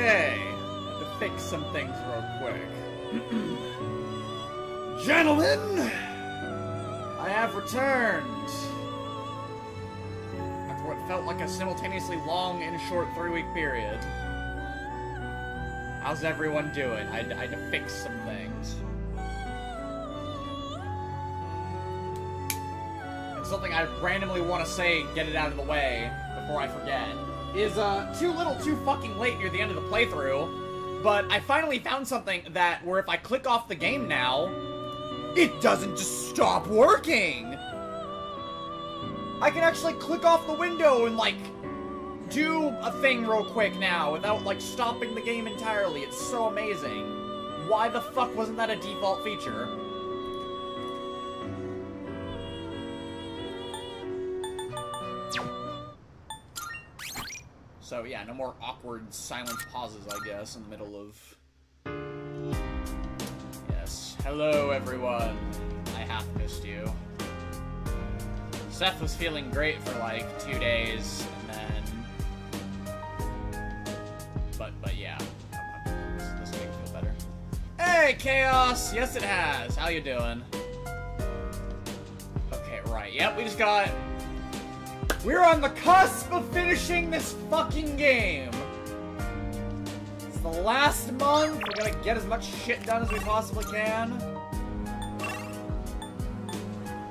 Okay. To fix some things real quick. Gentlemen, I have returned. After what felt like a simultaneously long and short three-week period. How's everyone doing? I I had to fix some things. And something I randomly want to say, get it out of the way before I forget, is uh, too little too fucking late near the end of the playthrough. But I finally found something that where if I click off the game now, it doesn't just stop working. I can actually click off the window and like do a thing real quick now without like stopping the game entirely. It's so amazing. Why the fuck wasn't that a default feature? Yeah, no more awkward silent pauses, I guess, in the middle of... Yes. Hello, everyone. I half missed you. Seth was feeling great for like two days, and then... But, but yeah. This, this make me feel better. Hey, Chaos! Yes, it has. How you doing? Okay, right. Yep, we just got we're on the cusp of finishing this fucking game. It's the last month. We're gonna get as much shit done as we possibly can.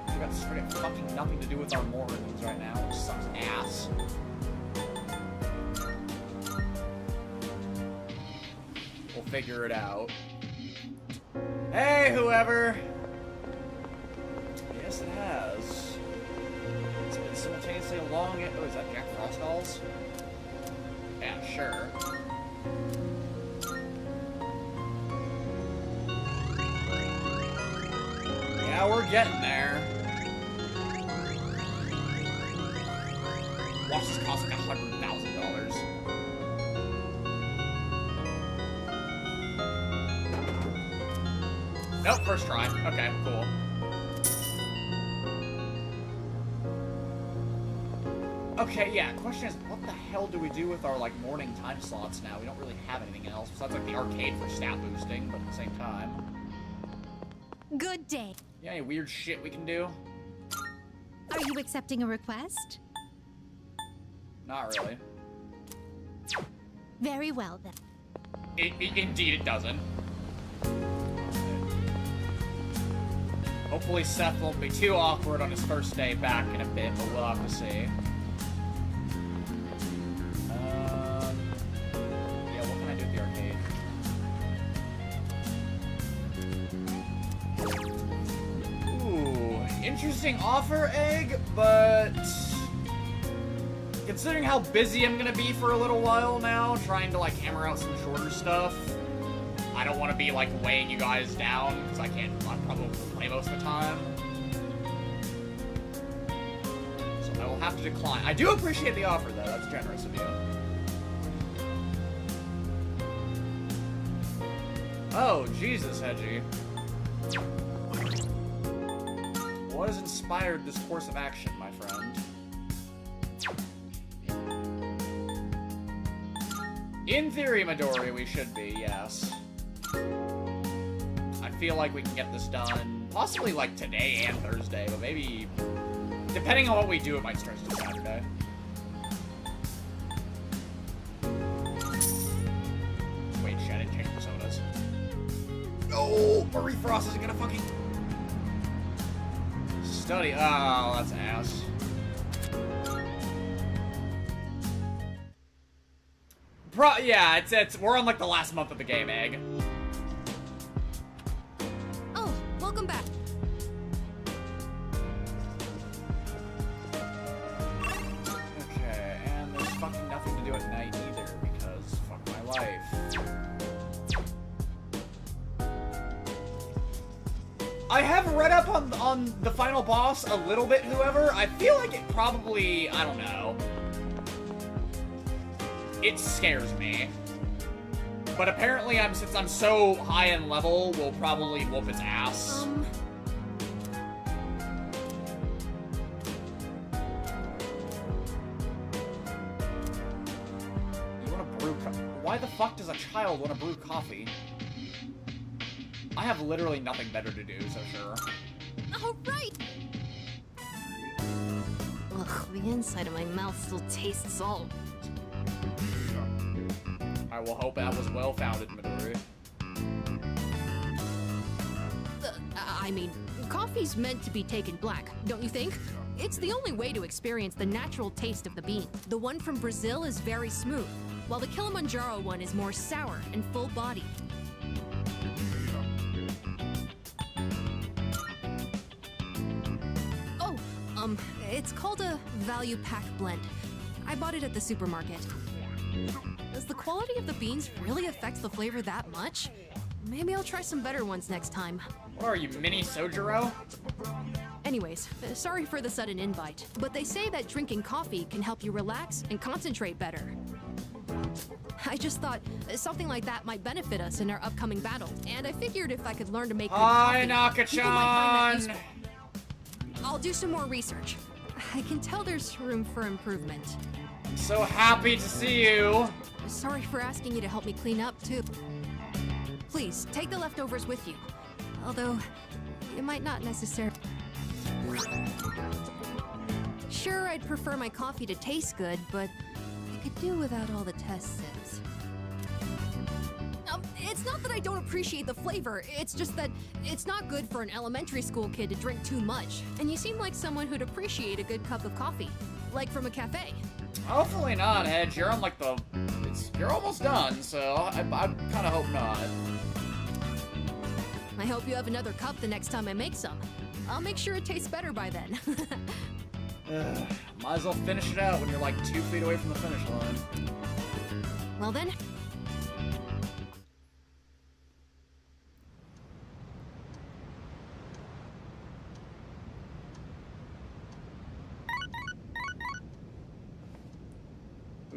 We got straight fucking nothing to do with our mornings right now, which sucks ass. We'll figure it out. Hey, whoever! Yes, it has simultaneously along it. Oh, is that Jack Frost dolls? Yeah, sure. Yeah, we're getting there. Watch this cost like a hundred thousand dollars. Nope, first try. Okay, cool. Okay, yeah, question is, what the hell do we do with our, like, morning time slots now? We don't really have anything else besides, like, the arcade for stat boosting, but at the same time. Good day. Yeah, any weird shit we can do? Are you accepting a request? Not really. Very well, then. It, it, indeed it doesn't. Hopefully Seth won't be too awkward on his first day back in a bit, but we'll have to see. Interesting offer, Egg, but considering how busy I'm gonna be for a little while now, trying to like hammer out some shorter stuff, I don't want to be like weighing you guys down because I can't. I probably play most of the time, so I will have to decline. I do appreciate the offer though. That's generous of you. Oh, Jesus, Hedgie. What has inspired this course of action, my friend? In theory, Midori, we should be, yes. I feel like we can get this done, possibly like today and Thursday, but maybe, depending on what we do, it might stretch to Saturday. Wait, shit, I didn't change personas. No! Marie Frost isn't gonna fucking study. Oh, that's ass. Pro yeah, it's it's we're on like the last month of the game, egg. Oh, welcome back. I have read up on, on the final boss a little bit, whoever. I feel like it probably, I don't know. It scares me. But apparently, I'm since I'm so high in level, we'll probably whoop its ass. Um, Why the fuck does a child want to brew coffee? I have literally nothing better to do, so sure. All right. Ugh, the inside of my mouth still tastes salt. I will hope that was well founded, Midori. Uh, I mean, coffee's meant to be taken black, don't you think? It's the only way to experience the natural taste of the bean. The one from Brazil is very smooth, while the Kilimanjaro one is more sour and full-bodied. It's called a value pack blend. I bought it at the supermarket. Does the quality of the beans really affect the flavor that much? Maybe I'll try some better ones next time. What are you, mini Sojiro? Anyways, sorry for the sudden invite, but they say that drinking coffee can help you relax and concentrate better. I just thought something like that might benefit us in our upcoming battle, and I figured if I could learn to make Hi, coffee, people might find that useful. I'll do some more research. I can tell there's room for improvement. I'm So happy to see you! Sorry for asking you to help me clean up, too. Please, take the leftovers with you. Although, it might not necessarily... Sure, I'd prefer my coffee to taste good, but I could do without all the test sips. Um, it's not that I don't appreciate the flavor, it's just that it's not good for an elementary school kid to drink too much. And you seem like someone who'd appreciate a good cup of coffee. Like from a cafe. Hopefully not, Hedge. You're on like the. It's, you're almost done, so I, I kind of hope not. I hope you have another cup the next time I make some. I'll make sure it tastes better by then. Ugh, might as well finish it out when you're like two feet away from the finish line. well then,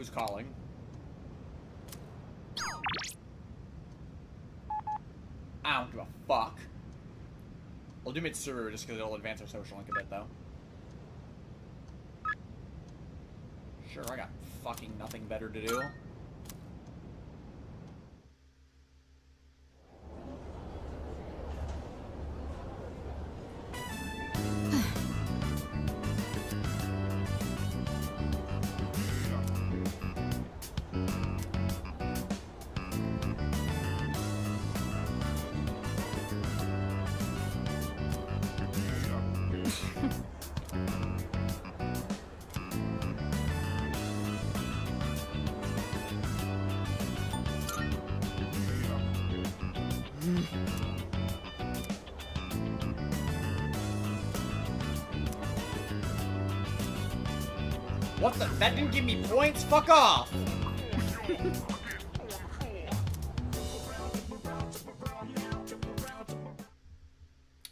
Who's calling? I don't give a fuck. We'll do Mitsuru just because it'll advance our social link a bit, though. Sure, I got fucking nothing better to do. That didn't give me points? Fuck off!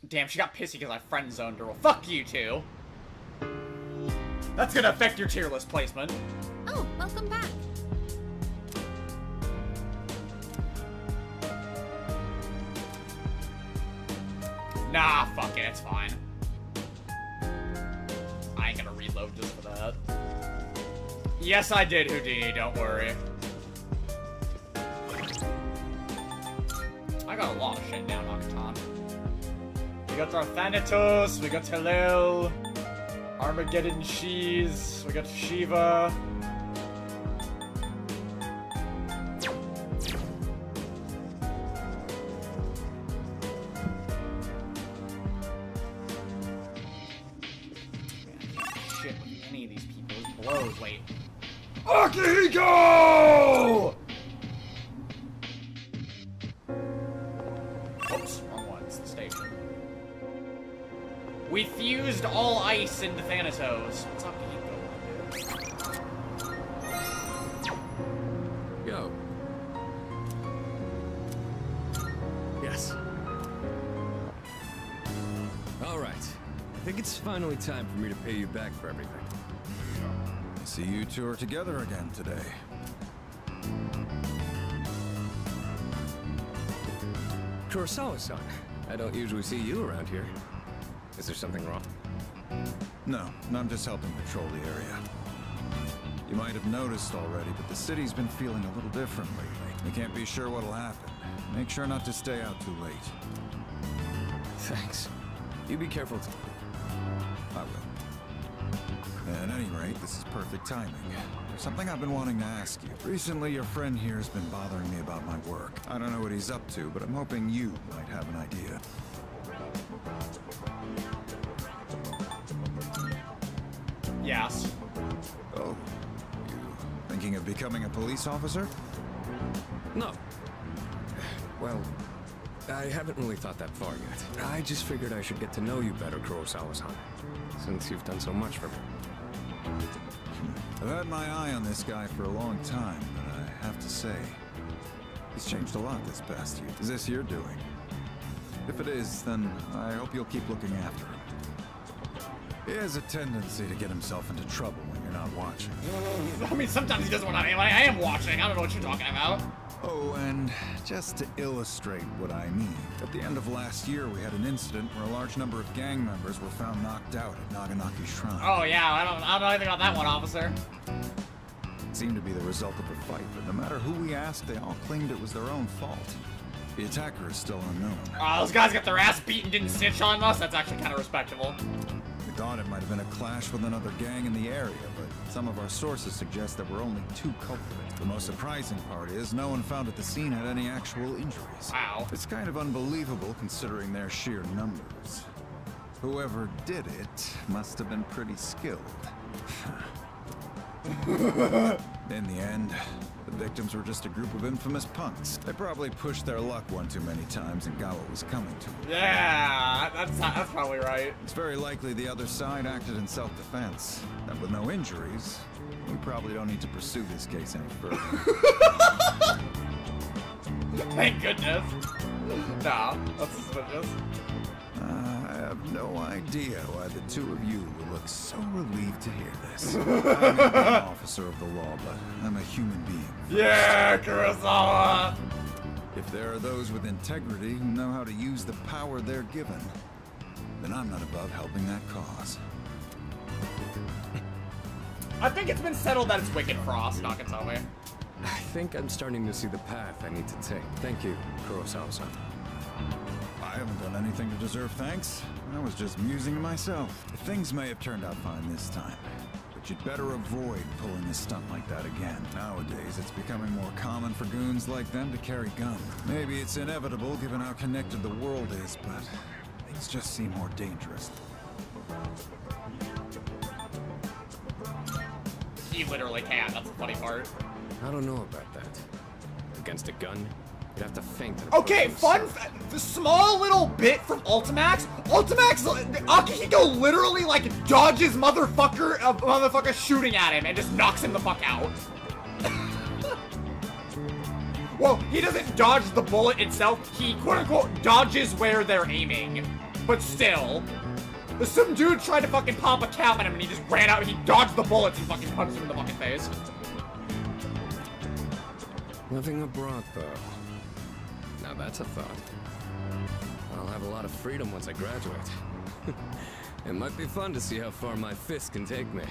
Damn, she got pissy because I friend zoned her. Well, fuck you two. That's gonna affect your tier list placement. oh, welcome back. Nah, fuck it, it's fine. Yes, I did, Houdini, don't worry. I got a lot of shit now, Nakatan. We got our Thanatos, we got Helel, Armageddon Shees, we got Shiva. Go. Yes. All right. I think it's finally time for me to pay you back for everything. I see you two are together again today. Kurosawa-san, I don't usually see you around here. Is there something wrong? No, I'm just helping patrol the area. You might have noticed already, but the city's been feeling a little different lately. We can't be sure what'll happen. Make sure not to stay out too late. Thanks. You be careful too. I will. At any rate, this is perfect timing. There's something I've been wanting to ask you. Recently, your friend here has been bothering me about my work. I don't know what he's up to, but I'm hoping you might have an idea. Becoming a police officer? No. Well, I haven't really thought that far yet. I just figured I should get to know you better, Kurosawa-san, since you've done so much for me. Hmm. I've had my eye on this guy for a long time, but I have to say, he's changed a lot this past year. Is this your doing? If it is, then I hope you'll keep looking after him. He has a tendency to get himself into trouble not watching. I mean, sometimes he doesn't want to. I I am watching. I don't know what you're talking about. Oh, and just to illustrate what I mean, at the end of last year we had an incident where a large number of gang members were found knocked out at Naganaki Shrine. Oh yeah, I don't. I don't know anything about that one, officer. It seemed to be the result of a fight, but no matter who we asked, they all claimed it was their own fault. The attacker is still unknown. Oh, those guys got their ass beaten, didn't snitch on us. That's actually kind of respectable. Thought it might have been a clash with another gang in the area, but some of our sources suggest there were only two culprits. The most surprising part is no one found at the scene had any actual injuries. Wow. It's kind of unbelievable considering their sheer numbers. Whoever did it must have been pretty skilled. In the end, the victims were just a group of infamous punks. They probably pushed their luck one too many times and got what was coming to them. Yeah, that's that's probably right. It's very likely the other side acted in self-defense. And with no injuries, we probably don't need to pursue this case any further. Thank goodness. Nah, that's suspicious. I have no idea why the two of you will look so relieved to hear this. I'm not an officer of the law, but I'm a human being. Yeah, Kurosawa. If there are those with integrity who know how to use the power they're given, then I'm not above helping that cause. I think it's been settled that it's Wicked Frost. Nakatomi. I think I'm starting to see the path I need to take. Thank you, Kurosawa-san. I haven't done anything to deserve thanks. I was just musing to myself. Things may have turned out fine this time, but you'd better avoid pulling a stunt like that again. Nowadays, it's becoming more common for goons like them to carry guns. Maybe it's inevitable given how connected the world is, but things just seem more dangerous. He literally can. That's the funny part. I don't know about that. Against a gun, you'd have to faint. and Okay, fun, himself. the small little bit from Ultimax. Ultimax, Akihiko literally like dodges motherfucker, a motherfucker shooting at him and just knocks him the fuck out. well, he doesn't dodge the bullet itself. He quote unquote dodges where they're aiming, but still. Some dude tried to fucking pop a cap at him and he just ran out. He dodged the bullets and fucking punched him in the fucking face. Living abroad, though. Now that's a thought. I'll have a lot of freedom once I graduate. it might be fun to see how far my fist can take me.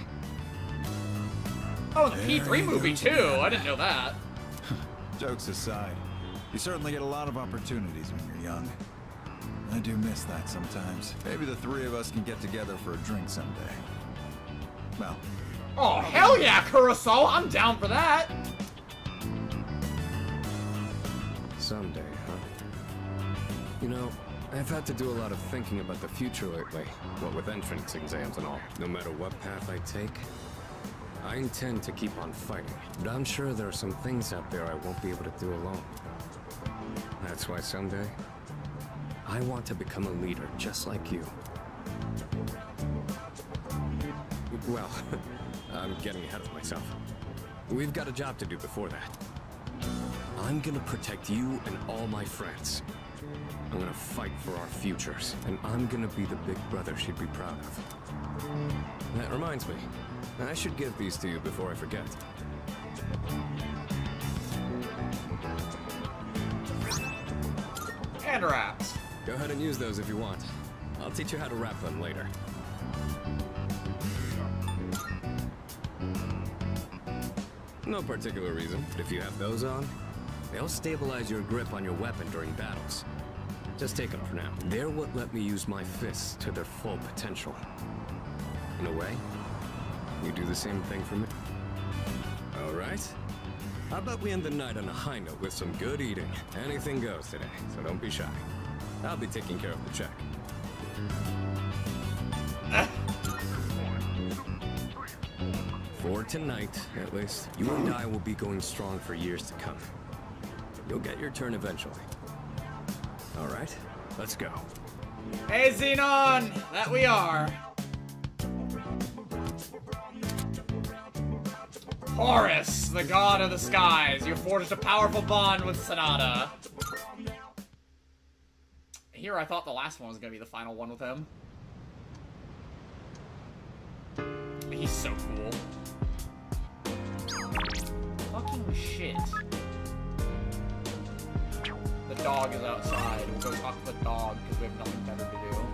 Oh, the P3 movie too. I didn't know that. Jokes aside, you certainly get a lot of opportunities when you're young. I do miss that sometimes. Maybe the three of us can get together for a drink someday. Well, Oh, hell yeah, Kurosawa. I'm down for that. Someday, huh? You know, I've had to do a lot of thinking about the future lately. What with entrance exams and all. No matter what path I take, I intend to keep on fighting. But I'm sure there are some things out there I won't be able to do alone. That's why someday, I want to become a leader just like you. Well, I'm getting ahead of myself. We've got a job to do before that. I'm gonna protect you and all my friends. I'm gonna fight for our futures, and I'm gonna be the big brother she'd be proud of. That reminds me, I should give these to you before I forget. And wraps. Go ahead and use those if you want. I'll teach you how to wrap them later. No particular reason, but if you have those on, they'll stabilize your grip on your weapon during battles. Just take them for now. They're what let me use my fists to their full potential. In a way, you do the same thing for me. All right. How about we end the night on a high note with some good eating? Anything goes today, so don't be shy. I'll be taking care of the check. For tonight, at least, you and I will be going strong for years to come. You'll get your turn eventually. All right, let's go. Hey, Xenon! That we are. Horus, the god of the skies, you forged a powerful bond with Sonata. Here, I thought the last one was gonna be the final one with him. He's so cool. Fucking shit. The dog is outside. We'll go talk to the dog because we have nothing better to do.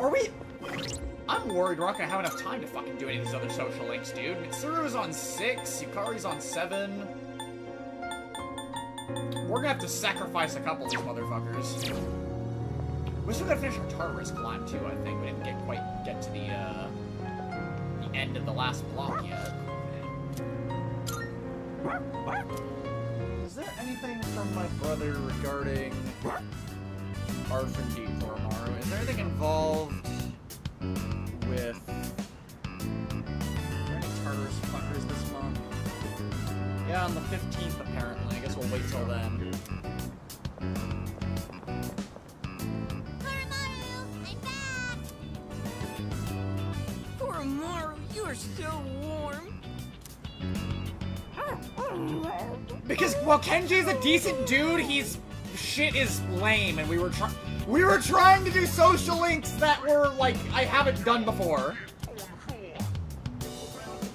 Are we? I'm worried we're not gonna have enough time to fucking do any of these other social links, dude. Mitsuru's on six, Yukari's on seven. We're gonna have to sacrifice a couple of these motherfuckers. We still gotta finish our Tartarus climb too, I think. We didn't get quite get to the uh the end of the last block yet. Is there anything from my brother regarding Arfin Koromaru? Is there anything involved with are there any Tartarus fuckers this month? Yeah, on the 15th apparently. I guess we'll wait till then. Koromaru, you're so warm. Because while Kenji's a decent dude, he's shit is lame, and we were trying we were trying to do social links that were like I haven't done before.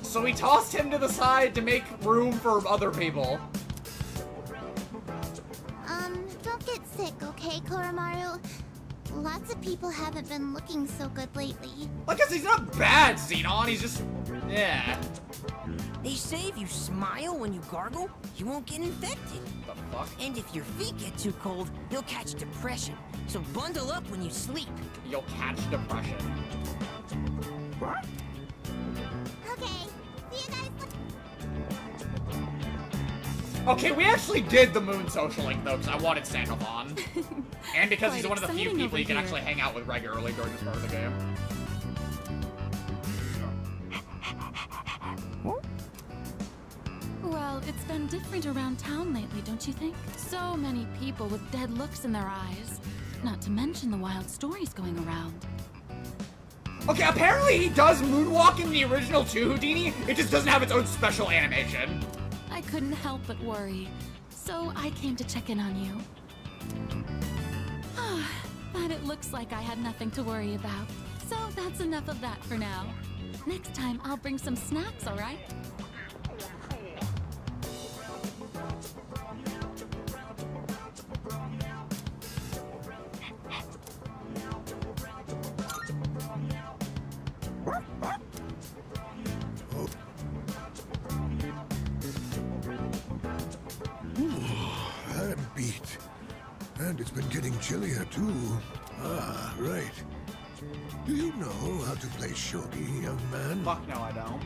So we tossed him to the side to make room for other people. Um, don't get sick, okay, Koromaru? Lots of people haven't been looking so good lately. Like, cause he's not bad, Xenon. He's just, yeah. They say if you smile when you gargle, you won't get infected. The fuck? And if your feet get too cold, you'll catch depression. So bundle up when you sleep. You'll catch depression. Okay, see you guys Okay, we actually did the moon social link though, because I wanted Sandalphon. and because he's one of the few people you can here. actually hang out with regularly during this part of the game. Well, it's been different around town lately, don't you think? So many people with dead looks in their eyes. Not to mention the wild stories going around. Okay, apparently he does moonwalk in the original too, Houdini. It just doesn't have its own special animation. I couldn't help but worry. So I came to check in on you. but it looks like I had nothing to worry about. So that's enough of that for now. Next time, I'll bring some snacks, alright? I'm And it's been getting chillier, too. Ah, right. Do you know how to play shogi, young man? Fuck no, I don't.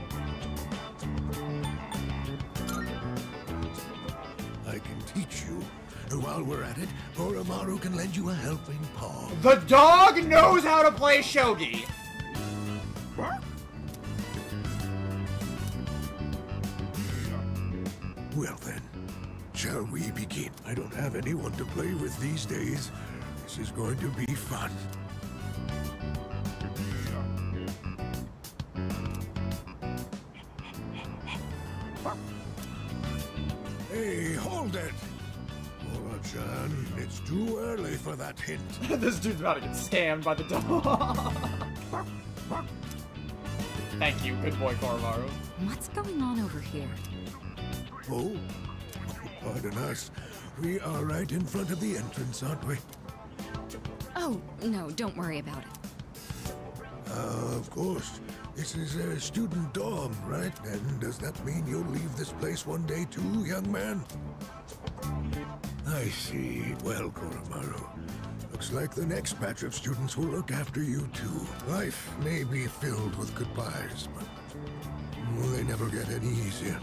I can teach you. And while we're at it, Koromaru can lend you a helping paw. The dog knows how to play shogi. What? Well then, shall? I don't have anyone to play with these days. This is going to be fun. Hey, hold it! Ora-chan, it's too early for that hint. this dude's about to get scammed by the dog. Thank you, good boy, Koromaru. What's going on over here? Oh, pardon us. We are right in front of the entrance, aren't we? Oh, no, don't worry about it. Uh, of course. This is a student dorm, right? And does that mean you'll leave this place one day too, young man? I see. Well, Koromaru, looks like the next batch of students will look after you too. Life may be filled with goodbyes, but they never get any easier.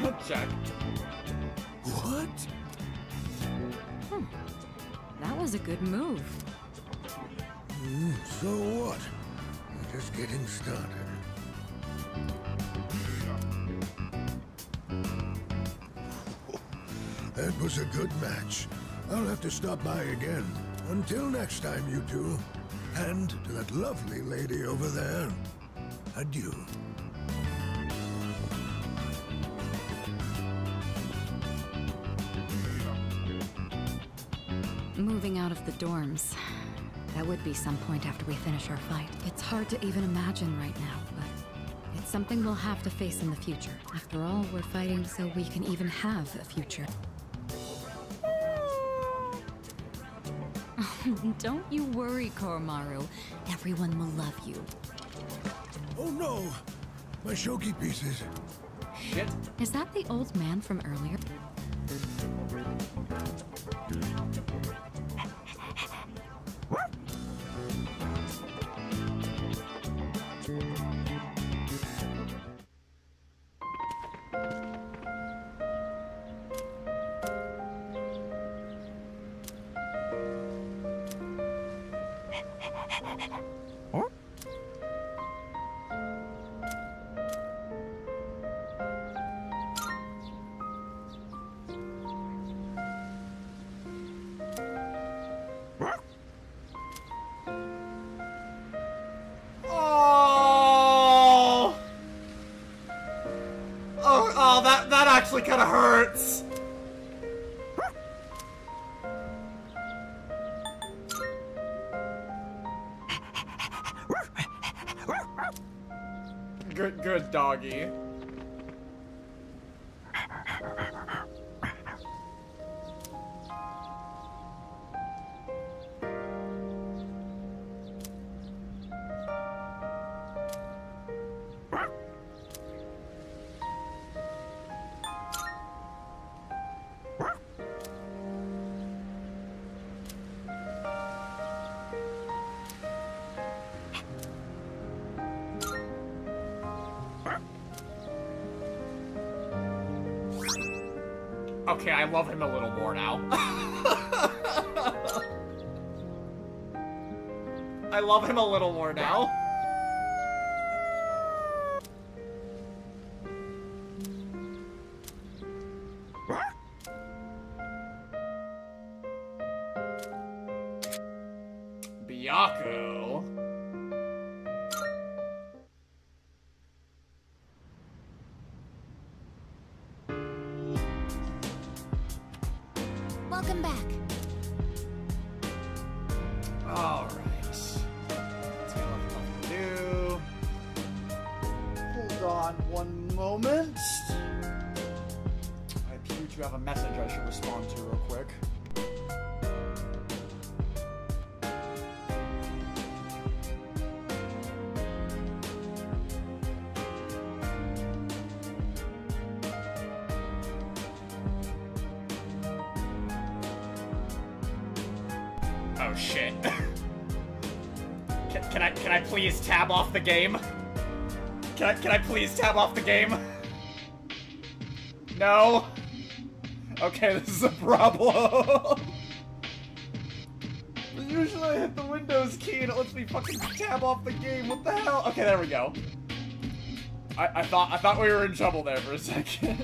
Check. What? That was a good move. Hmm, so what? We're just getting started. That was a good match. I'll have to stop by again. Until next time, you two. And to that lovely lady over there, adieu. Moving out of the dorms. That would be some point after we finish our fight. It's hard to even imagine right now, but it's something we'll have to face in the future. After all, we're fighting so we can even have a future. Don't you worry, Koromaru. Everyone will love you. Oh no! My shogi pieces. Shit. Is that the old man from earlier? Okay, I love him a little more now. I love him a little more now. The game? Can I can I please tab off the game? No. Okay, this is a problem. Usually I hit the Windows key and it lets me fucking tab off the game. What the hell? Okay, there we go. I, I thought I thought we were in trouble there for a second.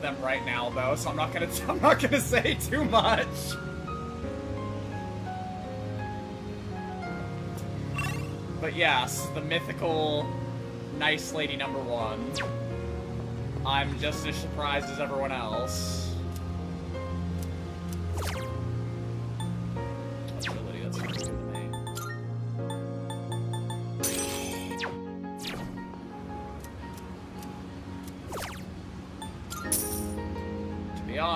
Them right now, though, so I'm not gonna I'm not gonna say too much. But yes, the mythical nice lady number one. I'm just as surprised as everyone else.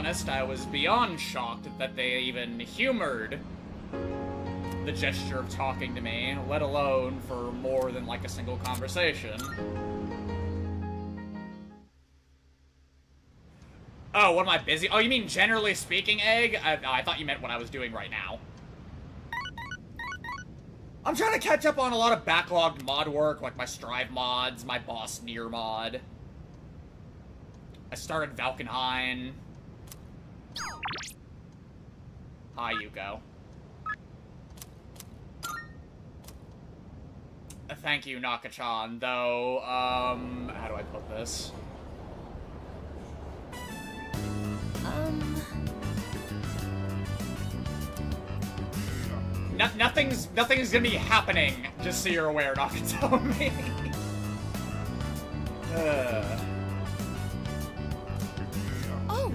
Honest, I was beyond shocked that they even humored the gesture of talking to me, let alone for more than like a single conversation. Oh, what am I busy? Oh, you mean generally speaking, Egg? I, oh, I thought you meant what I was doing right now. I'm trying to catch up on a lot of backlogged mod work, like my Strive mods, my Boss Near mod. I started Valkenhayn. Hi, Yuko. Uh, Thank you, Nakachan, though, um, how do I put this? Um, No, nothing's nothing's gonna be happening. Just so you're aware, Nakatomi. uh, oh,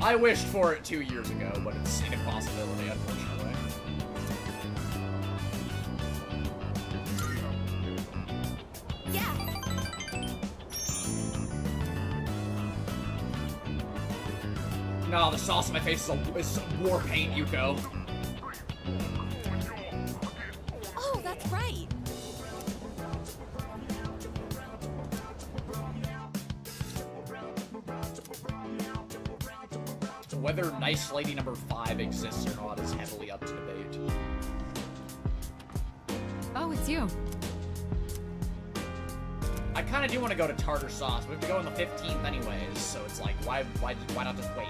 I wished for it two years ago, but it's an impossibility, unfortunately. yeah. No, the sauce on my face is, a, is war paint, Yuko. Whether Lady number five exists or not is heavily up to debate. Oh, it's you. I kind of do want to go to Tartar Sauce. We have to go on the 15th anyways, so it's like, why, why, why not just wait?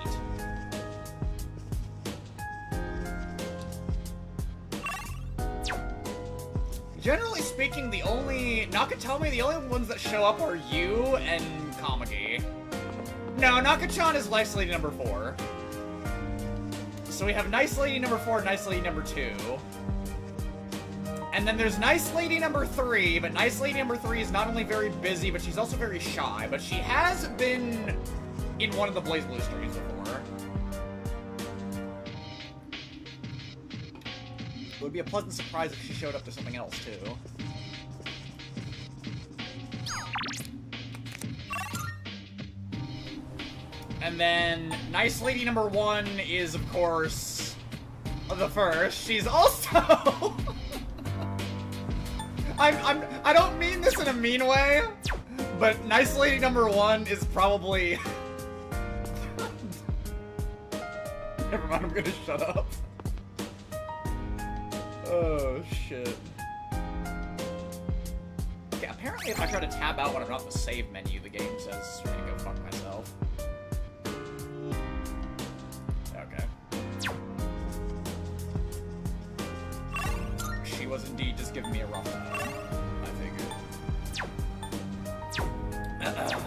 Generally speaking, the only Nakatomi, the only ones that show up are you and Kamagi. No, Nakachan is Nice Lady number four. So we have Nice Lady number four, Nice Lady number two. And then there's Nice Lady number three, but Nice Lady number three is not only very busy, but she's also very shy. But she has been in one of the BlazBlue streams before. It would be a pleasant surprise if she showed up to something else, too. And then Nice Lady number one is, of course, the first. She's also... I'm, I'm, I don't mean this in a mean way, but Nice Lady number one is probably... Never mind, I'm gonna shut up. Oh, shit. Okay, apparently if I try to tab out when I'm not in the save menu, the game says giving me a rough time. I figured. Uh-uh.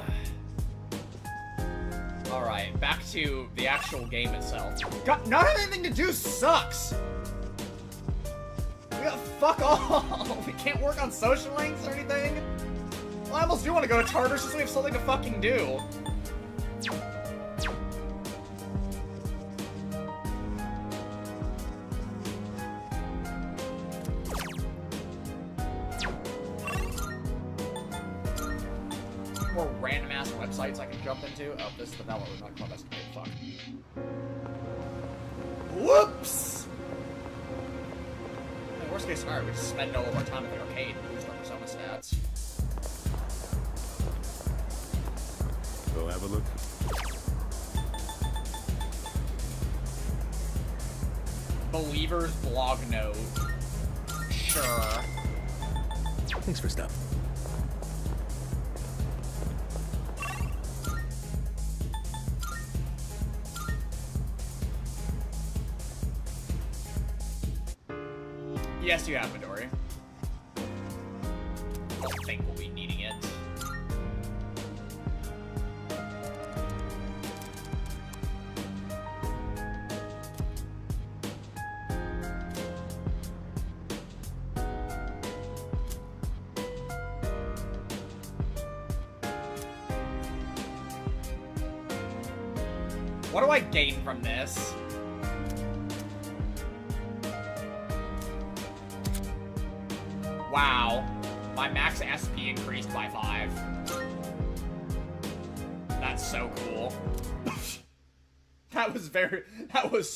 Alright, back to the actual game itself. God, not having anything to do sucks! We got fuck all! we can't work on social links or anything? Well, I almost do want to go to Tartarus just so we have something to fucking do. This is not Club Escapade. Fuck. Whoops! In worst case scenario, we just spend all of our time at the arcade and boost our persona stats. Go have a look. Believer's blog note. Sure. Thanks for stuff.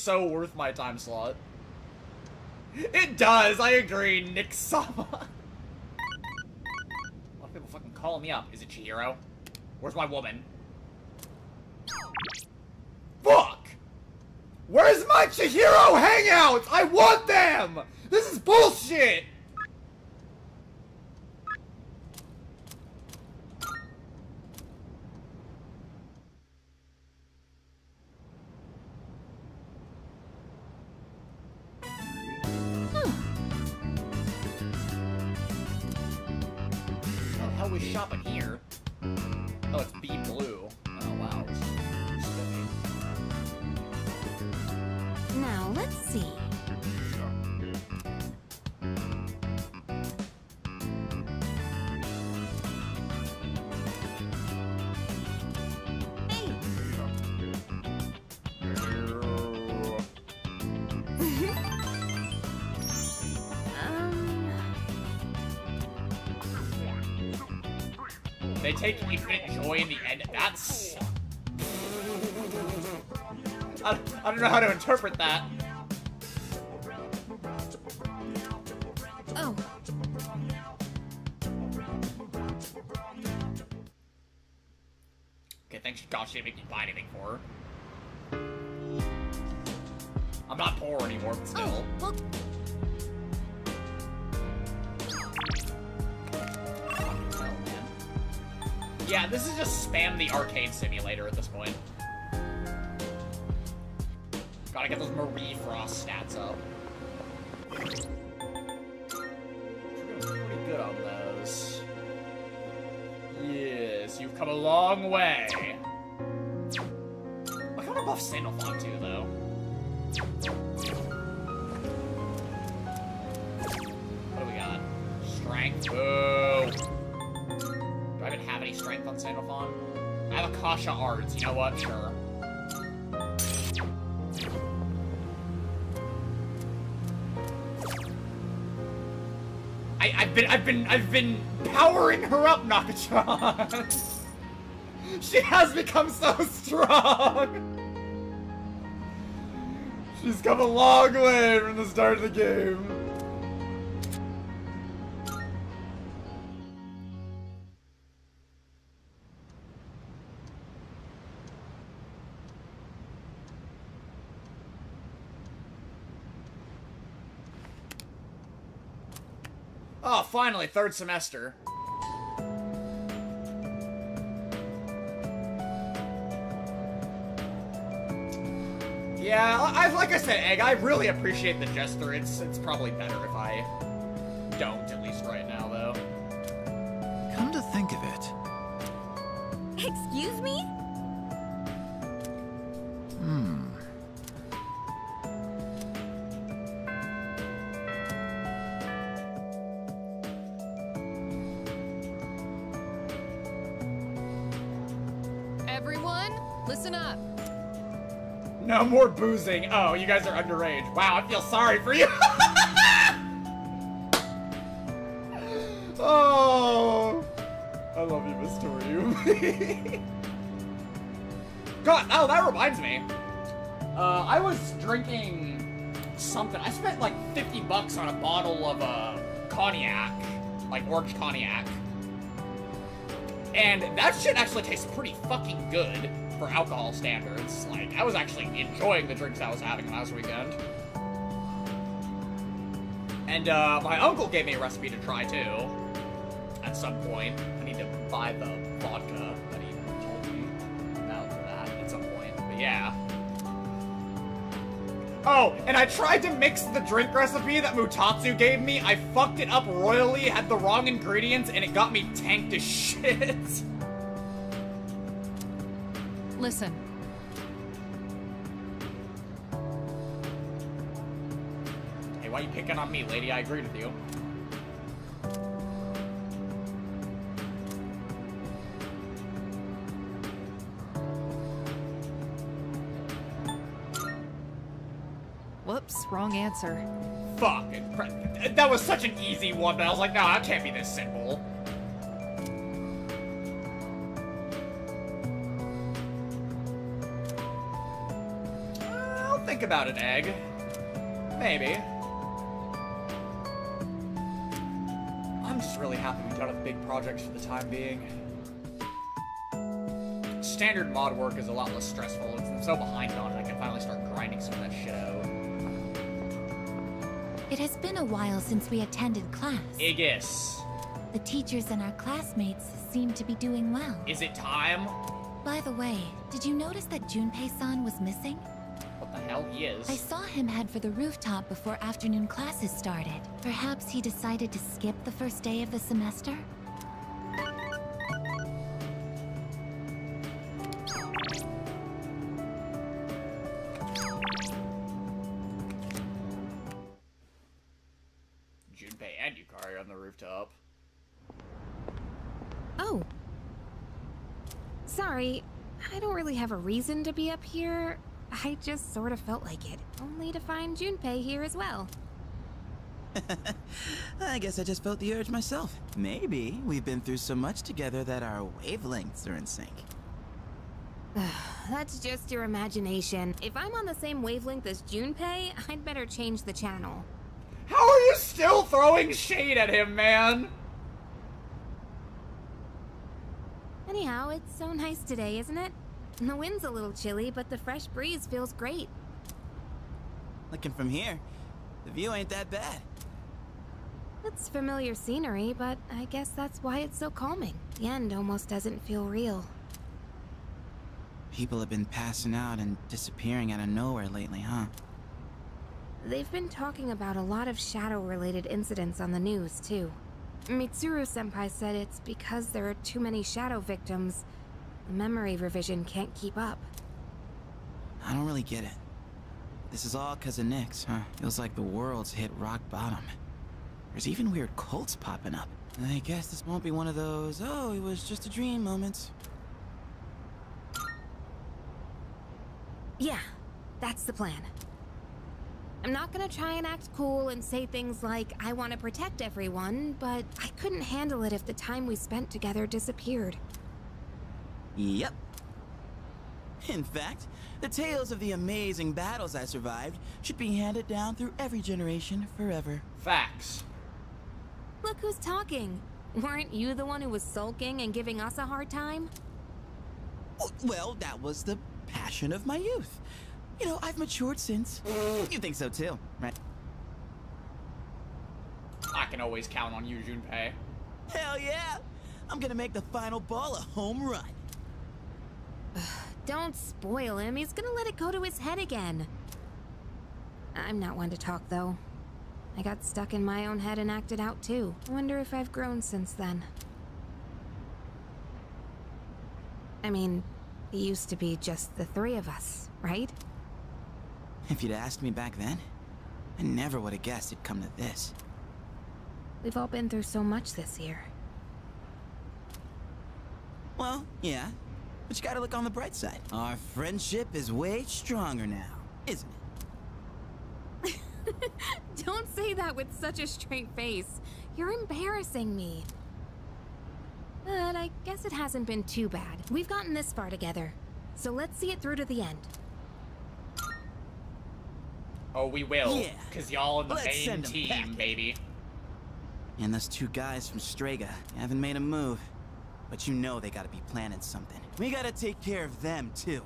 So worth my time slot. It does, I agree, Nick Sama. A lot of people fucking calling me up. Is it Chihiro? Where's my woman? Fuck! Where's my Chihiro hangouts? I want them! This is bullshit! Interpret that. I've been, powering her up, Nakachan. she has become so strong. She's come a long way from the start of the game. Finally, third semester. Yeah, I, I- like I said, Egg, I really appreciate the gesture. It's it's probably better if I don't, at least right now, though. Come to think of it, excuse me? hmm. No more boozing. Oh, you guys are underage. Wow, I feel sorry for you. oh, I love you, Mr. Toriu. God, oh, that reminds me. Uh, I was drinking something. I spent like 50 bucks on a bottle of uh, cognac, like orange cognac. And that shit actually tastes pretty fucking good for alcohol standards. Like, I was actually enjoying the drinks I was having last weekend. And, uh, my uncle gave me a recipe to try, too. At some point. I need to buy the vodka that he told me about that at some point. But yeah. Oh, and I tried to mix the drink recipe that Mutatsu gave me. I fucked it up royally, had the wrong ingredients, and it got me tanked to shit. Listen. Hey, why you picking on me, lady? I agreed with you. Whoops, wrong answer. Fuck. That was such an easy one, but I was like, no, that can't be this simple. About an egg. Maybe. I'm just really happy we done with big projects for the time being. Standard mod work is a lot less stressful. It's, I'm so behind on it, I can finally start grinding some of that shit out. It has been a while since we attended class. Igus. The teachers and our classmates seem to be doing well. Is it time? By the way, did you notice that Junpei-san was missing? What the hell? He is. I saw him head for the rooftop before afternoon classes started. Perhaps he decided to skip the first day of the semester? Junpei and Yukari on the rooftop. Oh. Sorry, I don't really have a reason to be up here. I just sort of felt like it, only to find Junpei here as well. I guess I just felt the urge myself. Maybe we've been through so much together that our wavelengths are in sync. That's just your imagination. If I'm on the same wavelength as Junpei, I'd better change the channel. How are you still throwing shade at him, man? Anyhow, it's so nice today, isn't it? The wind's a little chilly, but the fresh breeze feels great. Looking from here, the view ain't that bad. It's familiar scenery, but I guess that's why it's so calming. The end almost doesn't feel real. People have been passing out and disappearing out of nowhere lately, huh? They've been talking about a lot of shadow-related incidents on the news, too. Mitsuru-senpai said it's because there are too many shadow victims. The memory revision can't keep up. I don't really get it. This is all because of Nyx, huh? Feels like the world's hit rock bottom. There's even weird cults popping up. I guess this won't be one of those, oh, it was just a dream moments. Yeah, that's the plan. I'm not gonna try and act cool and say things like, I want to protect everyone, but I couldn't handle it if the time we spent together disappeared. Yep. In fact, the tales of the amazing battles I survived should be handed down through every generation forever. Facts. Look who's talking. Weren't you the one who was sulking and giving us a hard time? Well, that was the passion of my youth. You know, I've matured since. You think so too, right? I can always count on you, Junpei. Hell yeah! I'm gonna make the final ball a home run. Don't spoil him. He's gonna let it go to his head again. I'm not one to talk, though. I got stuck in my own head and acted out, too. Wonder if I've grown since then. I mean, it used to be just the three of us, right? If you'd asked me back then, I never would have guessed it'd come to this. We've all been through so much this year. Well, yeah. But you gotta look on the bright side. Our friendship is way stronger now, isn't it? Don't say that with such a straight face. You're embarrassing me. But I guess it hasn't been too bad. We've gotten this far together. So let's see it through to the end. Oh, we will. Yeah. Because y'all in the Let's main send 'em team, baby. And those two guys from Strega haven't made a move. But you know they gotta be planning something. We gotta take care of them, too.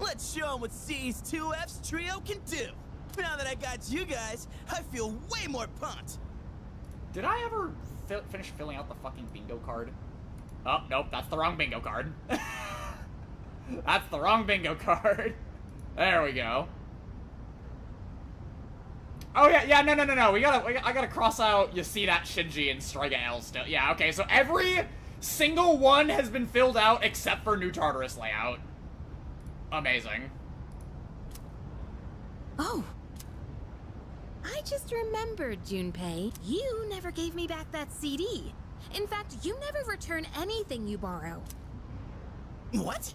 Let's show them what C's 2F's trio can do. Now that I got you guys, I feel way more pumped. Did I ever fi finish filling out the fucking bingo card? Oh, nope, that's the wrong bingo card. that's the wrong bingo card. There we go. Oh yeah, yeah, no, no, no, no. We gotta, we I gotta cross out. You see that Shinji and Strega L still. Yeah, okay. So every single one has been filled out except for New Tartarus layout. Amazing. Oh. I just remembered, Junpei. You never gave me back that CD. In fact, you never return anything you borrow. What?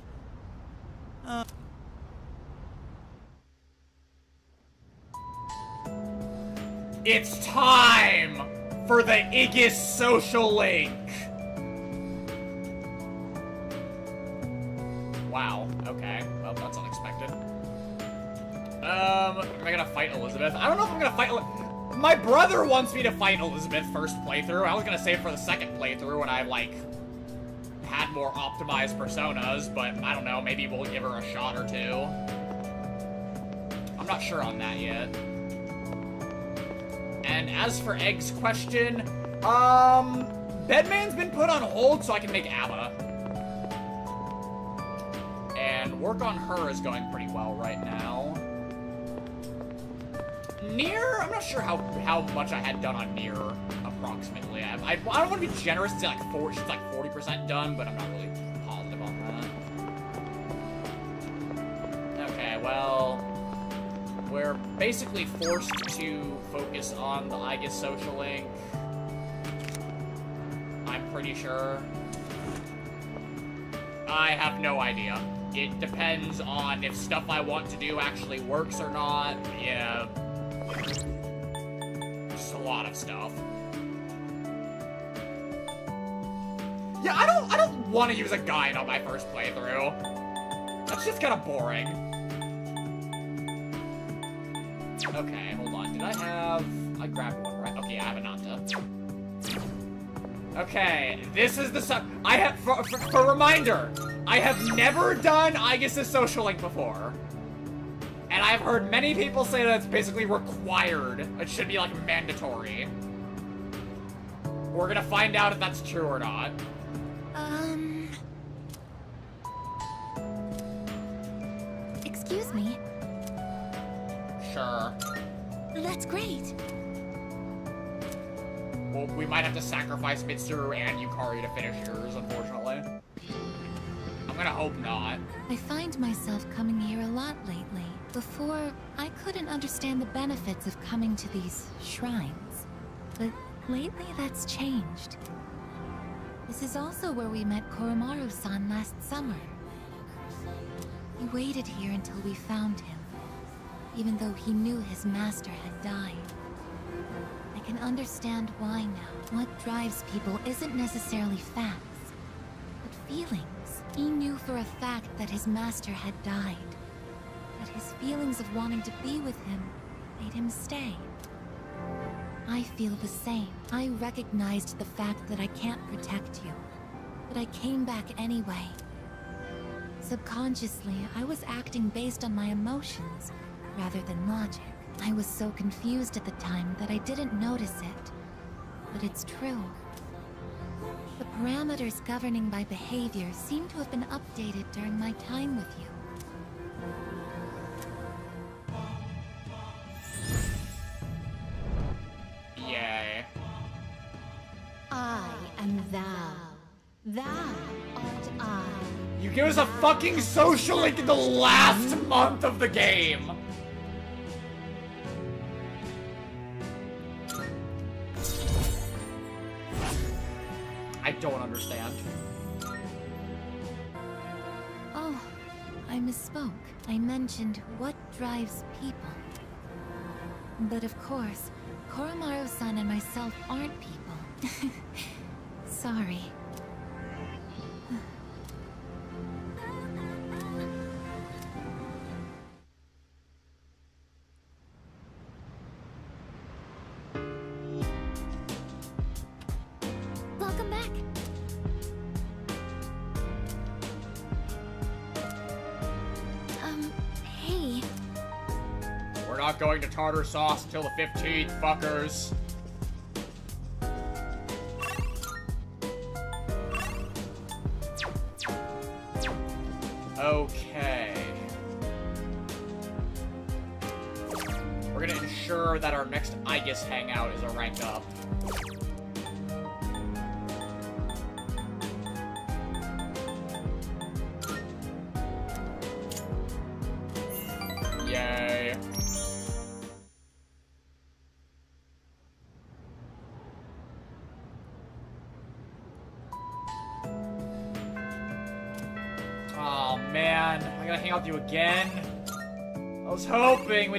Uh. It's time for the Aigis social link. Wow. Okay. Well, that's unexpected. Um, am I gonna fight Elizabeth? I don't know if I'm gonna fight. Eli- My brother wants me to fight Elizabeth first playthrough. I was gonna save for the second playthrough when I like had more optimized personas, but I don't know. Maybe we'll give her a shot or two. I'm not sure on that yet. And as for Egg's question, um, Bedman's been put on hold so I can make A.B.A. And work on her is going pretty well right now. Near, I'm not sure how how much I had done on Near, approximately. I, I, I don't want to be generous and say like four, she's like 40% done, but I'm not really positive on that. Okay, well, we're basically forced to focus on the Aigis social link. I'm pretty sure. I have no idea. It depends on if stuff I want to do actually works or not. Yeah. Just a lot of stuff. Yeah, I don't I don't want to use a guide on my first playthrough. That's just kind of boring. Okay. Did I have... I grabbed one, right? Okay, I have a Nanta. Okay, this is the... su- I have... For, for, for reminder, I have never done Aigis' social link before. And I've heard many people say that it's basically required. It should be, like, mandatory. We're gonna find out if that's true or not. Um. Excuse me. Sure. That's great. Well, we might have to sacrifice Mitsuru and Yukari to finish yours, unfortunately. I'm gonna hope not. I find myself coming here a lot lately. Before, I couldn't understand the benefits of coming to these shrines. But lately, that's changed. This is also where we met Koromaru-san last summer. He waited here until we found him, even though he knew his master had died. I can understand why now. What drives people isn't necessarily facts, but feelings. He knew for a fact that his master had died. But his feelings of wanting to be with him made him stay. I feel the same. I recognized the fact that I can't protect you. But I came back anyway. Subconsciously, I was acting based on my emotions rather than logic. I was so confused at the time that I didn't notice it. But it's true. The parameters governing my behavior seem to have been updated during my time with you. Yay. I am thou. Thou art I. You give us a fucking social link in the last month of the game! I don't understand. Oh, I misspoke. I mentioned what drives people. But of course, Koromaru-san and myself aren't people. Sorry. Not going to tartar sauce until the 15th, fuckers. Okay. We're gonna ensure that our next Aigis hangout is a rank up.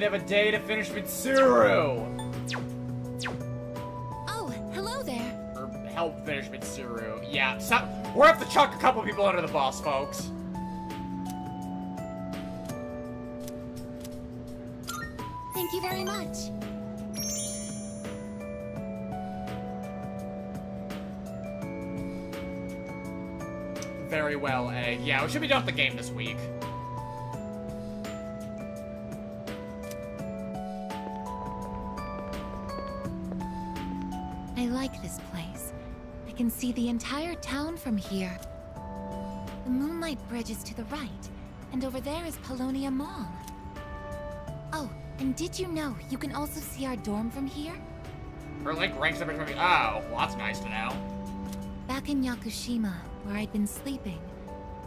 We'd have a day to finish Mitsuru. Oh, hello there. Or help finish Mitsuru. Yeah, so we're gonna have to chuck a couple people under the bus, folks. Thank you very much. Very well, Egg. Yeah, we should be done with the game this week. Like this place. I can see the entire town from here. The Moonlight Bridge is to the right, and over there is Paulownia Mall. Oh, and did you know you can also see our dorm from here? Her link ranks up between me. Oh, well, that's nice to know. Back in Yakushima, where I'd been sleeping,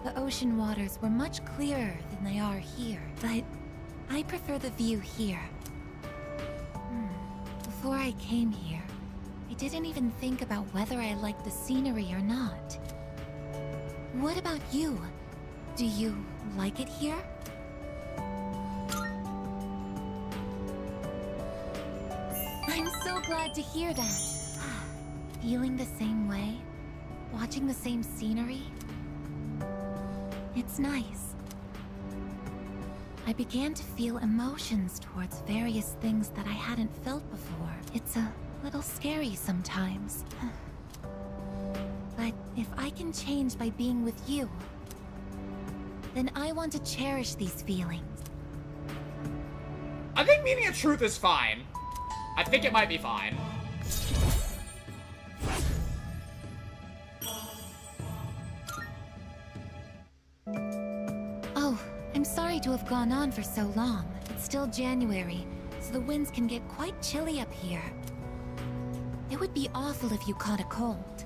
the ocean waters were much clearer than they are here. But I prefer the view here. Hmm. Before I came here, I didn't even think about whether I liked the scenery or not. What about you? Do you like it here? I'm so glad to hear that. Feeling the same way? Watching the same scenery? It's nice. I began to feel emotions towards various things that I hadn't felt before. It's a little scary sometimes. But if I can change by being with you, then I want to cherish these feelings. I think meaning of truth is fine. I think it might be fine. Oh, I'm sorry to have gone on for so long. It's still January, so the winds can get quite chilly up here. It would be awful if you caught a cold.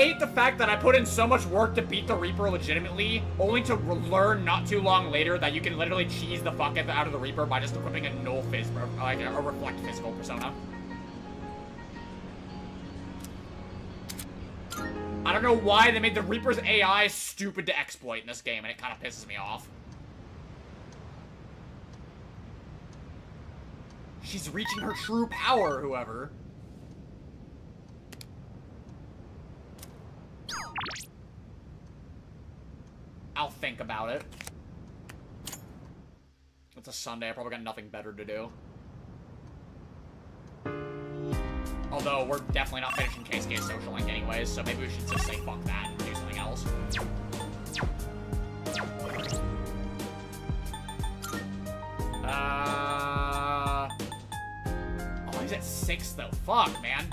Hate the fact that I put in so much work to beat the Reaper legitimately, only to learn not too long later that you can literally cheese the fuck out of the Reaper by just equipping a null phys, like a reflect physical persona. I don't know why they made the Reaper's AI stupid to exploit in this game, and it kind of pisses me off. She's reaching her true power, whoever. I'll think about it. It's a Sunday. I probably got nothing better to do. Although, we're definitely not finishing KSK Social Link anyways, so maybe we should just say fuck that and do something else. Uh... Oh, he's at six, though. Fuck, man.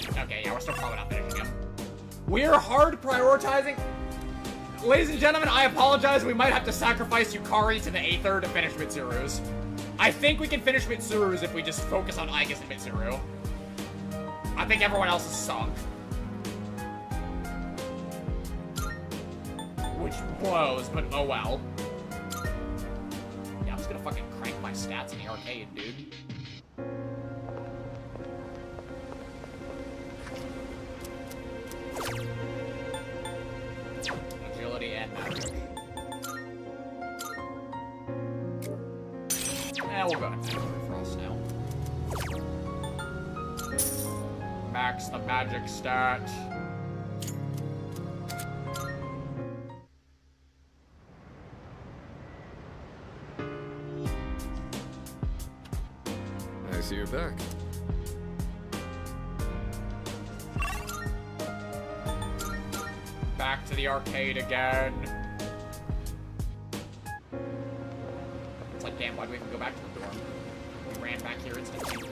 Okay, yeah, we're still probably not finishing him. We're hard prioritizing... Ladies and gentlemen, I apologize. We might have to sacrifice Yukari to the Aether to finish Mitsuru's. I think we can finish Mitsuru's if we just focus on Aigis and Mitsuru. I think everyone else is sunk. Which blows, but oh well. Yeah, I'm just gonna fucking crank my stats in the arcade, dude. Agility and magic. We'll Frost now. Max the magic stat. I see you're back. The arcade again. It's like, damn, why do we even go back to the dorm? We ran back here instantly.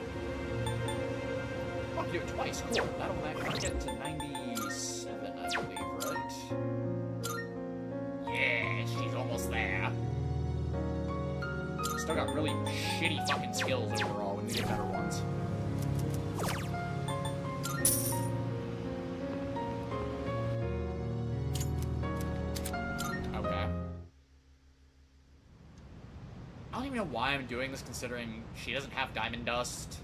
Oh, do it twice. Cool. That'll actually get to 97, I believe, right? Yeah, she's almost there. Still got really shitty fucking skills overall. We need get better ones. Why I'm doing this considering she doesn't have diamond dust.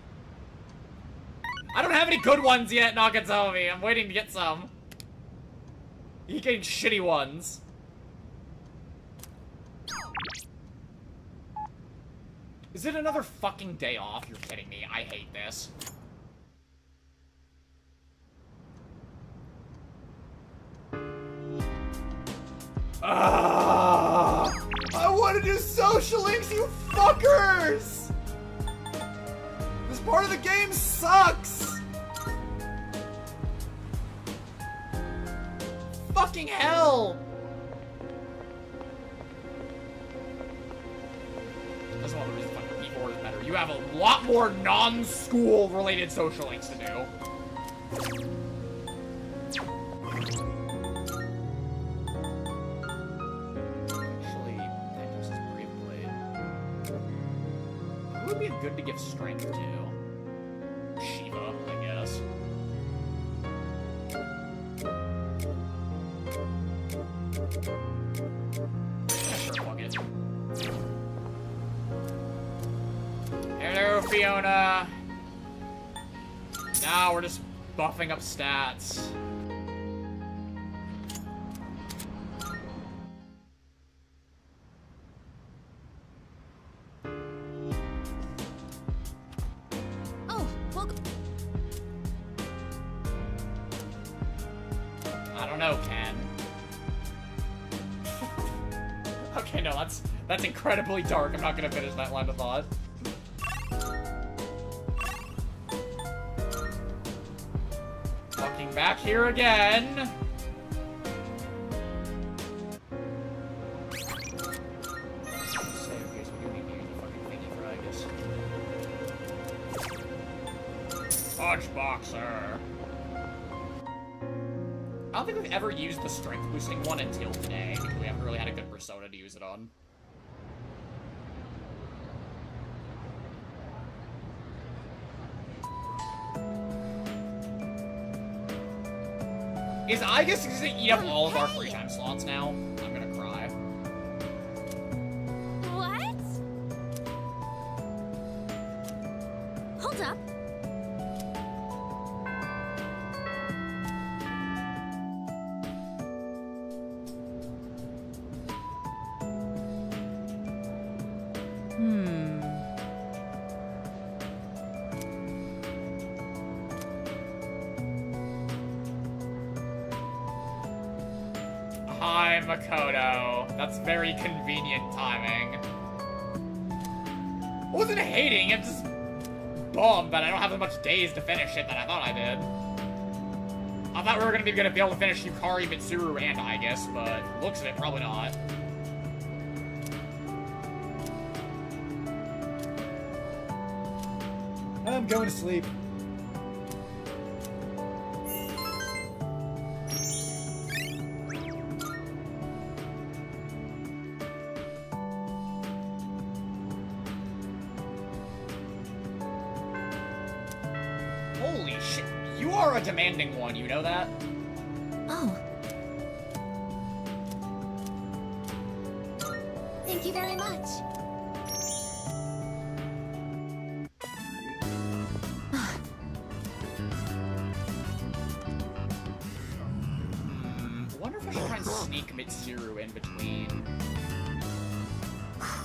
I don't have any good ones yet, Nakatomi. I'm waiting to get some. You're getting shitty ones. Is it another fucking day off? You're kidding me. I hate this. Ah! I want to do social links, you fuckers! This part of the game sucks! Fucking hell! That's one of the reasons fucking P4 is better. You have a lot more non-school related social links to do. Good to give strength to? Shiva, I guess. Hello, Fiona. Now we're just buffing up stats. Incredibly dark. I'm not gonna finish that line of thought. Fucking back here again. Boxer. I don't think we've ever used the strength boosting one until today, we haven't really had a good persona to use it on. Is Aigis going to eat up all of our free time slots now? That I don't have as much days to finish it that I thought I did. I thought we were gonna be gonna be able to finish Yukari, Mitsuru, and Aigis, but looks of it, probably not. I'm going to sleep. You know that? Oh. Thank you very much. Hmm, I wonder if I should try and sneak Mitsuru in between.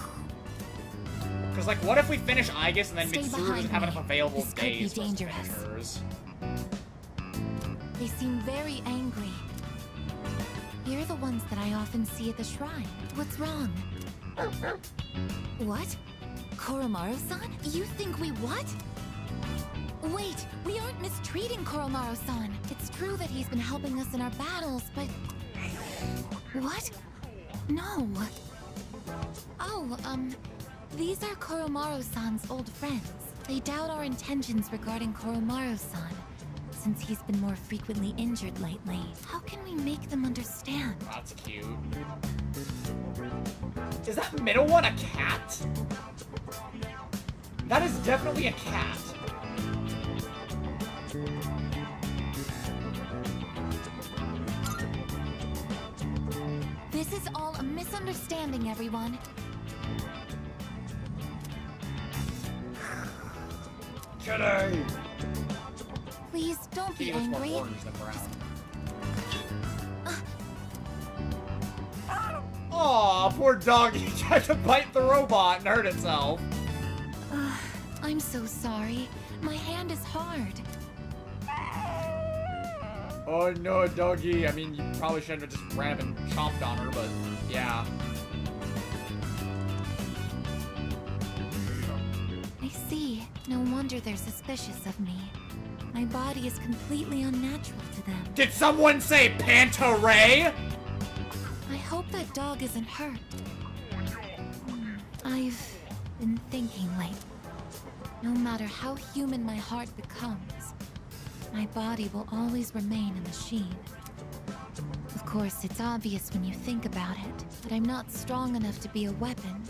Because, like, what if we finish Aigis and then Stay Mitsuru doesn't have enough available This days for us seem very angry. You're the ones that I often see at the shrine. What's wrong? What? Koromaru-san? You think we what? Wait, we aren't mistreating Koromaru-san. It's true that he's been helping us in our battles, but... What? No. Oh, um, these are Koromaru-san's old friends. They doubt our intentions regarding Koromaru-san, since he's been more frequently injured lately. How can we make them understand? That's cute. Is that middle one a cat? That is definitely a cat. This is all a misunderstanding, everyone. Kidding! Please don't be He looks more angry. orange than brown. Aw, ah, poor doggy tried to bite the robot and hurt itself. Ugh, I'm so sorry. My hand is hard. Oh no, doggy. I mean, you probably shouldn't have just ran up and chomped on her, but yeah. I see. No wonder they're suspicious of me. My body is completely unnatural to them. Did someone say Panta Rhei? I hope that dog isn't hurt. I've been thinking lately. No matter how human my heart becomes, my body will always remain a machine. Of course, it's obvious when you think about it, but I'm not strong enough to be a weapon,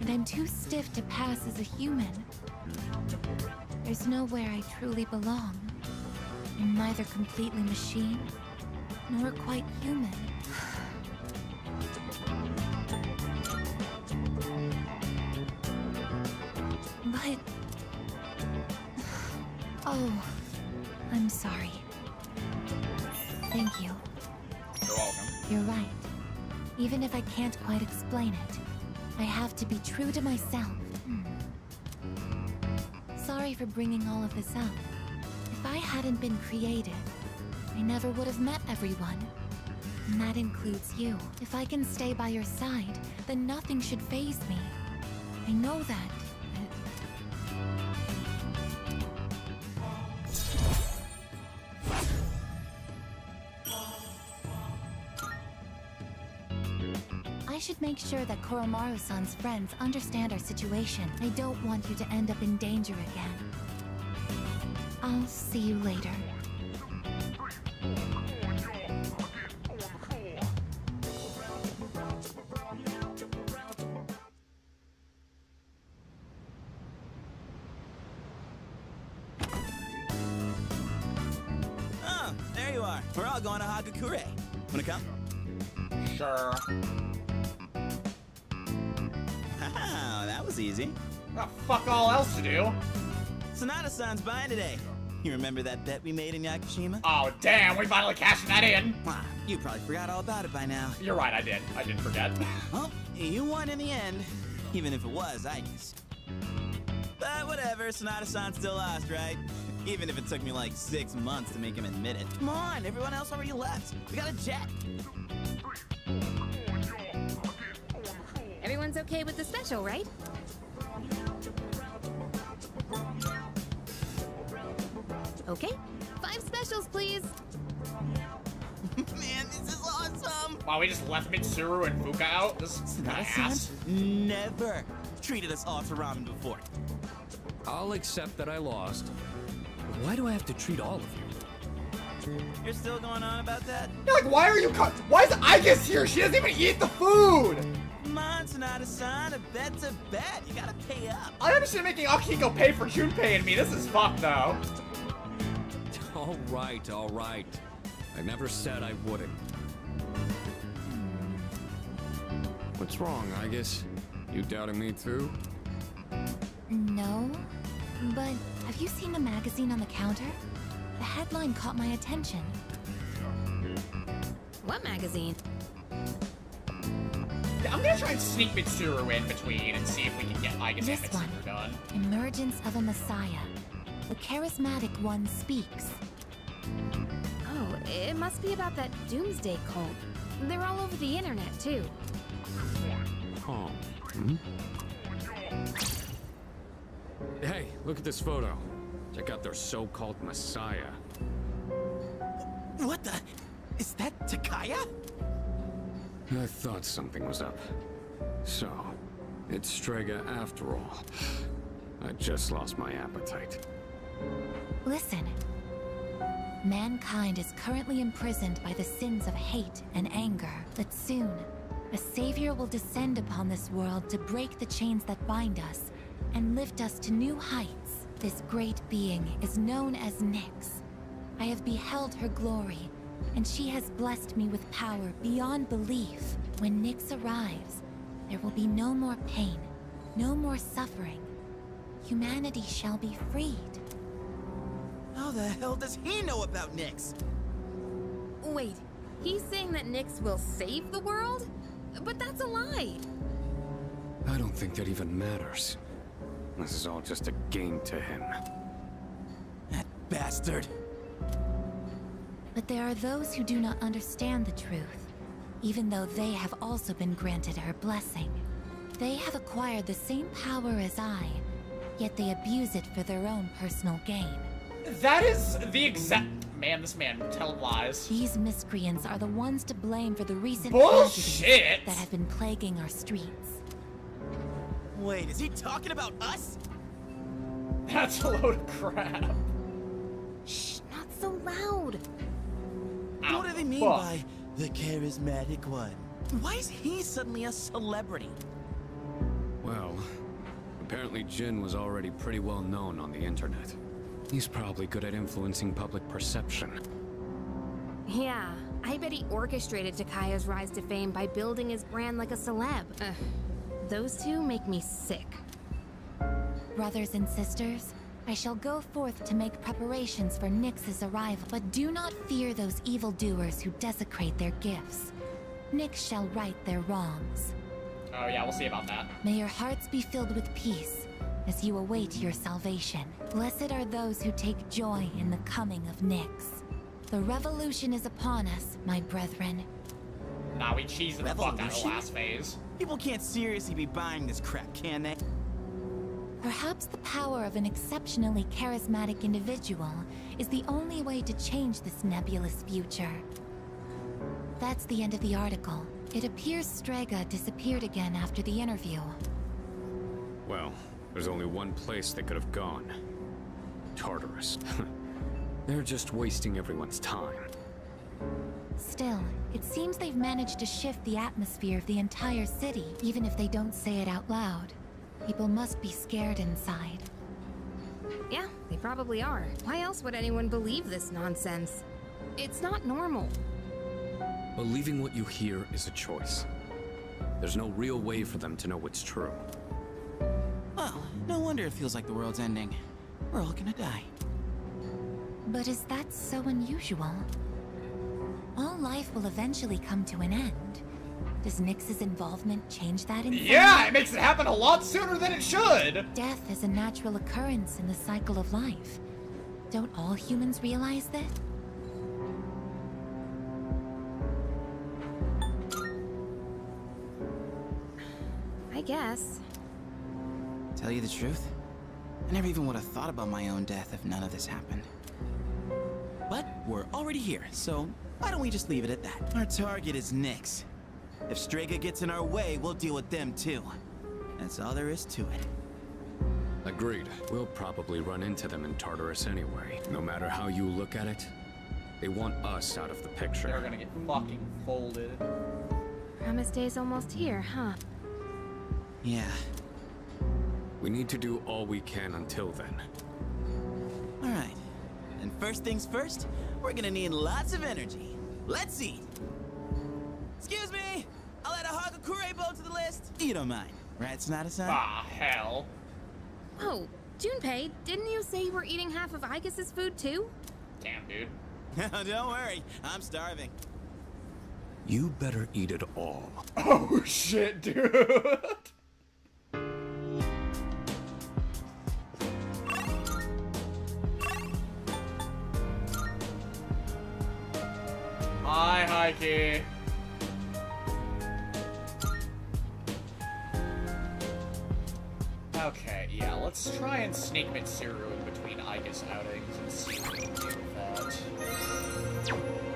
and I'm too stiff to pass as a human. There's nowhere I truly belong. I'm neither completely machine, nor quite human. But... Oh, I'm sorry. Thank you. You're welcome. You're right. Even if I can't quite explain it, I have to be true to myself. Hmm. Sorry for bringing all of this up. If I hadn't been created, I never would have met everyone. And that includes you. If I can stay by your side, then nothing should phase me. I know that. Should make sure that Koromaru-san's friends understand our situation. I don't want you to end up in danger again. I'll see you later. Oh, there you are. We're all going to Hagakure. Wanna come? Sure. Was easy. Got fuck all else to do. Sanada-san's buying today. You remember that bet we made in Yakushima? Oh, damn, we finally cashed that in. Wow, you probably forgot all about it by now. You're right, I did. I didn't forget. Well, you won in the end, even if it was Ike's. But whatever, Sanada-san still lost, right? Even if it took me like six months to make him admit it. Come on, everyone else already left. We got a jet. Everyone's okay with the special, right? Okay, five specials, please. Man, this is awesome! Wow, we just left Mitsuru and Fuuka out? This is Sanada-san ass. never treated us all to ramen before. I'll accept that I lost. But why do I have to treat all of you? You're still going on about that? You're like, why are you cut? Why is Aigis here? She doesn't even eat the food! Come on, Sanada-san, a bet's a bet. You gotta pay up. I understand making Akihiko pay for Junpei and me. This is fucked, though. All right, all right. I never said I wouldn't. Hmm. What's wrong, I guess? You doubting me too? No, but have you seen the magazine on the counter? The headline caught my attention. What magazine? I'm gonna try and sneak Mitsuru in between and see if we can get Aigis and This Mitsuru one. done. Emergence of a Messiah. The charismatic one speaks. Oh, it must be about that doomsday cult. They're all over the internet, too. Oh. Hmm? Hey, look at this photo. Check out their so-called messiah. What the? Is that Takaya? I thought something was up. So, it's Strega after all. I just lost my appetite. Listen. Mankind is currently imprisoned by the sins of hate and anger, but soon, a savior will descend upon this world to break the chains that bind us and lift us to new heights. This great being is known as Nyx. I have beheld her glory, and she has blessed me with power beyond belief. When Nyx arrives, there will be no more pain, no more suffering. Humanity shall be freed. How the hell does he know about Nyx? Wait, he's saying that Nyx will save the world? But that's a lie. I don't think that even matters. This is all just a game to him. That bastard. But there are those who do not understand the truth, even though they have also been granted her blessing. They have acquired the same power as I, yet they abuse it for their own personal gain. That is the exact. Man, this man telling lies. These miscreants are the ones to blame for the recent Bullshit! tragedies that have been plaguing our streets. Wait, is he talking about us? That's a load of crap. Shh, not so loud. Ow, what do they mean fuck. by the charismatic one? Why is he suddenly a celebrity? Well, apparently Jin was already pretty well known on the internet. He's probably good at influencing public perception. Yeah, I bet he orchestrated Takaya's rise to fame by building his brand like a celeb. Ugh. Those two make me sick. Brothers and sisters, I shall go forth to make preparations for Nyx's arrival, but do not fear those evildoers who desecrate their gifts. Nyx shall right their wrongs. Oh yeah, we'll see about that. May your hearts be filled with peace as you await your salvation. Blessed are those who take joy in the coming of Nyx. The revolution is upon us, my brethren. Nah, we cheesed the fuck out of Revolution? last phase. People can't seriously be buying this crap, can they? Perhaps the power of an exceptionally charismatic individual is the only way to change this nebulous future. That's the end of the article. It appears Strega disappeared again after the interview. Well, there's only one place they could have gone. Tartarus. They're just wasting everyone's time. Still, it seems they've managed to shift the atmosphere of the entire city, even if they don't say it out loud. People must be scared inside. Yeah, they probably are. Why else would anyone believe this nonsense? It's not normal. Believing what you hear is a choice. There's no real way for them to know what's true. Well, no wonder it feels like the world's ending. We're all gonna die. But is that so unusual? All life will eventually come to an end. Does Nyx's involvement change that in some Yeah, it makes it happen a lot sooner than it should. Death is a natural occurrence in the cycle of life. Don't all humans realize this? I guess. Tell you the truth, I never even would have thought about my own death if none of this happened. But we're already here, so why don't we just leave it at that? Our target is Nyx. If Strega gets in our way, we'll deal with them too. That's all there is to it. Agreed. We'll probably run into them in Tartarus anyway. No matter how you look at it, they want us out of the picture. They're gonna get fucking folded. Promise Day's almost here, huh? Yeah. We need to do all we can until then. Alright. And first things first, we're gonna need lots of energy. Let's eat! Excuse me! I'll add a Hagakure bow to the list. You don't mind, right, Sanada-san? Ah, hell. Oh, Junpei, didn't you say you were eating half of Aigis's food too? Damn, dude. don't worry, I'm starving. You better eat it all. Oh shit, dude. Hi, Heike. Okay, yeah, let's try and sneak Mitsuru in between Aigis outings and see what we can do with that.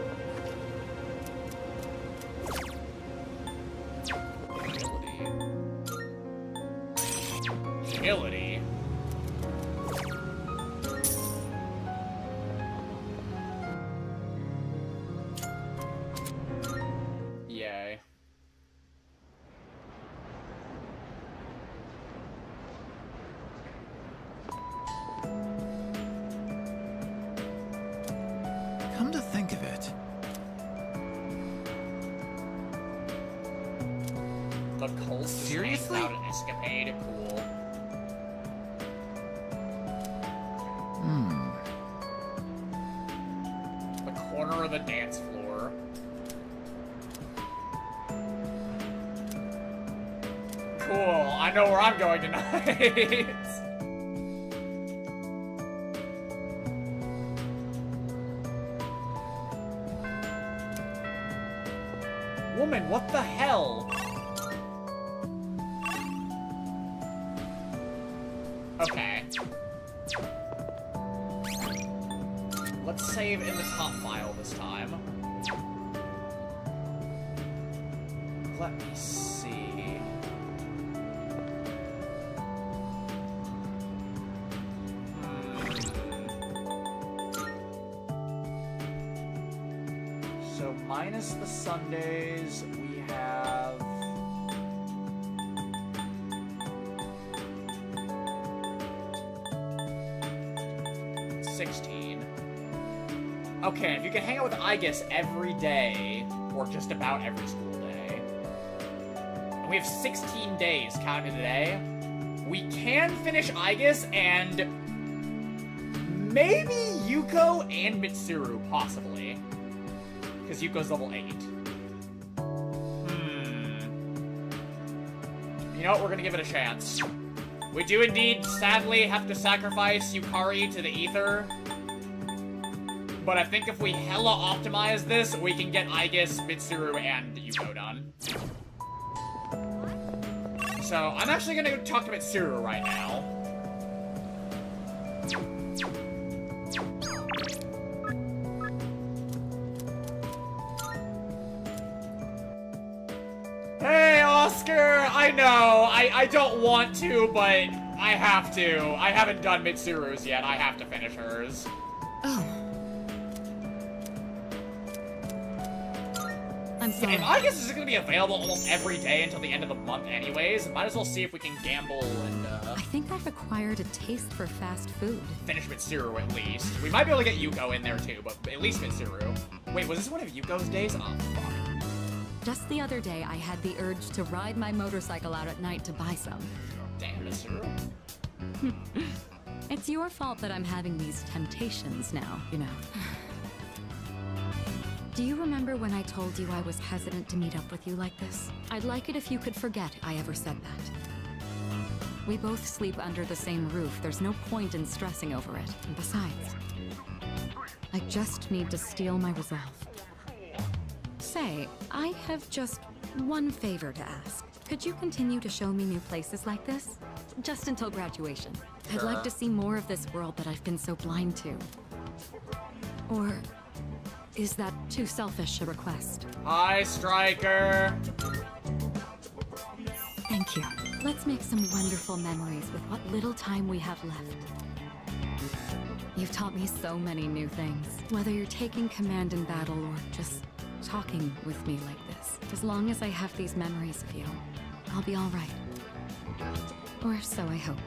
Going with Aigis every day, or just about every school day, we have 16 days counting today, we can finish Igus and maybe Yuko and Mitsuru, possibly. Because Yuko's level 8. Hmm. You know what? We're gonna give it a chance. We do indeed, sadly, have to sacrifice Yukari to the ether. But I think if we hella optimize this, we can get Aigis, Mitsuru, and Yuko done. So, I'm actually gonna go talk to Mitsuru right now. Hey, Oscar! I know, I, I don't want to, but I have to. I haven't done Mitsuru's yet. I have to finish hers. And I guess this is gonna be available almost every day until the end of the month anyways. Might as well see if we can gamble and, uh, I think I've acquired a taste for fast food. finish Mitsuru at least. We might be able to get Yuko in there too, but at least Mitsuru. Wait, was this one of Yuko's days? Oh, fuck. Just the other day, I had the urge to ride my motorcycle out at night to buy some. Damn, Mitsuru. It's your fault that I'm having these temptations now, you know. Do you remember when I told you I was hesitant to meet up with you like this? I'd like it if you could forget I ever said that. We both sleep under the same roof. There's no point in stressing over it. And besides, I just need to steel my resolve. Say, I have just one favor to ask. Could you continue to show me new places like this? Just until graduation. I'd like to see more of this world that I've been so blind to. Or is that too selfish a request? Hi, Striker. Thank you. Let's make some wonderful memories with what little time we have left. You've taught me so many new things. Whether you're taking command in battle or just talking with me like this. As long as I have these memories of you, I'll be all right. Or so I hope.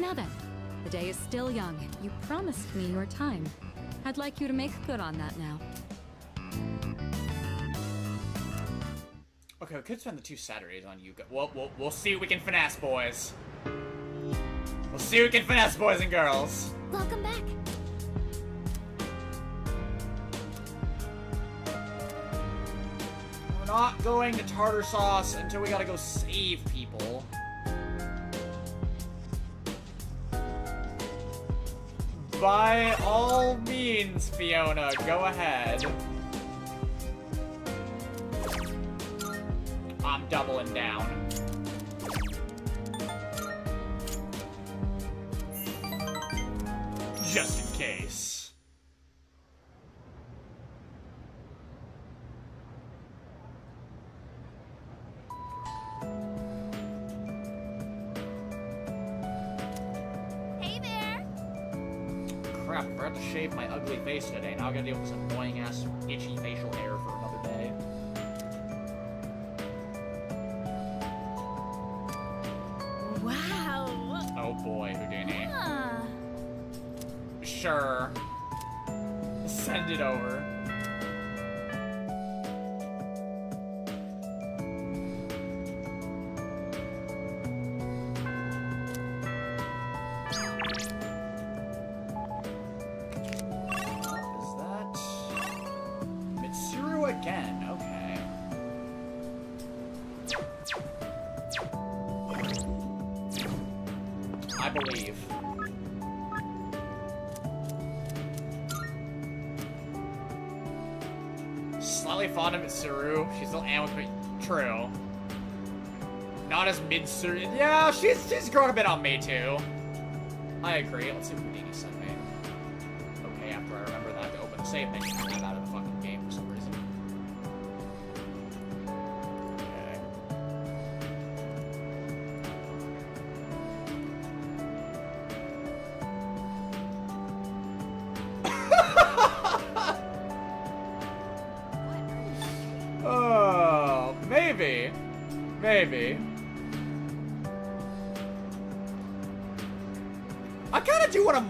Now then, the day is still young. You promised me your time. I'd like you to make good on that now. Okay, we could spend the two Saturdays on Yuka. We'll, we'll, we'll see what we can finesse, boys. We'll see what we can finesse, boys and girls. Welcome back. We're not going to tartar sauce until we gotta go save people. By all means, Fiona, go ahead. I'm doubling down. Just in case. Forgot to shave my ugly face today. Now I gotta deal with this annoying ass itchy facial hair for Mitsuru. She's still amicably true. Not as Mitsuru. Yeah, she's she's grown a bit on me too. I agree. Let's see what Houdini sent me. Okay, after I remember that to open the save menu,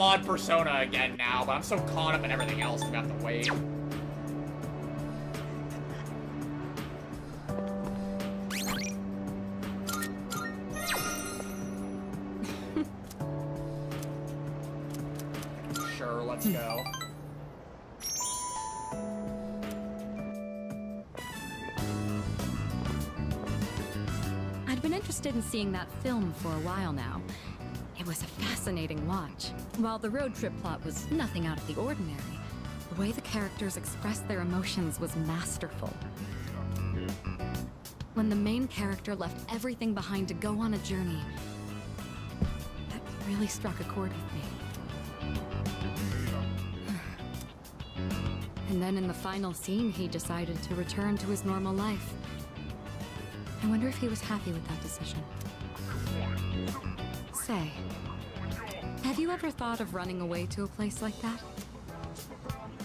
mod Persona again now, but I'm so caught up in everything else, I'm gonna have to wait. sure, let's go. I'd been interested in seeing that film for a while now. Fascinating watch. While the road trip plot was nothing out of the ordinary, the way the characters expressed their emotions was masterful. When the main character left everything behind to go on a journey, that really struck a chord with me. And then in the final scene, he decided to return to his normal life. I wonder if he was happy with that decision. Say, have you ever thought of running away to a place like that?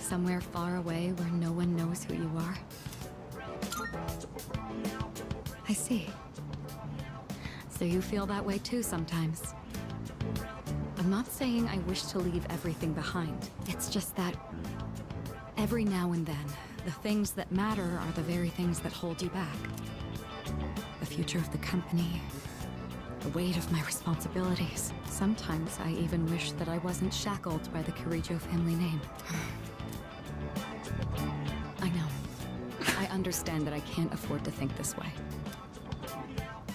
Somewhere far away where no one knows who you are? I see. So you feel that way too sometimes. I'm not saying I wish to leave everything behind. It's just that every now and then, the things that matter are the very things that hold you back. The future of the company, the weight of my responsibilities. Sometimes I even wish that I wasn't shackled by the Kirijo family name. I know. I understand that I can't afford to think this way.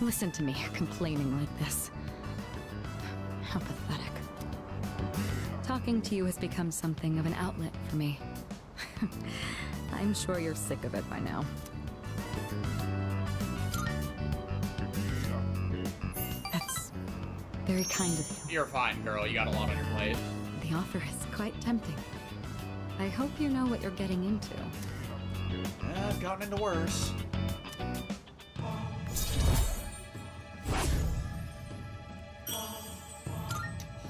Listen to me complaining like this. How pathetic. Talking to you has become something of an outlet for me. I'm sure you're sick of it by now. Very kind of you. You're fine, girl. You got a lot on your plate. The offer is quite tempting. I hope you know what you're getting into. Yeah, I've gotten into worse.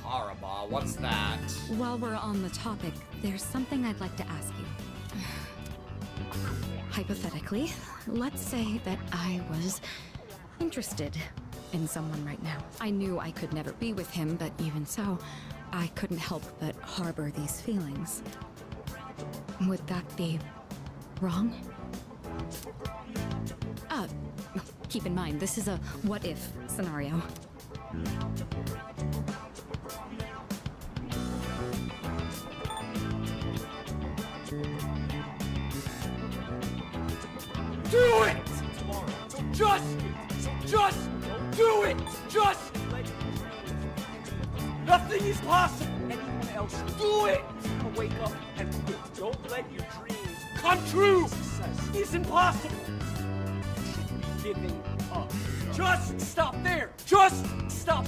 Haraba, what's that? While we're on the topic, there's something I'd like to ask you. Hypothetically, let's say that I was interested in someone right now. I knew I could never be with him, but even so, I couldn't help but harbor these feelings. Would that be wrong? Uh, keep in mind, this is a what-if scenario. Do it! Just, just do it! Just nothing is possible. Anyone else, do it! Wake up and. Don't let your dreams come true. Success is impossible. You should be giving up. Just stop there. Just stop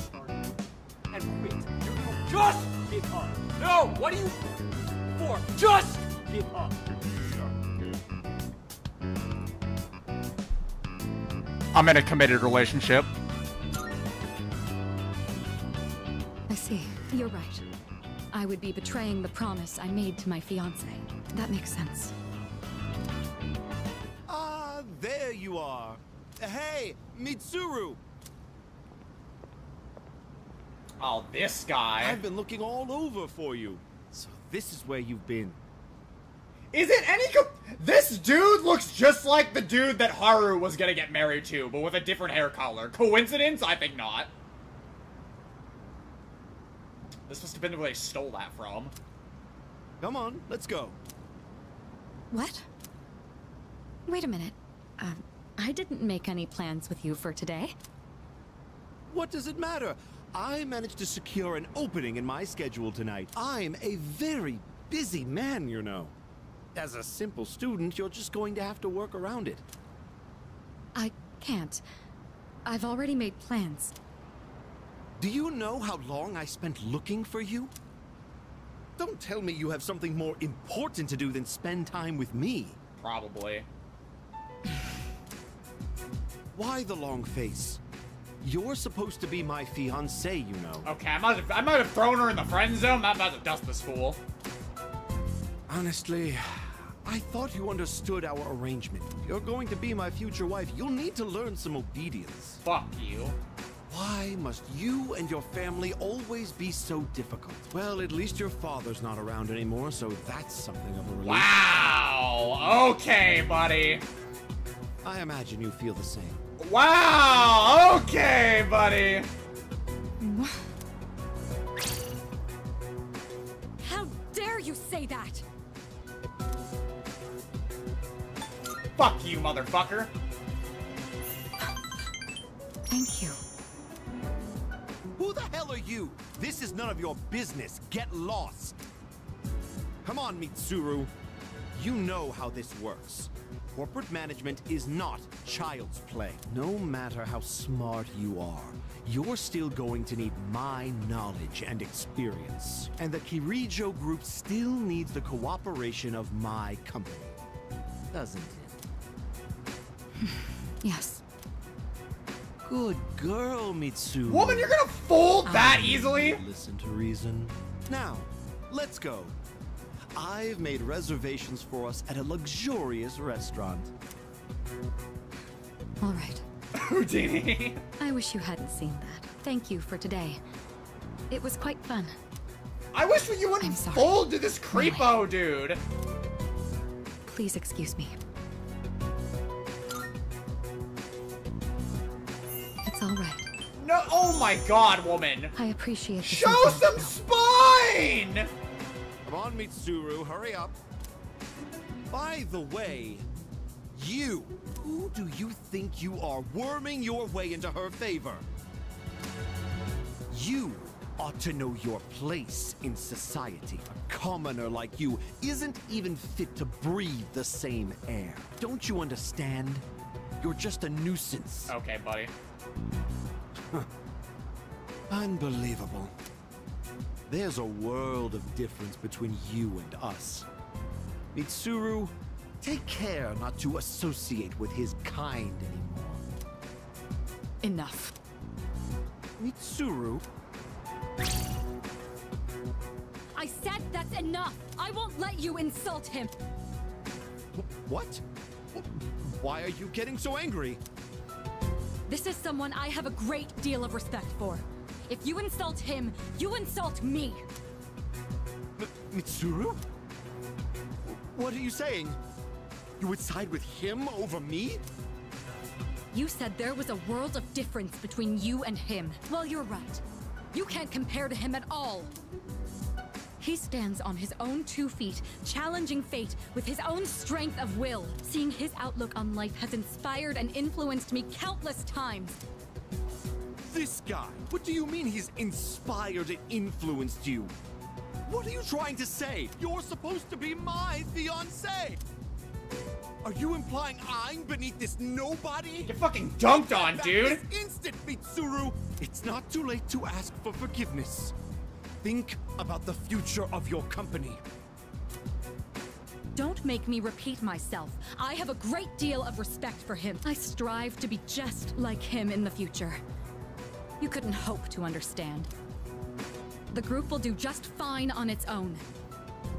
and quit. You just give up. No, what are you for? Just give up. I'm in a committed relationship. Would be betraying the promise I made to my fiance. That makes sense. Ah, there you are. Hey, Mitsuru! Oh, this guy. I've been looking all over for you. So this is where you've been. Is it any co- This dude looks just like the dude that Haru was gonna get married to, but with a different hair color. Coincidence? I think not. This must have been where they stole that from. Come on, let's go. What? Wait a minute. Um, I didn't make any plans with you for today. What does it matter? I managed to secure an opening in my schedule tonight. I'm a very busy man, you know. As a simple student, you're just going to have to work around it. I can't. I've already made plans. Do you know how long I spent looking for you? Don't tell me you have something more important to do than spend time with me. Probably. Why the long face? You're supposed to be my fiancé, you know. Okay, I might have, I might have thrown her in the friend zone. I'm about to dust this fool. Honestly, I thought you understood our arrangement. You're going to be my future wife. You'll need to learn some obedience. Fuck you. Why must you and your family always be so difficult? Well, at least your father's not around anymore, so that's something of a relief. Wow. Okay, buddy. I imagine you feel the same. Wow. Okay, buddy. How dare you say that? Fuck you, motherfucker. Thank you. Who the hell are you? This is none of your business. Get lost. Come on, Mitsuru. You know how this works. Corporate management is not child's play. No matter how smart you are, you're still going to need my knowledge and experience. And the Kirijo Group still needs the cooperation of my company. Doesn't it? Yes. Good girl, Mitsuru. Woman, you're gonna fold that easily? Listen to reason. Now, let's go. I've made reservations for us at a luxurious restaurant. All right. Houdini. I wish you hadn't seen that. Thank you for today. It was quite fun. I wish you wouldn't fold to this creepo dude. Please excuse me. Oh my god, woman! I appreciate the Show some spine! Come on, Mitsuru, hurry up. By the way, you, who do you think you are worming your way into her favor? You ought to know your place in society. A commoner like you isn't even fit to breathe the same air. Don't you understand? You're just a nuisance. Okay, buddy. Unbelievable. There's a world of difference between you and us. Mitsuru, take care not to associate with his kind anymore. Enough. Mitsuru? I said that's enough! I won't let you insult him! What? Why are you getting so angry? This is someone I have a great deal of respect for. If you insult him, you insult me! M Mitsuru? What are you saying? You would side with him over me? You said there was a world of difference between you and him. Well, you're right. You can't compare to him at all. He stands on his own two feet, challenging fate with his own strength of will. Seeing his outlook on life has inspired and influenced me countless times. This guy? What do you mean he's inspired and influenced you? What are you trying to say? You're supposed to be my fiancé! Are you implying I'm beneath this nobody? You're fucking dunked on, dude! This instant, Mitsuru! It's not too late to ask for forgiveness. Think about the future of your company. Don't make me repeat myself. I have a great deal of respect for him. I strive to be just like him in the future. You couldn't hope to understand. The group will do just fine on its own.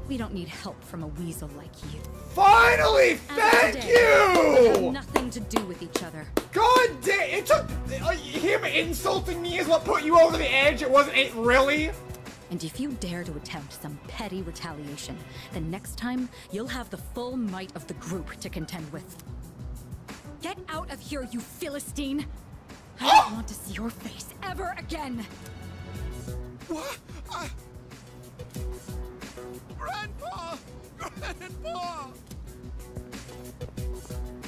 We don't need help from a weasel like you. Finally! Thank today, you! nothing to do with each other. God damn! It took uh, him insulting me is what put you over the edge. It wasn't it really. And if you dare to attempt some petty retaliation, then next time you'll have the full might of the group to contend with. Get out of here, you Philistine! I don't want to see your face ever again! What? I... Grandpa! Grandpa!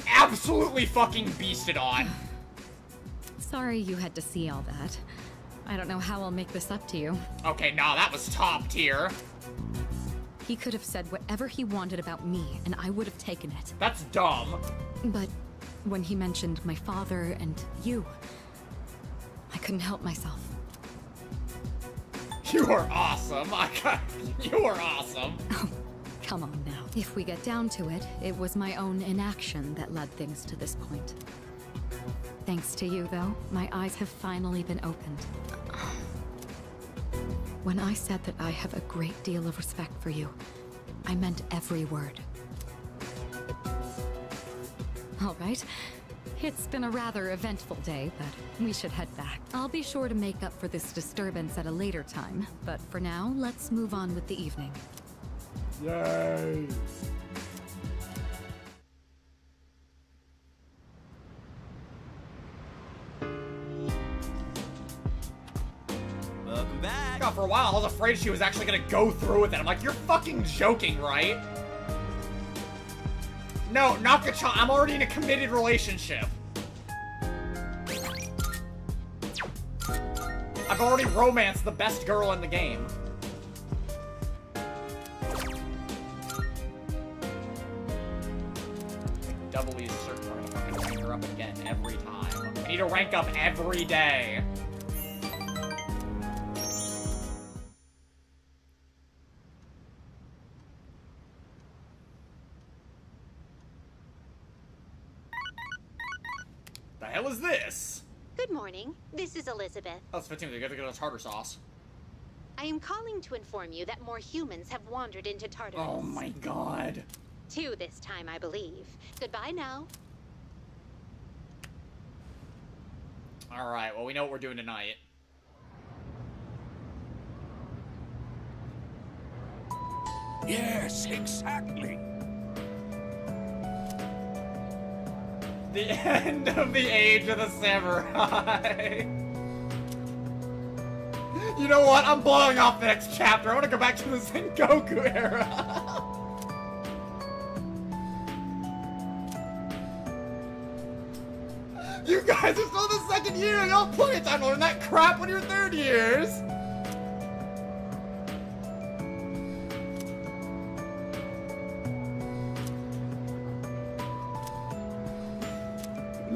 Absolutely fucking beasted on. Sorry you had to see all that. I don't know how I'll make this up to you. Okay, nah, that was top tier. He could have said whatever he wanted about me, and I would have taken it. That's dumb. But when he mentioned my father and you, I couldn't help myself. You are awesome. I got, you are awesome. Oh, come on now. If we get down to it, it was my own inaction that led things to this point. Thanks to you, though, my eyes have finally been opened. When I said that I have a great deal of respect for you, I meant every word. All right. It's been a rather eventful day, but we should head back. I'll be sure to make up for this disturbance at a later time, but for now, let's move on with the evening. Yay! Welcome back. God, for a while, I was afraid she was actually gonna go through with it. I'm like, you're fucking joking, right? No, Naka-chan, I'm already in a committed relationship. I've already romanced the best girl in the game. Double is certain we're gonna fucking rank her up again every time. I need to rank up every day. Hell is this? Good morning. This is Elizabeth. Oh, it's 15. They gotta get a tartar sauce. I am calling to inform you that more humans have wandered into Tartarus. Oh my god. Two this time, I believe. Goodbye now. Alright, well, we know what we're doing tonight. Yes, exactly. The end of the Age of the Samurai. You know what? I'm blowing off the next chapter. I want to go back to the Sengoku era. you guys are still in the second year. Y'all plenty of time to learn that crap when you're third years.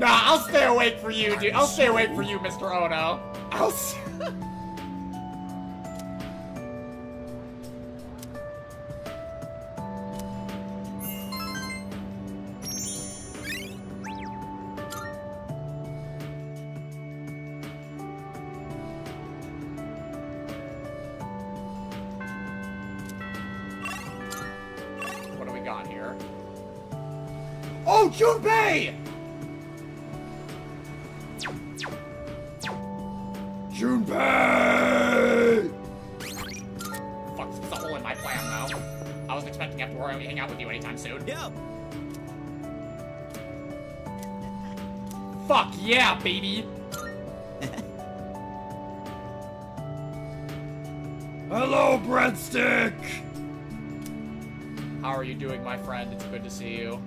Nah, I'll stay awake for you, dude. I'll stay awake for you, Mr. Ono. I'll. What do we got here? Oh, Junpei! Junpei! Fuck, there's a hole in my plan now. I wasn't expecting to have to worry hang out with you anytime soon. Yo! Fuck yeah, baby! Hello, breadstick! How are you doing, my friend? It's good to see you.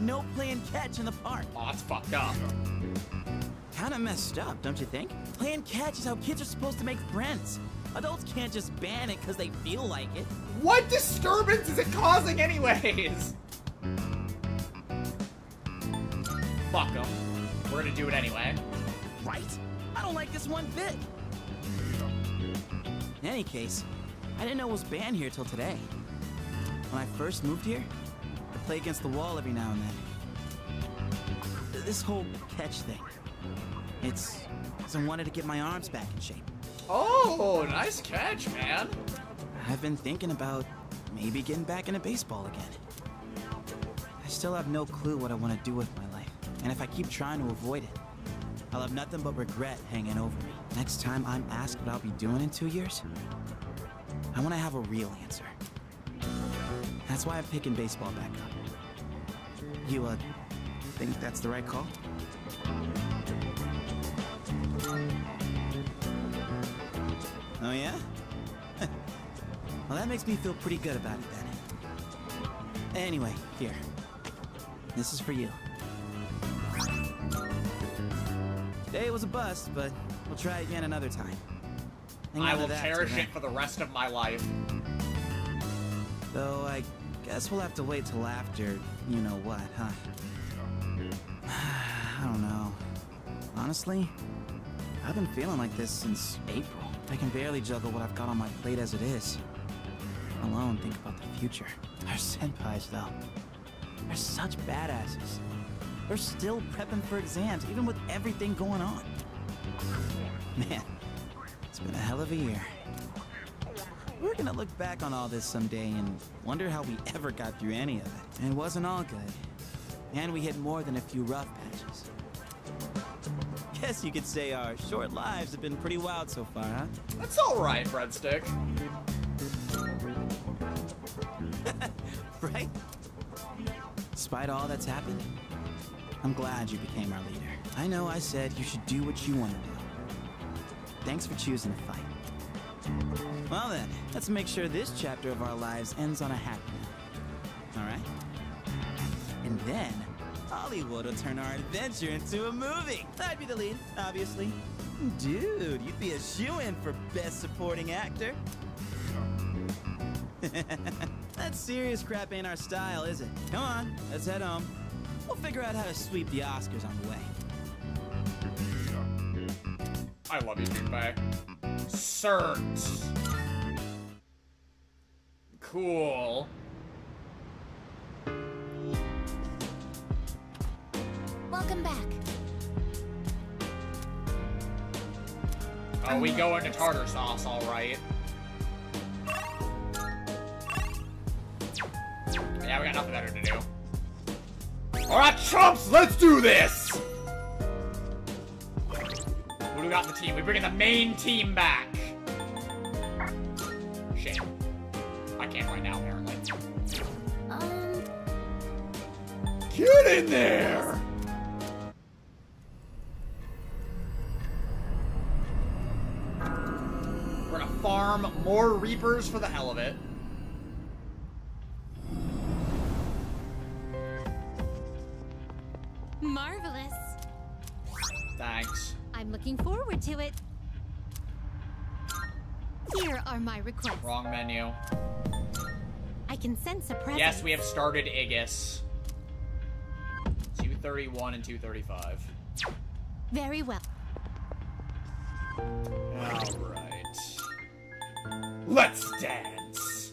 No playing catch in the park. Oh, it's fucked up. Kinda messed up, don't you think? Playing catch is how kids are supposed to make friends. Adults can't just ban it because they feel like it. What disturbance is it causing anyways? Fuck them. We're gonna do it anyway. Right? I don't like this one bit. In any case, I didn't know it was banned here till today. When I first moved here, play against the wall every now and then. This whole catch thing. It's because I wanted to get my arms back in shape. Oh, nice catch, man. I've been thinking about maybe getting back into baseball again. I still have no clue what I want to do with my life, and if I keep trying to avoid it, I'll have nothing but regret hanging over me. Next time I'm asked what I'll be doing in two years, I want to have a real answer. That's why I'm picking baseball back up. You, uh, think that's the right call? Oh, yeah? well, that makes me feel pretty good about it then. Anyway, here. This is for you. Today was a bust, but we'll try again another time. I will cherish then. it for the rest of my life. Though I guess we'll have to wait till after you know what, huh? I don't know. Honestly, I've been feeling like this since April. I can barely juggle what I've got on my plate as it is. Alone think about the future. Our senpais, though. They're such badasses. They're still prepping for exams, even with everything going on. Man, it's been a hell of a year. We're gonna look back on all this someday and wonder how we ever got through any of it. And it wasn't all good. And we hit more than a few rough patches. Guess you could say our short lives have been pretty wild so far, huh? That's alright, breadstick. right? Despite all that's happened, I'm glad you became our leader. I know I said you should do what you want to do. Thanks for choosing to fight. Well then, let's make sure this chapter of our lives ends on a happy note. Alright? And then, Hollywood will turn our adventure into a movie. I'd be the lead, obviously. Dude, you'd be a shoe-in for Best Supporting Actor. that serious crap ain't our style, is it? Come on, let's head home. We'll figure out how to sweep the Oscars on the way. I love you, Junpei. Cert. Cool. Welcome back. Oh, we go into tartar sauce, alright. Yeah, we got nothing better to do. Alright, chumps, let's do this! What do we got in the team? We bring in the main team back. Shit. I can't right now, apparently. Um... Get in there! We're gonna farm more Reapers for the hell of it. Marvelous. Thanks. I'm looking forward to it. Here are my requests. Wrong menu. I can sense a presence. Yes, we have started Aigis. 231 and 235. Very well. Alright. Let's dance!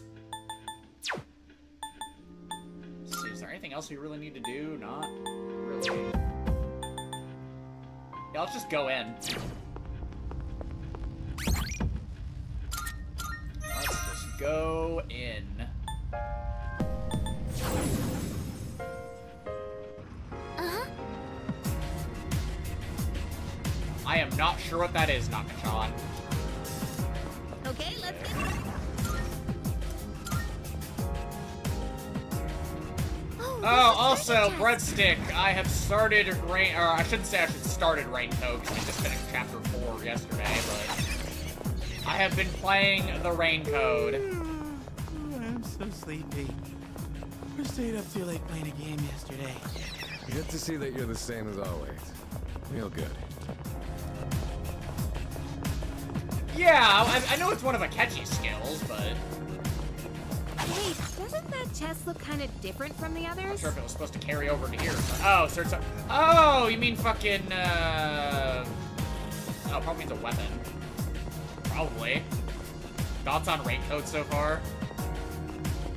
See, is there anything else we really need to do? Not really. Yeah, let's just go in. Let's just go in. Uh-huh. I am not sure what that is, Nakachan. Okay, let's get Oh, also, Breadstick, I have started Rain, or I shouldn't say I should started Rain Code, because I just finished Chapter 4 yesterday, but I have been playing the Rain Code. I'm so sleepy. We stayed up too late playing a game yesterday. Good to see that you're the same as always. Real good. Yeah, I, I know it's one of Akechi's skills, but Wait, doesn't that chest look kind of different from the others? I'm others? not sure if it was supposed to carry over to here. Oh, so it's a, Oh, you mean fucking, uh... Oh, probably means a weapon. Probably. Thoughts on Rain Code so far?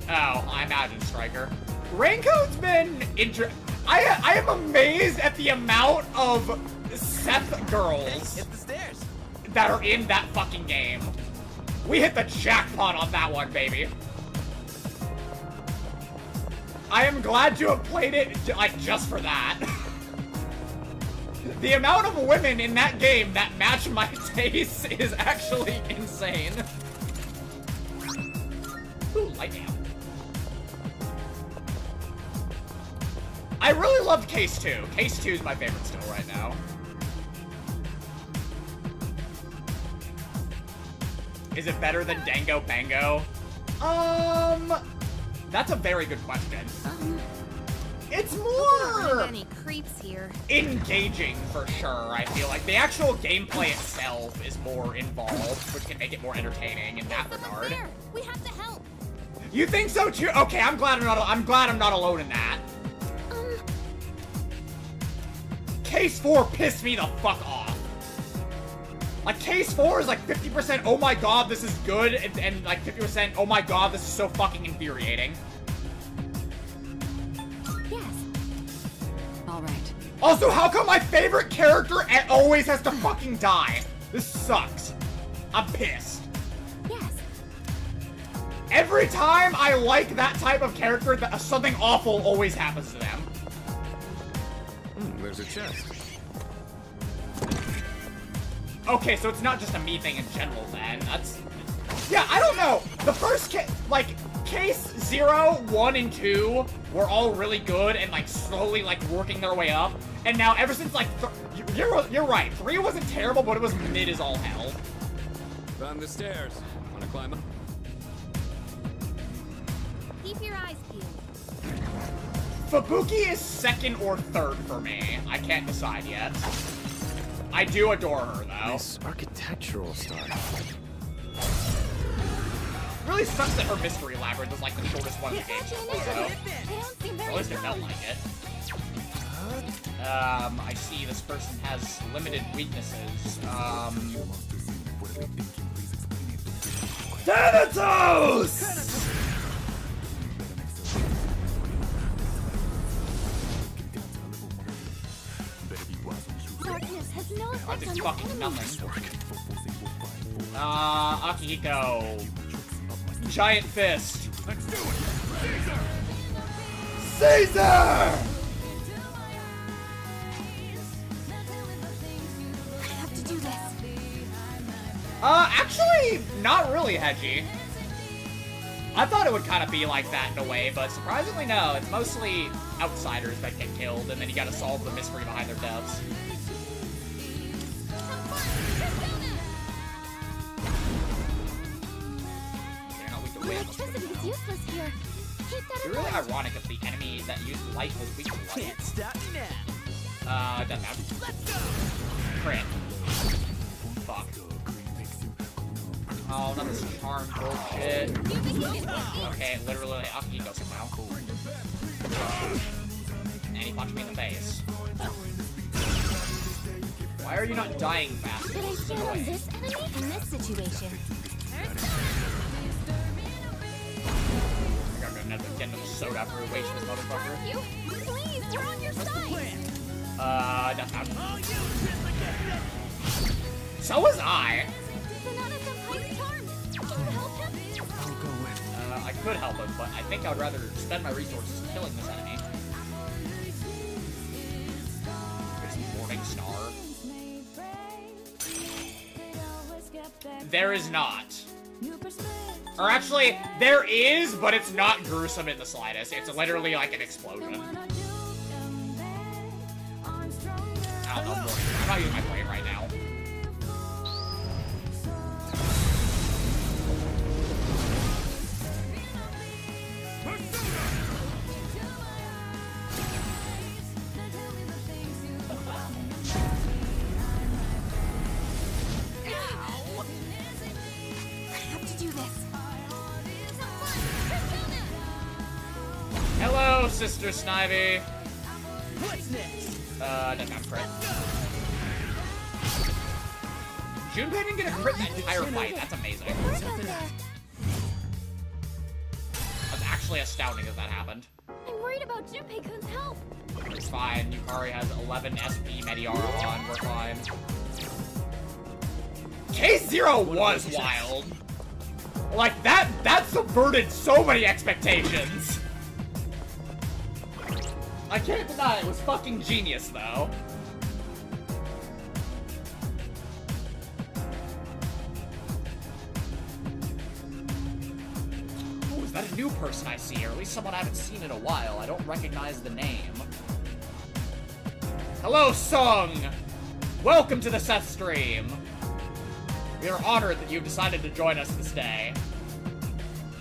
Oh, I imagine Striker. Rain Code's been inter- I I am amazed at the amount of Seth girls Hit the stairs. that are in that fucking game. We hit the jackpot on that one, baby. I am glad to have played it like just for that. the amount of women in that game that match my taste is actually insane. Ooh, light amp. I really loved Case 2. Case 2 is my favorite still right now. Is it better than Dango Bango? Um, that's a very good question. It's Find more any creeps here. engaging for sure, I feel like. The actual gameplay itself is more involved, which can make it more entertaining in that regard. there. We have to help. You think so too? Okay, I'm glad I'm not I'm glad I'm not alone in that. Um, Case 4 pissed me the fuck off. Like, Case 4 is like 50% oh my god, this is good, and, and like 50% oh my god, this is so fucking infuriating. yes. All right. Also, how come my favorite character always has to fucking die? This sucks. I'm pissed. Yes. Every time I like that type of character, th- something awful always happens to them. Hmm, there's a chest. Okay, so it's not just a me thing in general then. That's... Yeah, I don't know. The first ca- like, case 0, 1, and 2 were all really good and, like, slowly, like, working their way up. And now, ever since, like, th- you're, you're right. 3 wasn't terrible, but it was mid as all hell. Found the stairs. Wanna climb up? Keep your eyes peeled. Fubuki is second or third for me. I can't decide yet. I do adore her, though. Nice architectural style. Really sucks that her mystery labyrinth is like the shortest one in the game. Catch an so- incident. They don't seem Or very at least it felt like it. Um, I see this person has limited weaknesses. Um. Thanatos! Darkness has no I effect did on your fucking enemies. nothing. Uh, Akihiko. Giant fist. Let's do it! Caesar! I have to do this. Uh, actually, not really, Hedgie. I thought it would kind of be like that in a way, but surprisingly, no. It's mostly outsiders that get killed, and then you gotta solve the mystery behind their deaths. Electricity is useless here. Keep that It's in really mind. ironic if the enemy that used light was weak to light. Can't stop now. Uh, doesn't matter. Let's Crit. Fuck. Oh, another charm bullshit. Okay, literally, I'll ego somehow. And he punched me in the face. Why are you not dying faster? Should I This stand on this enemy in this situation? I gotta go another get another soda after we waste this motherfucker. You, please, we're on your side. Uh, that's not. So was I. Sanada Senpai's charmed. Can you help him? Uh, I could help him, but I think I would rather spend my resources killing this enemy. There's Morning Star. There is not. Or actually, there is, but it's not gruesome in the slightest. It's literally like an explosion. I don't know, I'm not using my Hello, Sister Snivy. What's next? Uh, no, not crit. Junpei didn't get a crit that entire fight. That's amazing. That's actually astounding as that happened. I'm worried about Junpei-kun's health. It's fine. Yukari has 11 SP Mediara on. We're fine. K0 was wild. Like, that, that subverted so many expectations. I can't deny it was fucking genius, though. Oh, is that a new person I see? Or at least someone I haven't seen in a while. I don't recognize the name. Hello, Sung! Welcome to the Seth stream. We are honored that you've decided to join us this day.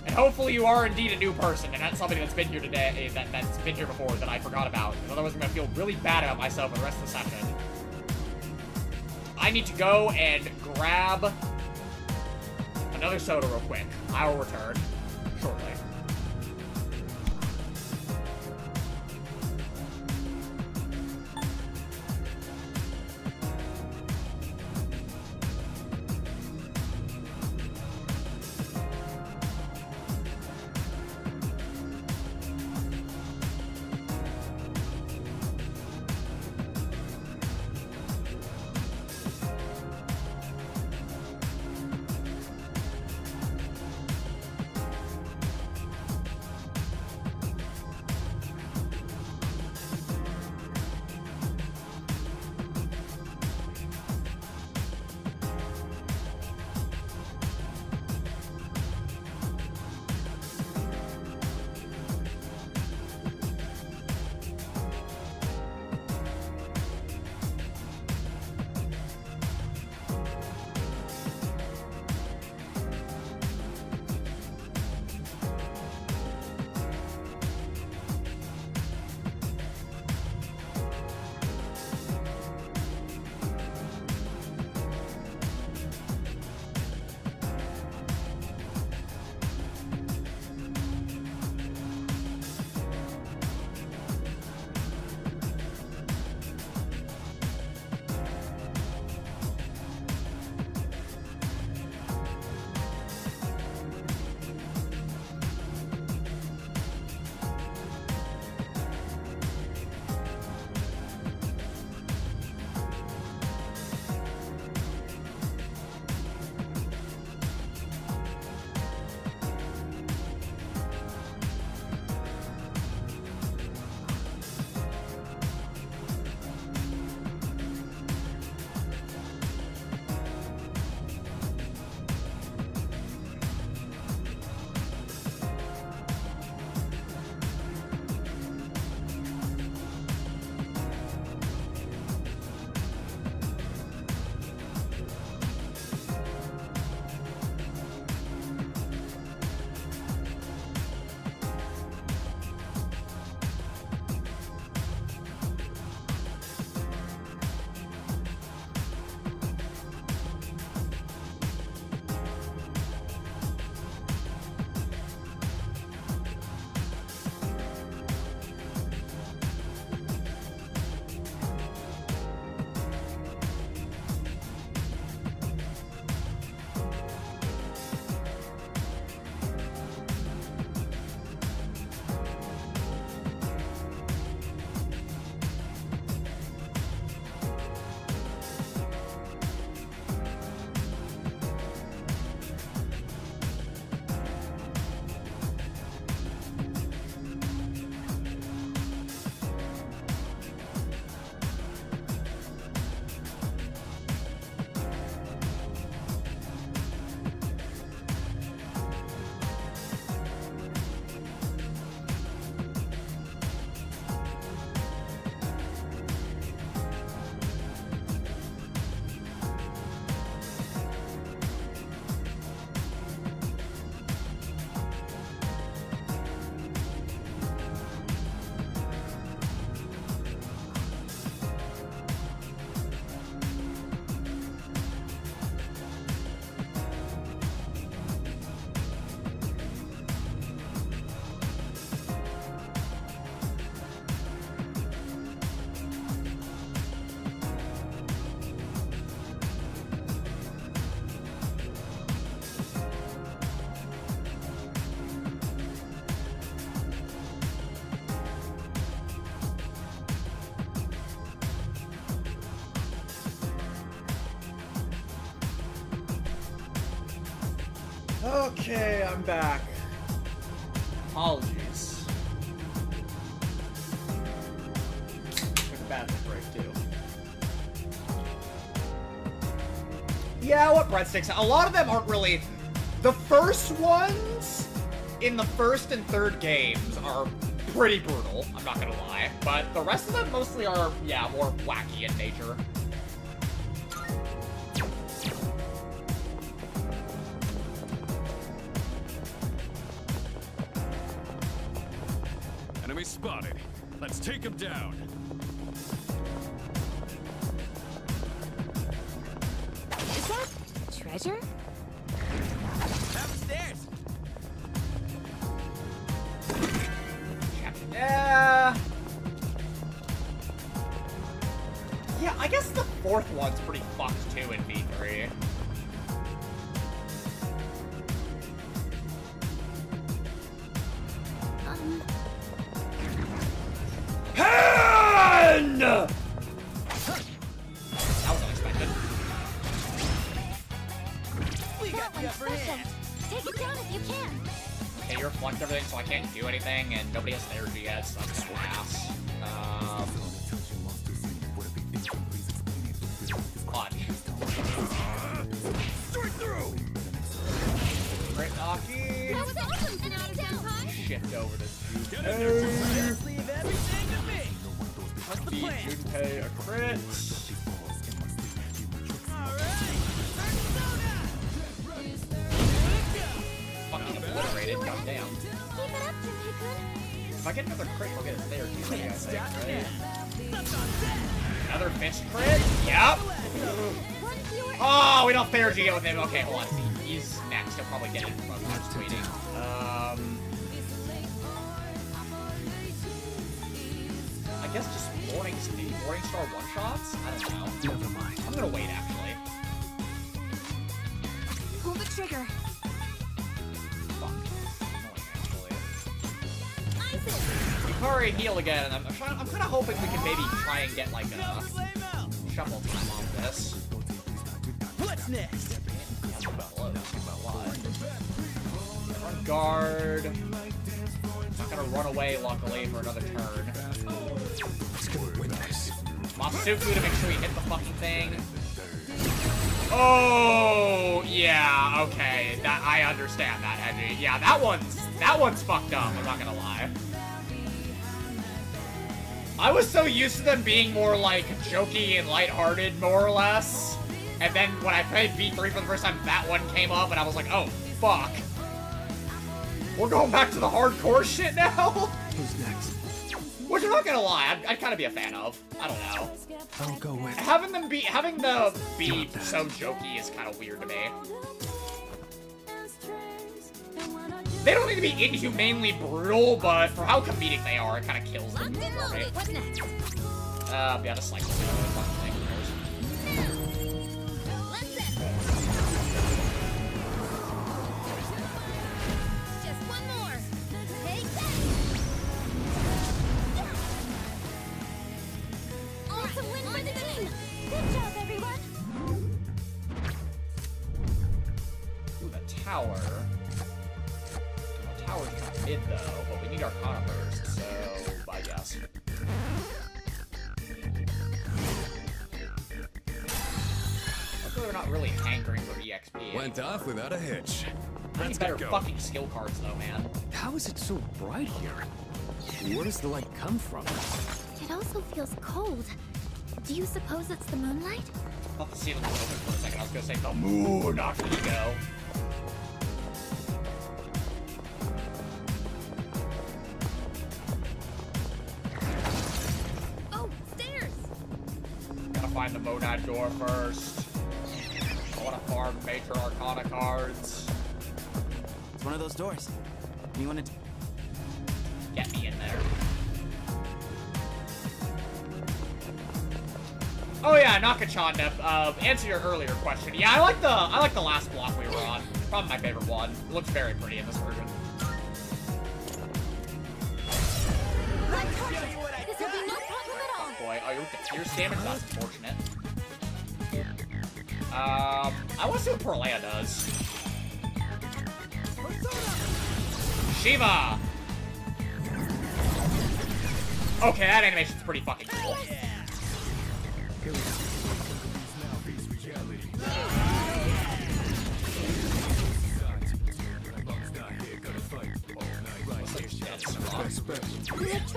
And hopefully you are indeed a new person, and not somebody that's been here today, eh, that, that's been here before that I forgot about. Because otherwise I'm gonna feel really bad about myself for the rest of the session. I need to go and grab another soda real quick. I will return shortly. Okay, I'm back. Apologies. Took a bathroom break, too. Yeah, what breadsticks? A lot of them aren't really... The first ones in the first and third games are pretty brutal, I'm not gonna lie. But the rest of them mostly are, yeah, more wacky in nature. Heal again, and I'm, I'm, trying, I'm kind of hoping we can maybe try and get, like, a shuffle time on this. What's next? Run guard. Not gonna run away, luckily, for another turn. Let's go win this. Masuku to make sure you hit the fucking thing. Oh, yeah, okay. That I understand that, Hedgie. Yeah, that one's that one's fucked up, I'm not gonna lie. I was so used to them being more like jokey and lighthearted, more or less. And then when I played V3 for the first time, that one came up, and I was like, oh, fuck. We're going back to the hardcore shit now? Who's next? Which I'm not gonna lie, I'd, I'd kind of be a fan of. I don't know. I'll go with. Having them be having the be so jokey is kind of weird to me. They don't need to be inhumanely brutal, but for how comedic they are, it kind of kills them for me. What's next? Uh, yeah, just like EXP. Went off without a hitch. I need Let's better go. fucking skill cards though, man. How is it so bright here? Where does the light come from? It also feels cold. Do you suppose it's the moonlight? I thought the ceiling was open for a second. I was gonna say the moon, not the ego. Oh, stairs! Gotta find the Monad door first. I farm Major Arcana cards. It's one of those doors. You want to? Get me in there. Oh yeah, Nakachanda. Uh, answer your earlier question. Yeah, I like the I like the last block we were on. Probably my favorite one. It looks very pretty in this version. This will be no problem at all. Boy, oh, your fierce damage. That's unfortunate. Um, I want to see what Perlea does. Shiva! Okay, that animation's pretty fucking cool.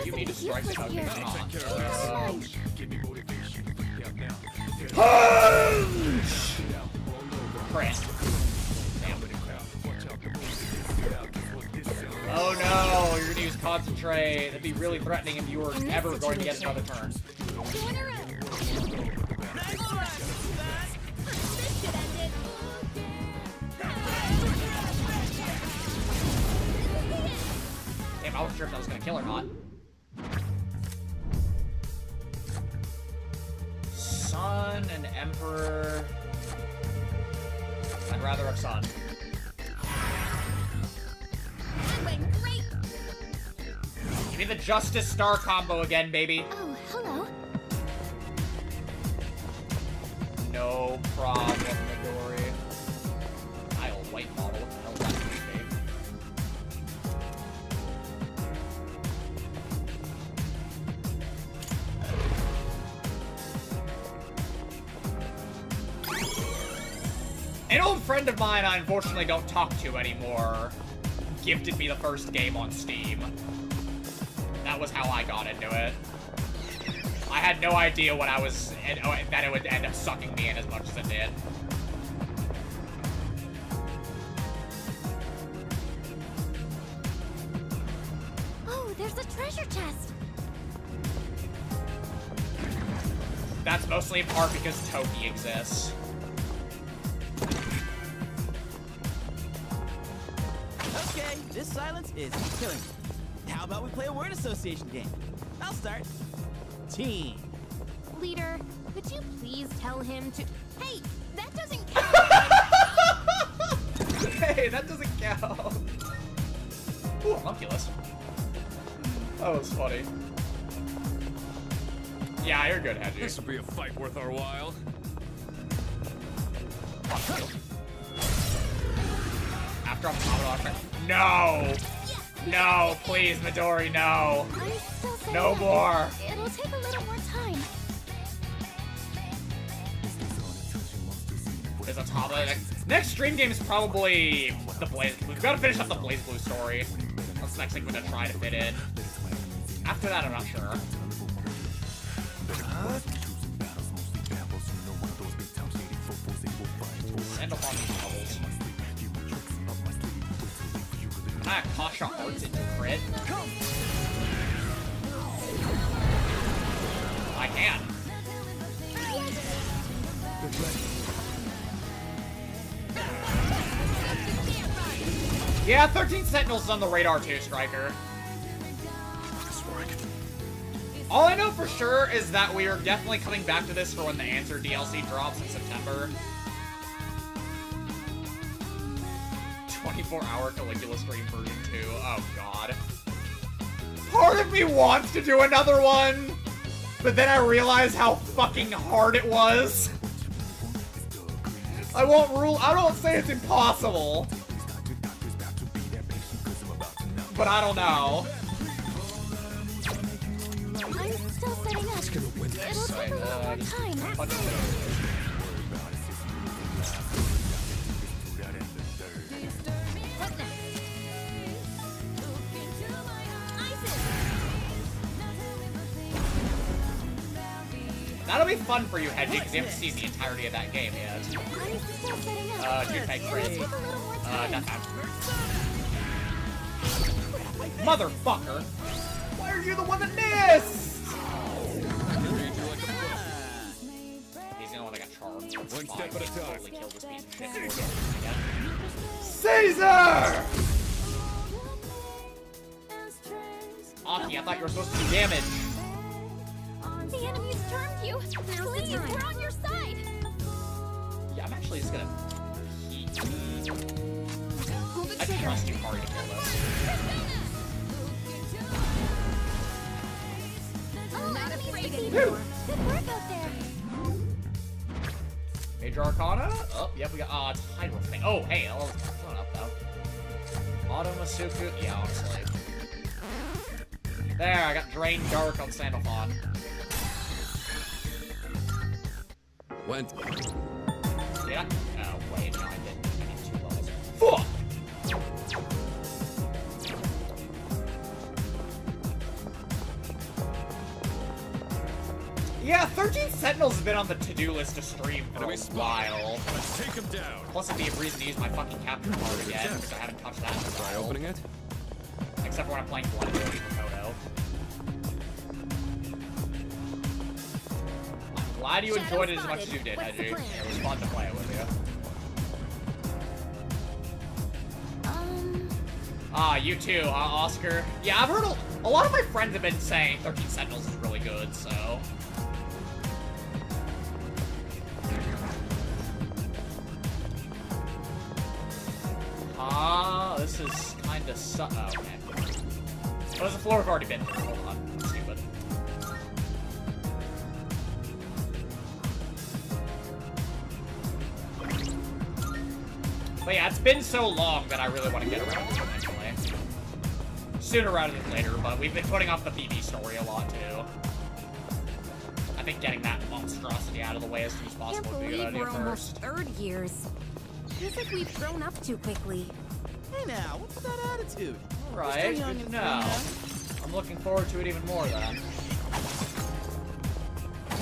You need to strike out. Punch! Crit. Oh no, you're gonna use concentrate. That'd be really threatening if you were ever going to get another turn. Damn, I wasn't sure if that was gonna kill or not. Sun and Emperor. I'd rather have Sun. Give me the Justice Star combo again, baby. Oh, hello. No problem, Midori. Isle white model. What the hell An old friend of mine I unfortunately don't talk to anymore gifted me the first game on Steam. That was how I got into it. I had no idea what I was, oh, that it would end up sucking me in as much as it did. Oh, there's a treasure chest. That's mostly in part because Toki exists. Okay, this silence is killing me. How about we play a word association game? I'll start. Team. Leader, could you please tell him to. Hey, that doesn't count! hey, that doesn't count. Ooh, homunculus. That was funny. Yeah, you're good, Hedgie. This will be a fight worth our while. After I'm Commodore. No! No, please, Midori, no. I'm still setting No more. It'll take a little more time. There's a top next, next stream game is probably the BlazBlue. We've got to finish up the BlazBlue story. That's the next thing we're gonna try to fit in. After that, I'm not sure. Send up on these Ah, crit. I can. Yeah, 13 Sentinels is on the radar too, Striker. All I know for sure is that we are definitely coming back to this for when the Answer DLC drops in September. 24-hour Caligula stream version 2. Oh, God. Part of me wants to do another one, but then I realize how fucking hard it was. I won't rule- I don't say it's impossible. But I don't know. I'm still setting up. It'll take a little more time. That'll be fun for you, Hedgie, because you haven't seen the entirety of that game yet. I'm still setting up. Uh, Junpei crit. It'll take a little more Uh, time. death time. Motherfucker! Why are you the one that missed? He's the only one that got charged. That's One step at a time. totally killed this piece of shit. We'll get it again. Caesar! Aki, I thought you were supposed to do damage. The enemy's charmed you. Please, we're on your side. Yeah, I'm actually just gonna heat you. I trust you, Kari, to kill this. Oh, not afraid anymore. Good work out there. Major Arcana? Oh, yep, we got. Ah, it's Hydro thing. Oh, hey, I'll put it up though. Auto Masuku? Yeah, honestly. There, I got Drain Dark on Sandalphon. Went. Did I? Oh, wait, no, I didn't. I need two levels. Fuck! Yeah, 13 Sentinels has been on the to-do list to stream for a while. Let's take him down. Plus, it'd be a reason to use my fucking capture card again, because I haven't touched that in a Try while. opening it? Except for when I'm playing Blood glad you enjoyed it as much as you did, Hedgie. It was fun to play it with you. Um, Ah, you too, uh, Oscar. Yeah, I've heard a, a lot of my friends have been saying 13 Sentinels is really good, so... Ah, this is kinda su- oh, okay. What has the floor have already been through? Hold on. But yeah, it's been so long that I really want to get around to it eventually. Sooner rather than later, but we've been putting off the BB story a lot too. I think getting that monstrosity out of the way as soon as possible would be a good believe idea we're almost first. third years. Feels like we've grown up too quickly. Hey now, what's with that attitude? Right, Still young good to know. I'm looking forward to it even more then.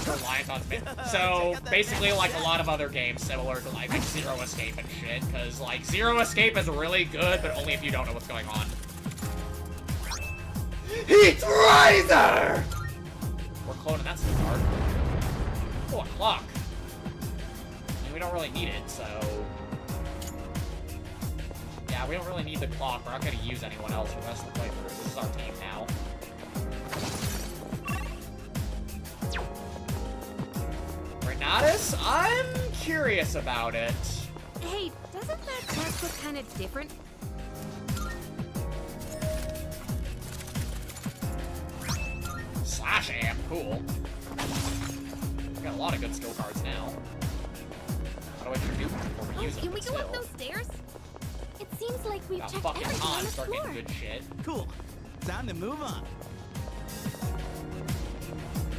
So Lionson's been so basically like a lot of other games similar to like Zero Escape and shit, because like Zero Escape is really good, but only if you don't know what's going on. Heat Riser! We're cloning that so hard. Oh, a clock. And we don't really need it, so yeah, we don't really need the clock. We're not going to use anyone else for the rest of the playthrough. This is our team now. Renatus, I'm curious about it. Hey, doesn't that test look kind of different? Slash amp, cool. We've got a lot of good skill cards now. How do I introduce them before we Oh, use them? can we but go up those stairs? It seems like we've Got checked fucking everything on on, the start floor. getting good shit. Cool. Time to move on.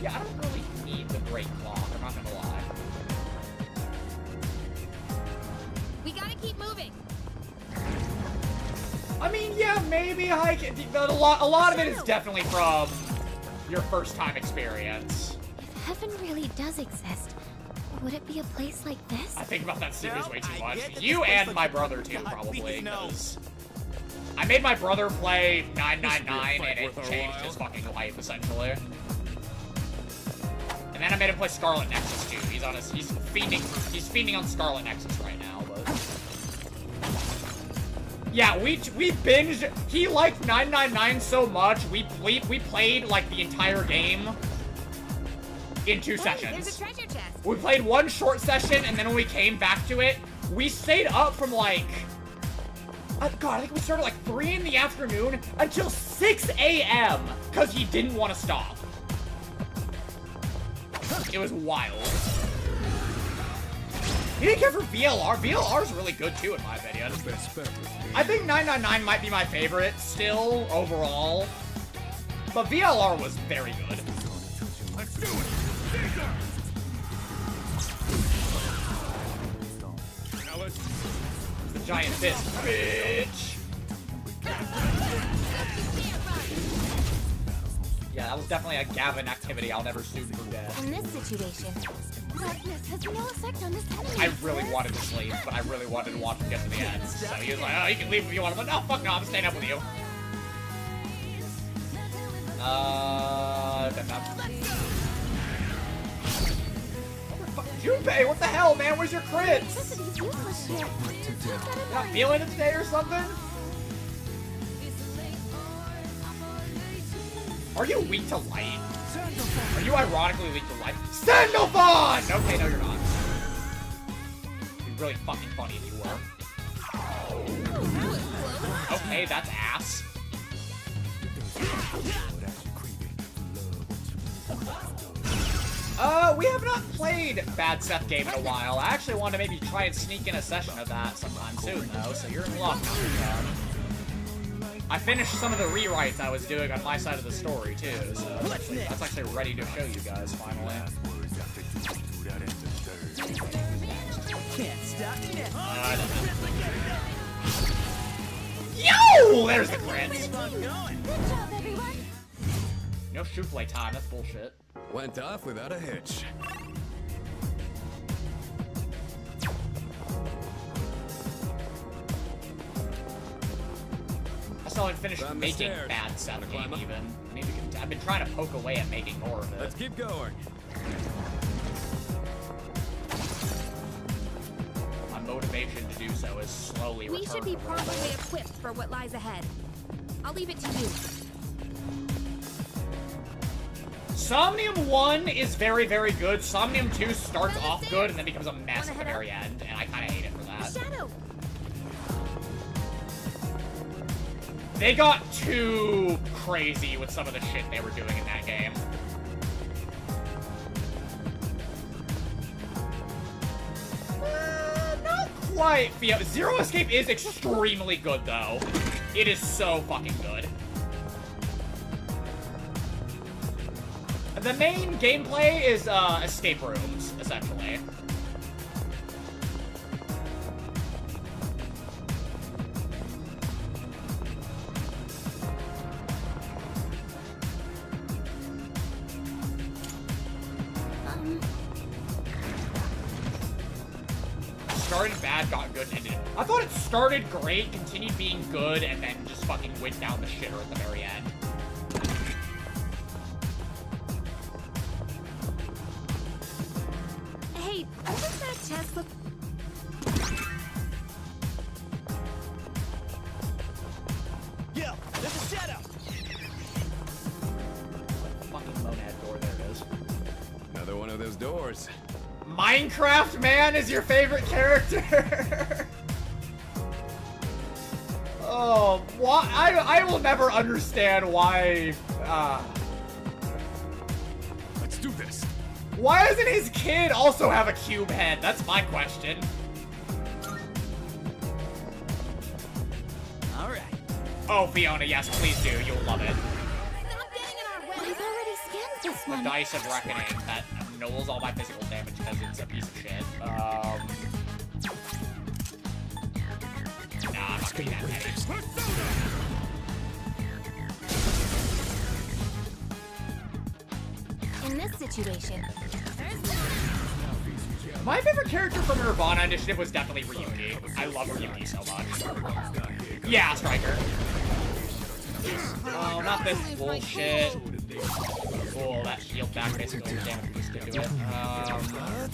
Yeah, I don't really need the great clock, I'm not gonna lie. We gotta keep moving. I mean, yeah, maybe I can. But a lot, a lot of it is definitely from your first time experience. If heaven really does exist, would it be a place like this? I think about that series No, way too I much. You and looks my brother too, God, probably. please, no. 'cause I made my brother play 999 would be a and it fight worth our changed his fucking life essentially. And then I made him play Scarlet Nexus too. He's on his, he's fiending, he's fiending on Scarlet Nexus right now, but. Yeah, we we binged. He liked 999 so much, we we, we played like the entire game in two sessions. there's a treasure chest. We played one short session, and then when we came back to it, we stayed up from like. Uh, God, I think we started like 3 in the afternoon until 6 a.m. because he didn't want to stop. It was wild. He didn't care for VLR. VLR is really good too, in my opinion. I think 999 might be my favorite still overall. But VLR was very good. Let's do it. Now The giant fist, bitch. Yeah, that was definitely a Gavin activity I'll never soon forget. In this situation, darkness has no effect on this enemy. I really wanted to sleep, but I really wanted to watch him get to the end. So he was like, oh, you can leave if you want. I'm like, no, fuck no, I'm staying up with you. Uh... Junpei, what the hell, man? Where's your crits? Not feeling it today or something? Are you weak to light? Are you ironically weak to light? Sandalphon! Okay, no, you're not. It'd be really fucking funny if you were. Okay, that's ass. Uh, we have not played Bad Seth game in a while. I actually want to maybe try and sneak in a session of that sometime soon, though, so you're in luck. I finished some of the rewrites I was doing on my side of the story too, so What's next? that's actually ready to show you guys finally. Can't stop now. Uh, Yo! There's the crits. Good job, everyone. No shoot play time. That's bullshit. Went off without a hitch. I still haven't finished Found making stairs. Bad Seven game even. I need to. cont- I've been trying to poke away at making more of it. Let's keep going. My motivation to do so is slowly We should be properly equipped for what lies ahead. I'll leave it to you. Somnium 1 is very, very good. Somnium 2 starts off good and then becomes a mess at the head very end, and I kind of hate it for that. Shadow! They got too crazy with some of the shit they were doing in that game. Uh, not quite. Zero Escape is extremely good, though. It is so fucking good. The main gameplay is uh, escape rooms, essentially. Started bad, got good, and ended. I thought it started great, continued being good, and then just fucking went down the shitter at the very end. Hey, doesn't that chest look... Yo, there's a shadow. Fucking monad door, there it is. Another one of those doors. Minecraft Man is your favorite character. oh, why? I I will never understand why. Uh, Let's do this. why doesn't his kid also have a cube head? That's my question. All right. Oh, Fiona, yes, please do. You'll love it. I've already scanned this one. The one. Dice of Reckoning that nulls all my physical damage because it's a piece of shit. Um. Nah, I'm not gonna be that petty. In this situation... My favorite character from Nirvana Initiative was definitely Ryuki. I love Ryuki so much. Yeah, Striker. Oh, not this bullshit. Cool, that shield back basically all the damage we just did to it. Um,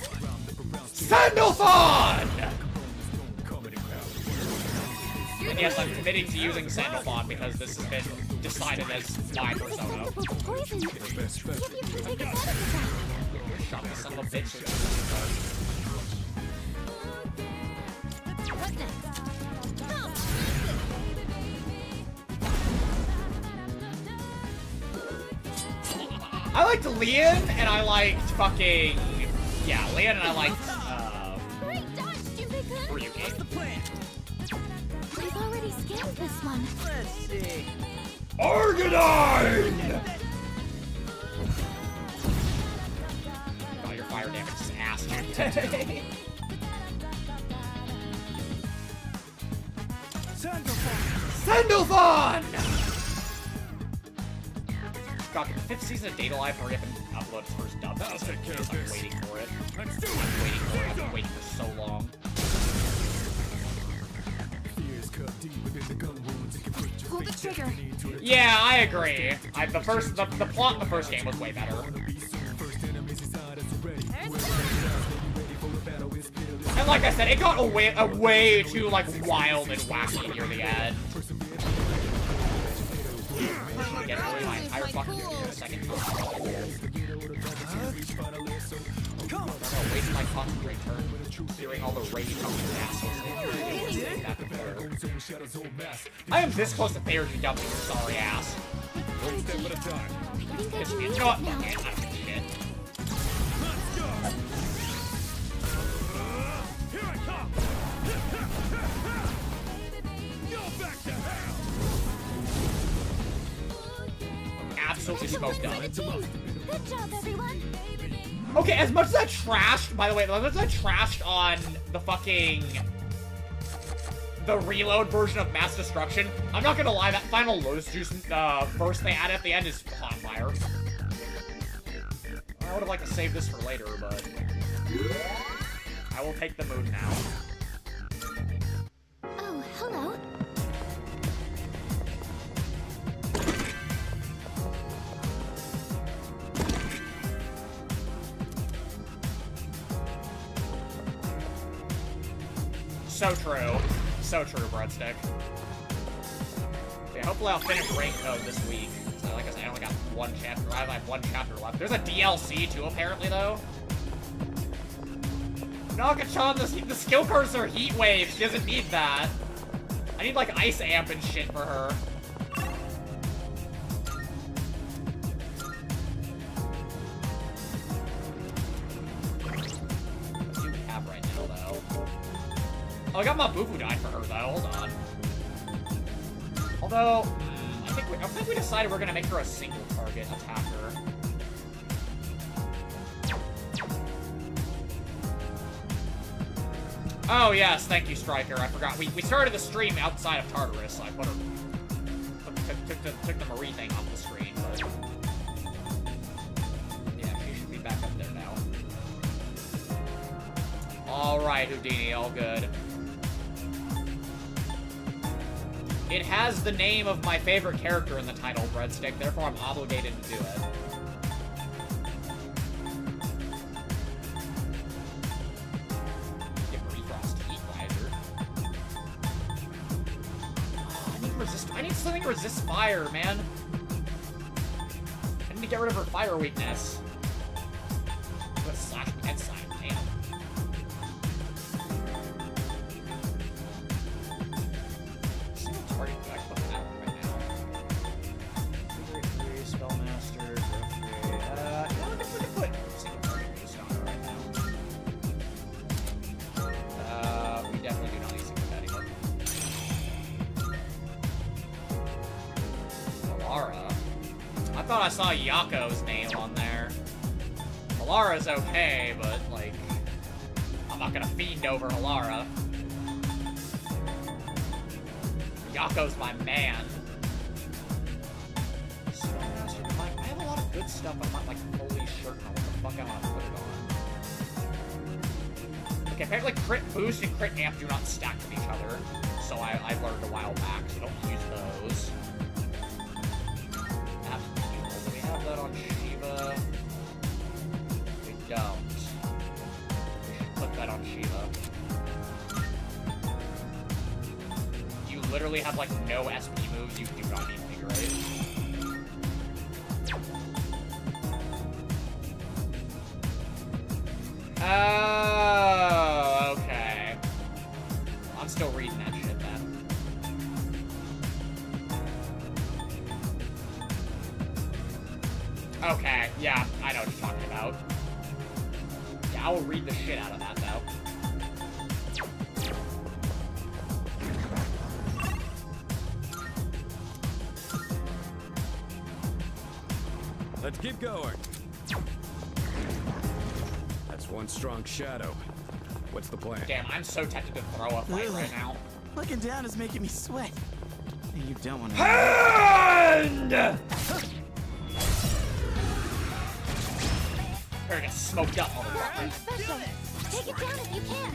Sandalphon! And yes, I'm committing to using Sandalphon because this has been decided as my persona. Poison. See if you can take advantage of Shot the son of a bitch. What next? I liked Leon, and I liked fucking... Yeah, Leon and I liked, uh, Great dodge, Junpei-kun. The plan. I've already scanned this one. Let's see. Agidyne! Oh, your fire damage is ass, dude. Sandalphon! God, the fifth season of Date A Live hurry up and upload its first dub. I'll take care of I'm waiting for it. Let's do I'm waiting for it. I've been waiting for so long. Pull the trigger. Yeah, I agree. I, the first, the, the plot in the first game was way better. And like I said, it got a uh, way, a way too like wild and wacky near the end. Get my entire fucking in a second time. I'm gonna waste my concentrate turn hearing all the rage assholes. I am this close to dumping your sorry ass. You know what? I shit. Here actually smoked up. Good job, everyone. Okay, as much as I trashed, by the way, as much as I trashed on the fucking the reload version of Mass Destruction, I'm not gonna lie, that final Lotus Juice uh, verse they add at the end is hot fire. I would have liked to save this for later, but I will take the moon now. Oh, hello. So true. So true, Breadstick. Yeah, hopefully I'll finish Rain Code this week. So like I said, I only got one chapter. I have one chapter left. There's a DLC too, apparently, though. Nagachan, the, the skill cards are heat waves. She doesn't need that. I need like ice amp and shit for her. I got my boo-boo died for her, though. Hold on. Although, hmm, I think we, I think we decided we're gonna make her a single target attacker. Oh yes, thank you, Striker. I forgot. We, we started the stream outside of Tartarus, so I put her took, took, took, the, took the Marie thing off the screen, but yeah, she should be back up there now. All right, Houdini, all good. It has the name of my favorite character in the title, Breadstick, therefore I'm obligated to do it. Get Marie Frost Heat Riser. Oh, ah, I need resist. I need something to resist fire, man. I need to get rid of her fire weakness. Slash thought I saw Yako's name on there. Alara's okay, but like, I'm not gonna fiend over Alara. Yako's my man. I have a lot of good stuff. I'm not like fully what the fuck I to put it on. Okay, apparently crit boost and crit amp do not stack with each other. So I, I learned a while back, so don't use those. Literally have like no SP moves, you do not need Looking down is making me sweat. You don't want to. Hand! Better get smoked up, motherfucker. Special. Take it down if you can.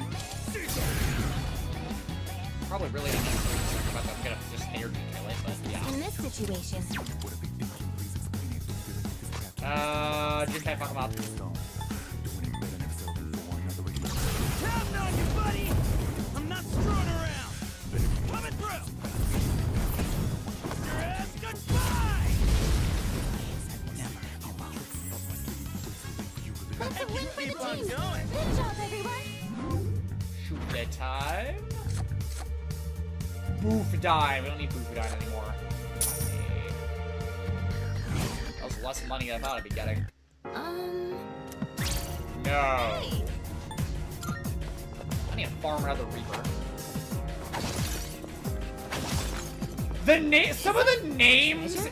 Probably really don't need to think about that. I'm gonna just energy kill it, but yeah. In this situation, Uh, just can't fuck him up.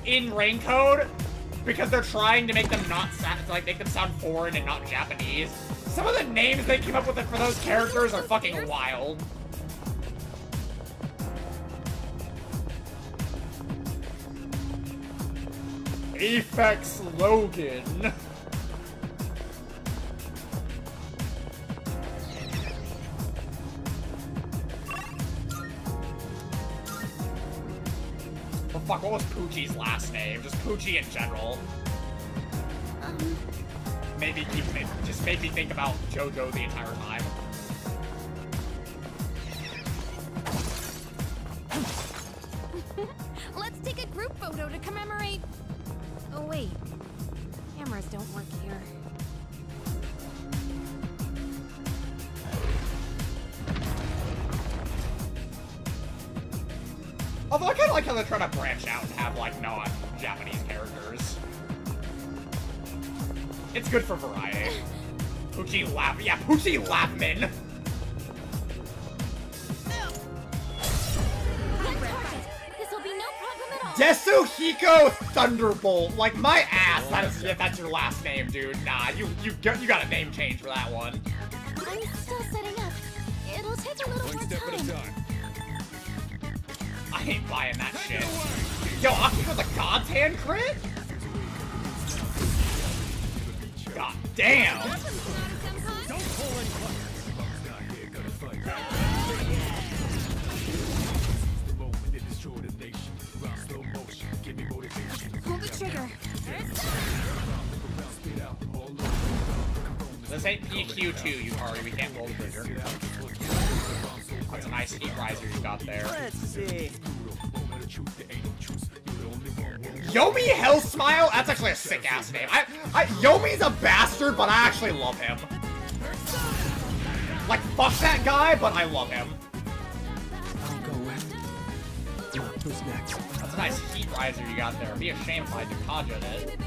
In Rain Code because they're trying to make them not sound, like make them sound foreign and not Japanese. Some of the names they came up with for those characters are fucking wild. Aphex Logan. Last name? Just Poochie in general. Maybe keep just made me think about JoJo the entire time. Thunderbolt. Like my ass. That is if that's your last name, dude. Nah, you you got you got a name change for that one. I'm still setting up. It'll take a little more time. I ain't buying that shit. Yo, Akihiko's a God's hand crit? God damn. Pull the trigger. This ain't PQ2, you Ari. We can't roll the trigger. That's a nice heat riser you got there. Let's see. Yomi Hellsmile? That's actually a sick ass name. I, I, Yomi's a bastard, but I actually love him. Like, fuck that guy, but I love him. I'll go with. Who's next? That's a nice heat riser you got there. Be a shame if I had Kaja in it.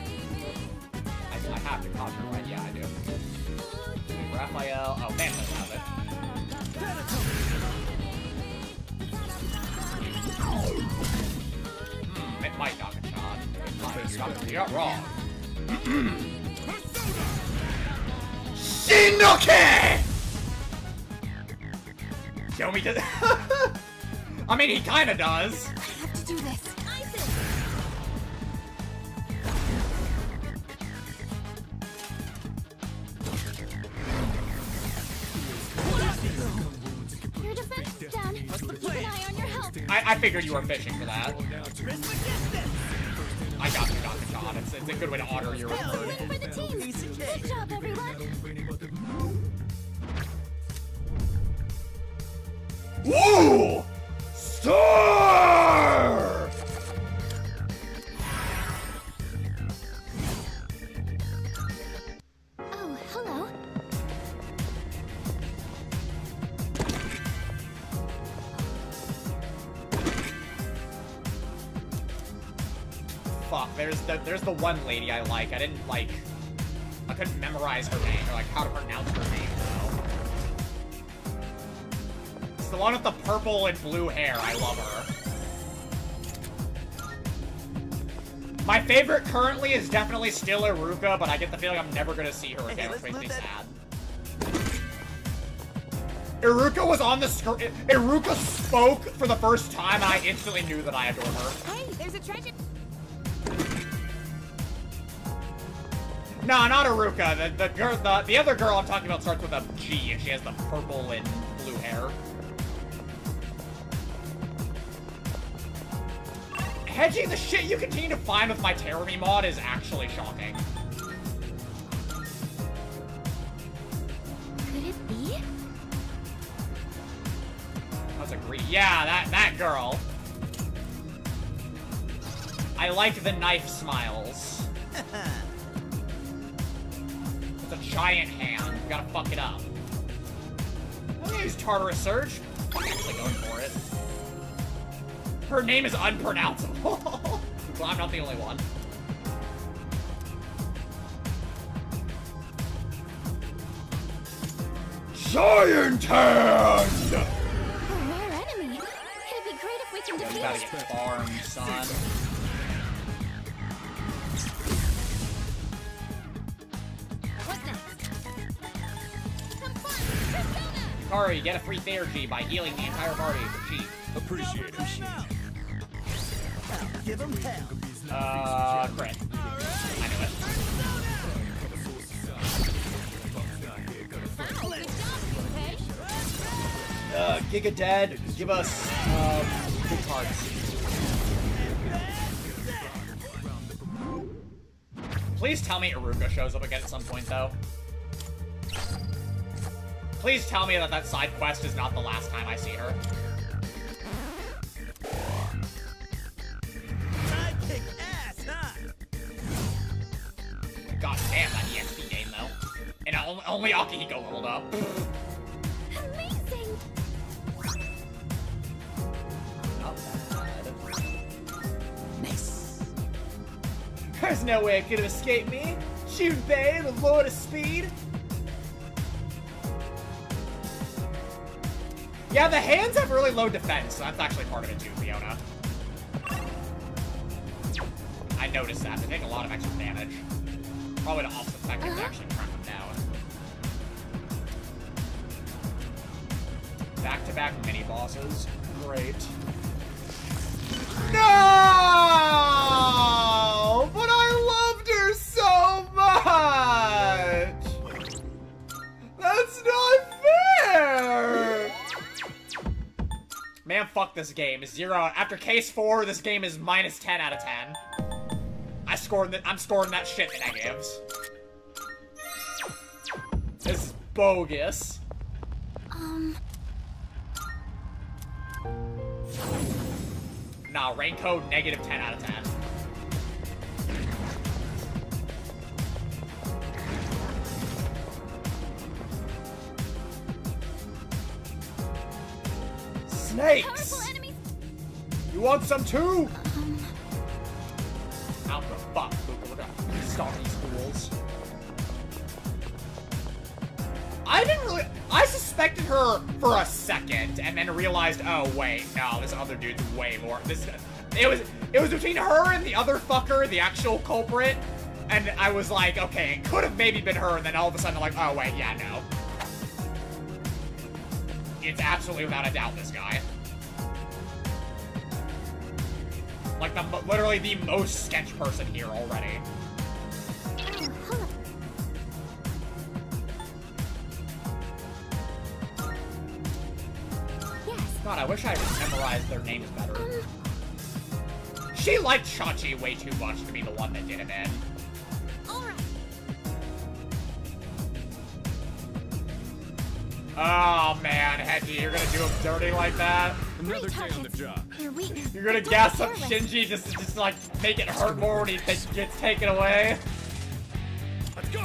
I, I have Kaja, right? Yeah, I do. Raphael. Oh, man, doesn't have it. Hmm, it might knock a shot. It might. Stop- You got wrong. Shinoke! Yomi does. I mean, he kinda does. I have to do this. Defense is down. Keep an eye on your health. I, I figured you were fishing for that. I got you, got you, John. It's, it's a good way to honor your word. For the team. Good job, everyone. Woo! Star! Fuck, there's the there's the one lady I like. I didn't like I couldn't memorize her name or like how to pronounce her name though. It's the one with the purple and blue hair. I love her. My favorite currently is definitely still Iruka, but I get the feeling I'm never gonna see her again, which makes me sad. Iruka was on the screen. Iruka spoke for the first time, and I instantly knew that I adore her. Hey, there's a treasure. No, not Aruka. The the girl, the, the other girl I'm talking about starts with a G, and she has the purple and blue hair. Hedging the shit you continue to find with my Terumi mod is actually shocking. Could it be? That's a great. Yeah, that that girl. I like the knife smiles. It's a giant hand. You gotta fuck it up. I'm gonna use Tartarus Surge. I'm actually going for it. Her name is unpronounceable. well, I'm not the only one. Giant hand! A rare enemy. It'd be great if we can You defeat gotta it. get farmed, son. Hikari, you get a free Theurgy by healing the entire party for cheap. Appreciate it. Give him hell. Uh, crit. I knew it. Uh, Giga Dad, give us, um, good cards. Please tell me Aruka shows up again at some point, though. Please tell me that that side quest is not the last time I see her. Ass, huh? God damn that EXP game, though. And only, Akihiko leveled up. Amazing! Nice. There's no way it could have escaped me. Junpei, the Lord of Speed. Yeah, the hands have really low defense, so that's actually part of it too, Fiona. I noticed that. They take a lot of extra damage. Probably to offset the fact that they uh-huh. actually track them down. Back-to-back mini bosses. Great. No! But I loved her so much! That's not fair! Man, fuck this game. Zero. After case four, this game is minus 10 out of 10. I scored that. I'm scoring that shit negatives. This is bogus. Um, Nah, rain code negative 10 out of 10. Snakes! You want some too? Um, Out the fuck, look at star these fools. I didn't really. I suspected her for a second, and then realized, oh wait, no, this other dude's way more. This, it was, it was between her and the other fucker, the actual culprit, and I was like, okay, it could have maybe been her, and then all of a sudden, I'm like, oh wait, yeah, no, it's absolutely without a doubt this guy. Like the literally the most sketch person here already. God, I wish I memorized their names better. She liked Chachi way too much to be the one that did it in. Oh man, Hedgie, you're gonna do him dirty like that? Another day on the job. you're weak. You're gonna gas up Shinji just to just like make it hurt more when he th gets taken away? Let's go.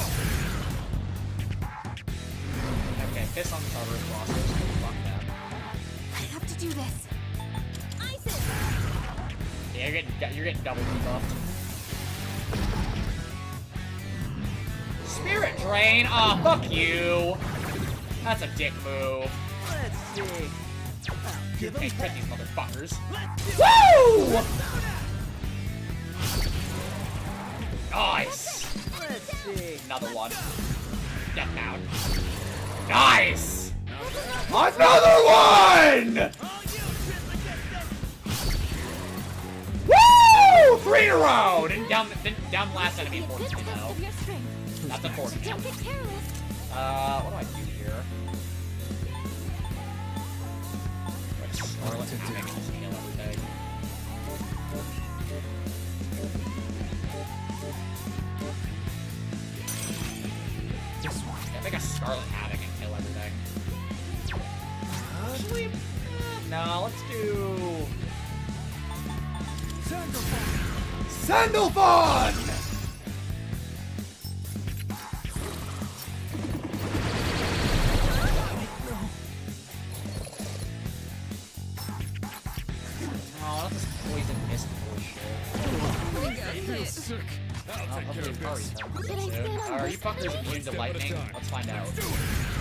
Okay, piss on the Tartarus bosses. Fuck that. I have to do this. Yeah, you're getting you're getting double debuffed. Spirit Drain? Aw, fuck you. That's a dick move. Let's see. You can't crit these motherfuckers. Woo! Nice. Let's see. Another one. Death down. Nice! Another one! Woo! Three in a row! Didn't down, didn't down the last enemy, unfortunately, though. That's unfortunate. Uh, what do I do here? Like Scarlet Havoc just kill everything. This one. I think a Scarlet Havoc and kill everything. Actually, eh, no, let's do... Sandalphon! Oh, fuckers immune to lightning? Let's find out.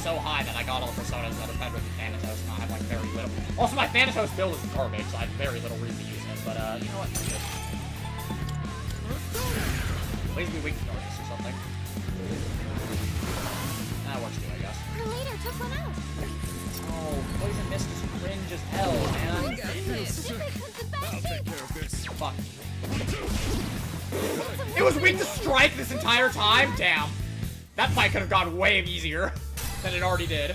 So high that I got all the personas that are better than Thanatos, and I have like very little. Also, my Thanatos build is garbage, so I have very little reason to use him, but uh, you know what? Please be weak to darkness or something. That works too, I guess. Her leader took one out. Oh, Poison Mist is cringe as hell, man. This is the best thing. care of this. Fuck. It was weak to strike this entire time? Damn. That fight could have gone way easier than it already did.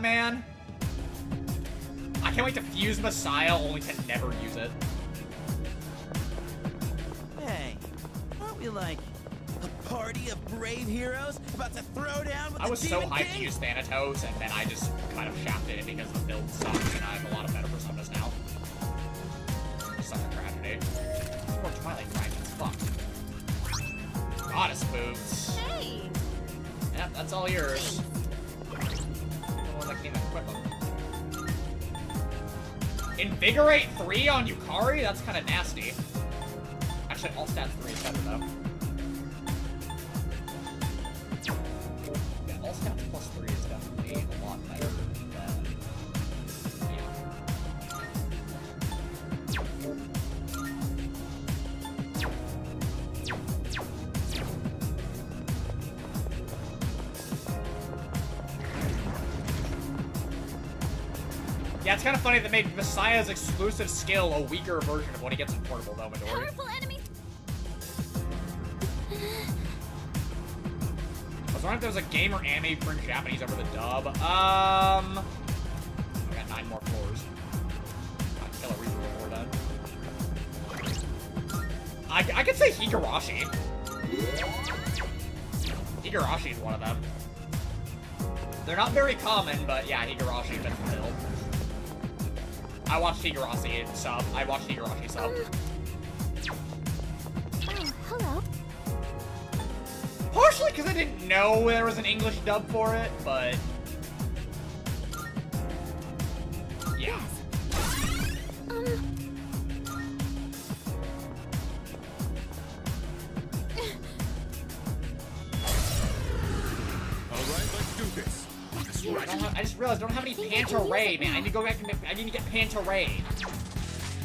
Man? I can't wait to fuse Messiah, only to That's kind of nasty. That Messiah's exclusive skill a weaker version of what he gets in Portable, though, Midori. I was wondering if there was a game or anime for Japanese over the dub. Um, I got nine more floors. Kill a Reaper before then. I, I could say Higurashi. Higurashi is one of them. They're not very common, but yeah, Higurashi fits the bill. I watched Higurashi sub. I watched Higurashi sub. Um, oh, hello. Partially because I didn't know there was an English dub for it, but I need to get Panta Rhei.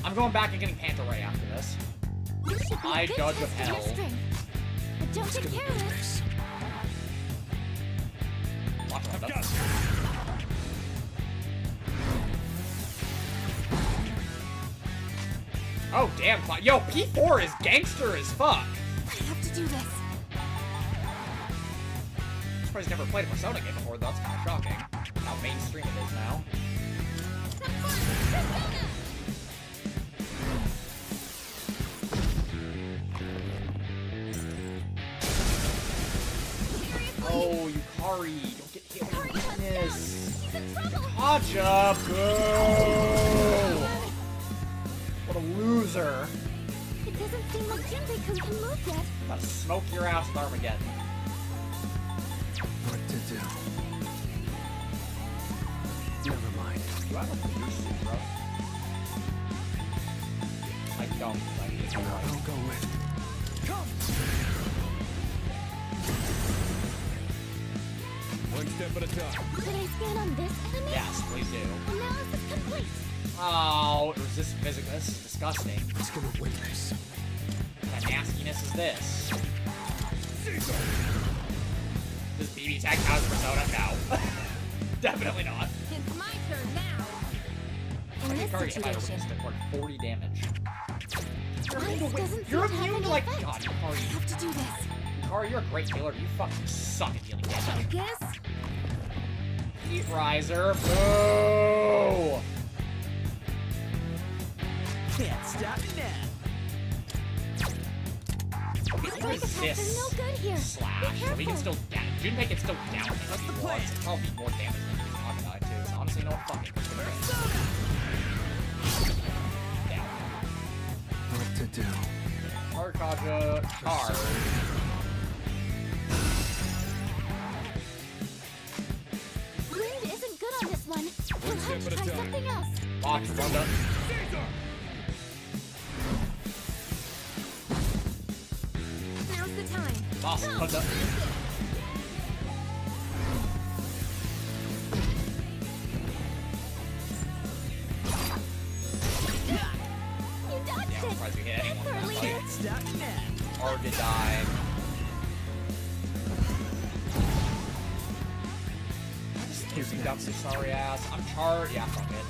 I'm going back and getting Panta Rhei after this. I should be a I good judge of test for your hell. But don't get careless. Watch I've out, got Oh damn! Cla- Yo, P4 is gangster as fuck. I have to do this. I'm surprised he's never played a Persona game before. Though. That's ass with Armageddon. What to do? Never mind. Do I have a booster suit, bro? I don't. I need to go with. Come! One step at a time. Could I scan on this enemy? Yes, please do. Analysis complete. Oh, resist physics. This is disgusting. It's gonna win this. What kind of nastiness is this? Does BB as Persona? No. Definitely not. It's my turn now. I In this target if I situation, resist for 40 damage. ice doesn't You're seem to have immune to like effect. God, Kari. Have to do this. Kari, you're a great healer. You fucking suck at healing damage. Guess. Heat riser. Boo! Can't stop me now. Okay, Looks you like the path is resist no good here. slash, so we can still down. Junpei can still down him if he wants. It's probably more damage than his Crocodile too. So honestly, you know what? Fuck it. Down. What to do? Arkaja charge. Wind isn't good on this one. We'll have to try something else. Box Ronda. Now's the time. Boss Ronda. You Using dump sorry ass. I'm charred. Yeah, fuck it.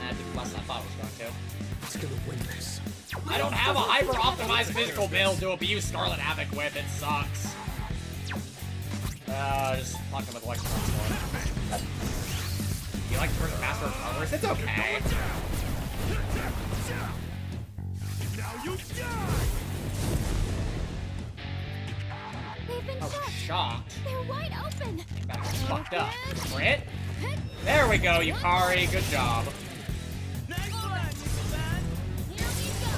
That did less than I thought it was going to. It's gonna win this. I don't have a hyper optimized physical build to abuse Scarlet Havoc with. It sucks. Uh, just fuck him with Electron. You like the Master of Armors? It's okay. Now you die! They've been I was shot. shocked. They're wide open. That was fucked up. Crit? There we go, Yukari. Good job. Nice one, Superman. Here we go.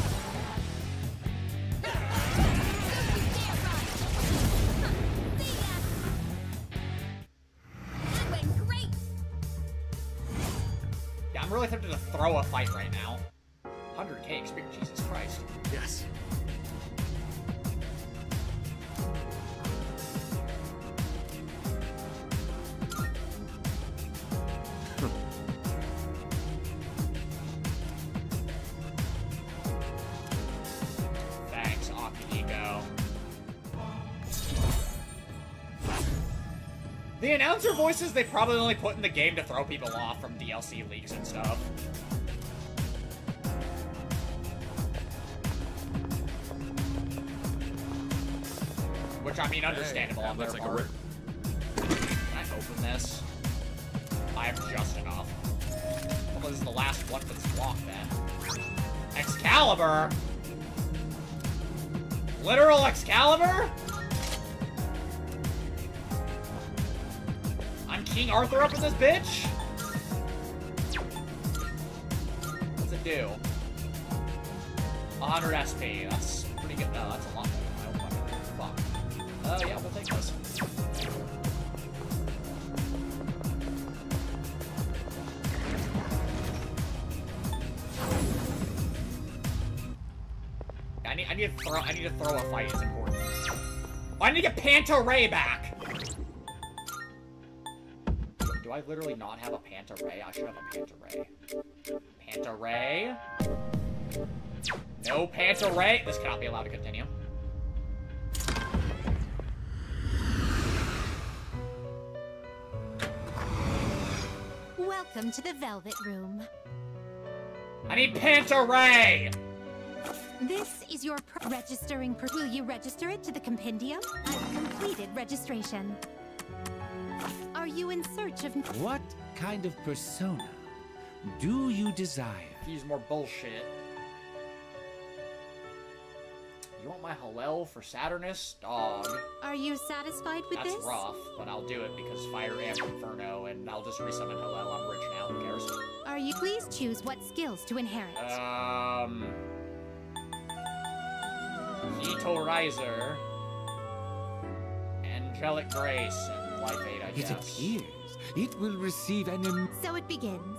See ya. That went great. Yeah, I'm really tempted to throw a fight right now. Voices they probably only put in the game to throw people off from DLC leaks and stuff. Which I mean, understandable Hey, on their like a part. Up in this bitch? What's it do? 100 SP. That's pretty good. No, that's a lot than my own weapon. Fuck. Oh, yeah, we'll take this. I need, I need to throw, I need to throw a fight. It's important. I need to get Panta Rhei back. I should have a Panta Rhei. Panta Rhei. No Panta Rhei. This cannot be allowed to continue. Welcome to the Velvet Room. I need Panta Rhei. This is your registering. Per- Will you register it to the compendium? I've completed registration. Are you in search of? What kind of persona do you desire? Use more bullshit. You want my Helel for Saturnus? Dog. Are you satisfied with That's this? rough, but I'll do it because Fire and Inferno, and I'll just resummon Helel. I'm rich now, who cares? Are you? Please choose what skills to inherit. Um. Heato Riser. Angelic Grace. And life aid, I It guess. appears it will receive an im- So it begins.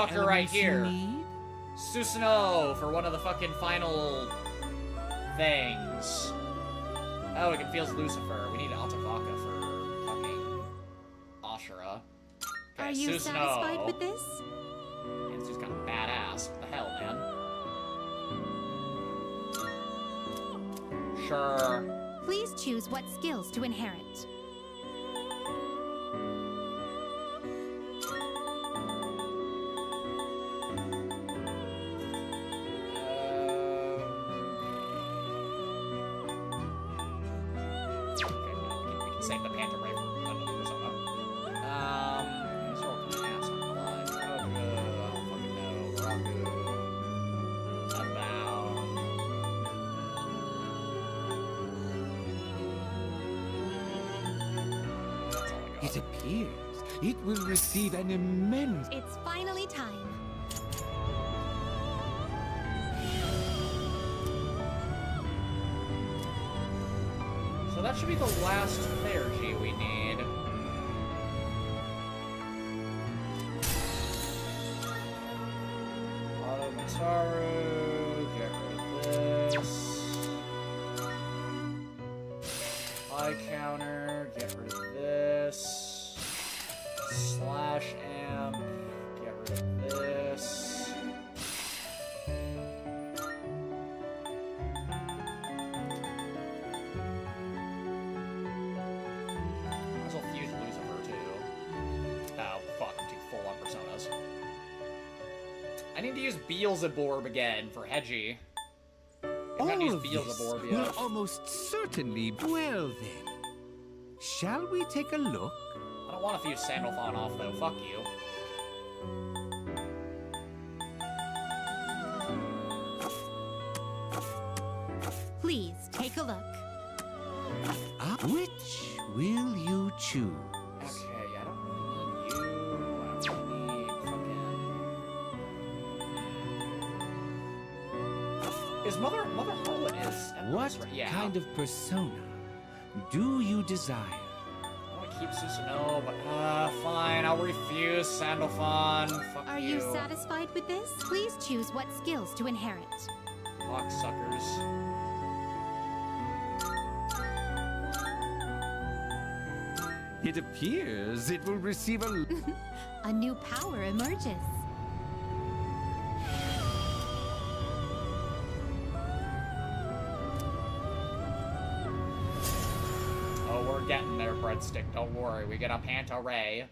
Fucker right here. need? Susanoo for one of the fucking final things. Oh, it feels Lucifer. We need Altavaka for fucking Ashura. Okay, Are you Susanoo. satisfied with this? Yeah, dude's kind of badass. What the hell, man? Sure. Please choose what skills to inherit. To use Beelzebub again for Hedgie. All of this Beelzebub will almost certainly. Well then, shall we take a look? I don't want to fuse Sandalphon off though, fuck you. Persona do you desire? I want to keep Susanoo, but... Uh, fine, I'll refuse Sandalphon. Fuck Are you satisfied with this? Please choose what skills to inherit. Cocksuckers. It appears it will receive a. A new power emerges. Don't worry. We get a Panta Rhei.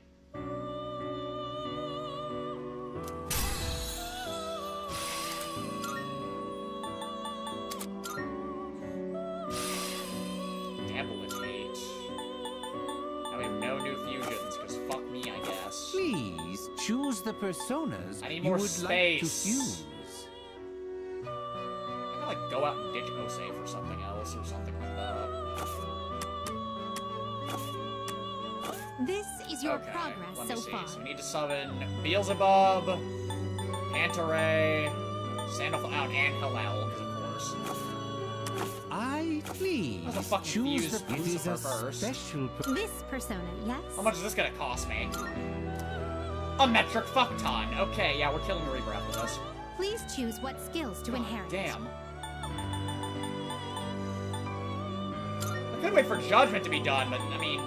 Debilitate. Now we have no new fusions, because fuck me, I guess. Please choose the personas I need you more would like to fuse. We need to summon Beelzebub, Panta Rhei, Sandalphon, out, and Helel, because of course. I please How's a choose fuse the. It is a first? special. Per- This persona, yes? How much is this gonna cost me? A metric fuck ton. Okay, yeah, we're killing the Rebreath with this. Please choose what skills to inherit. Damn. I could wait for Judgment to be done, but I mean,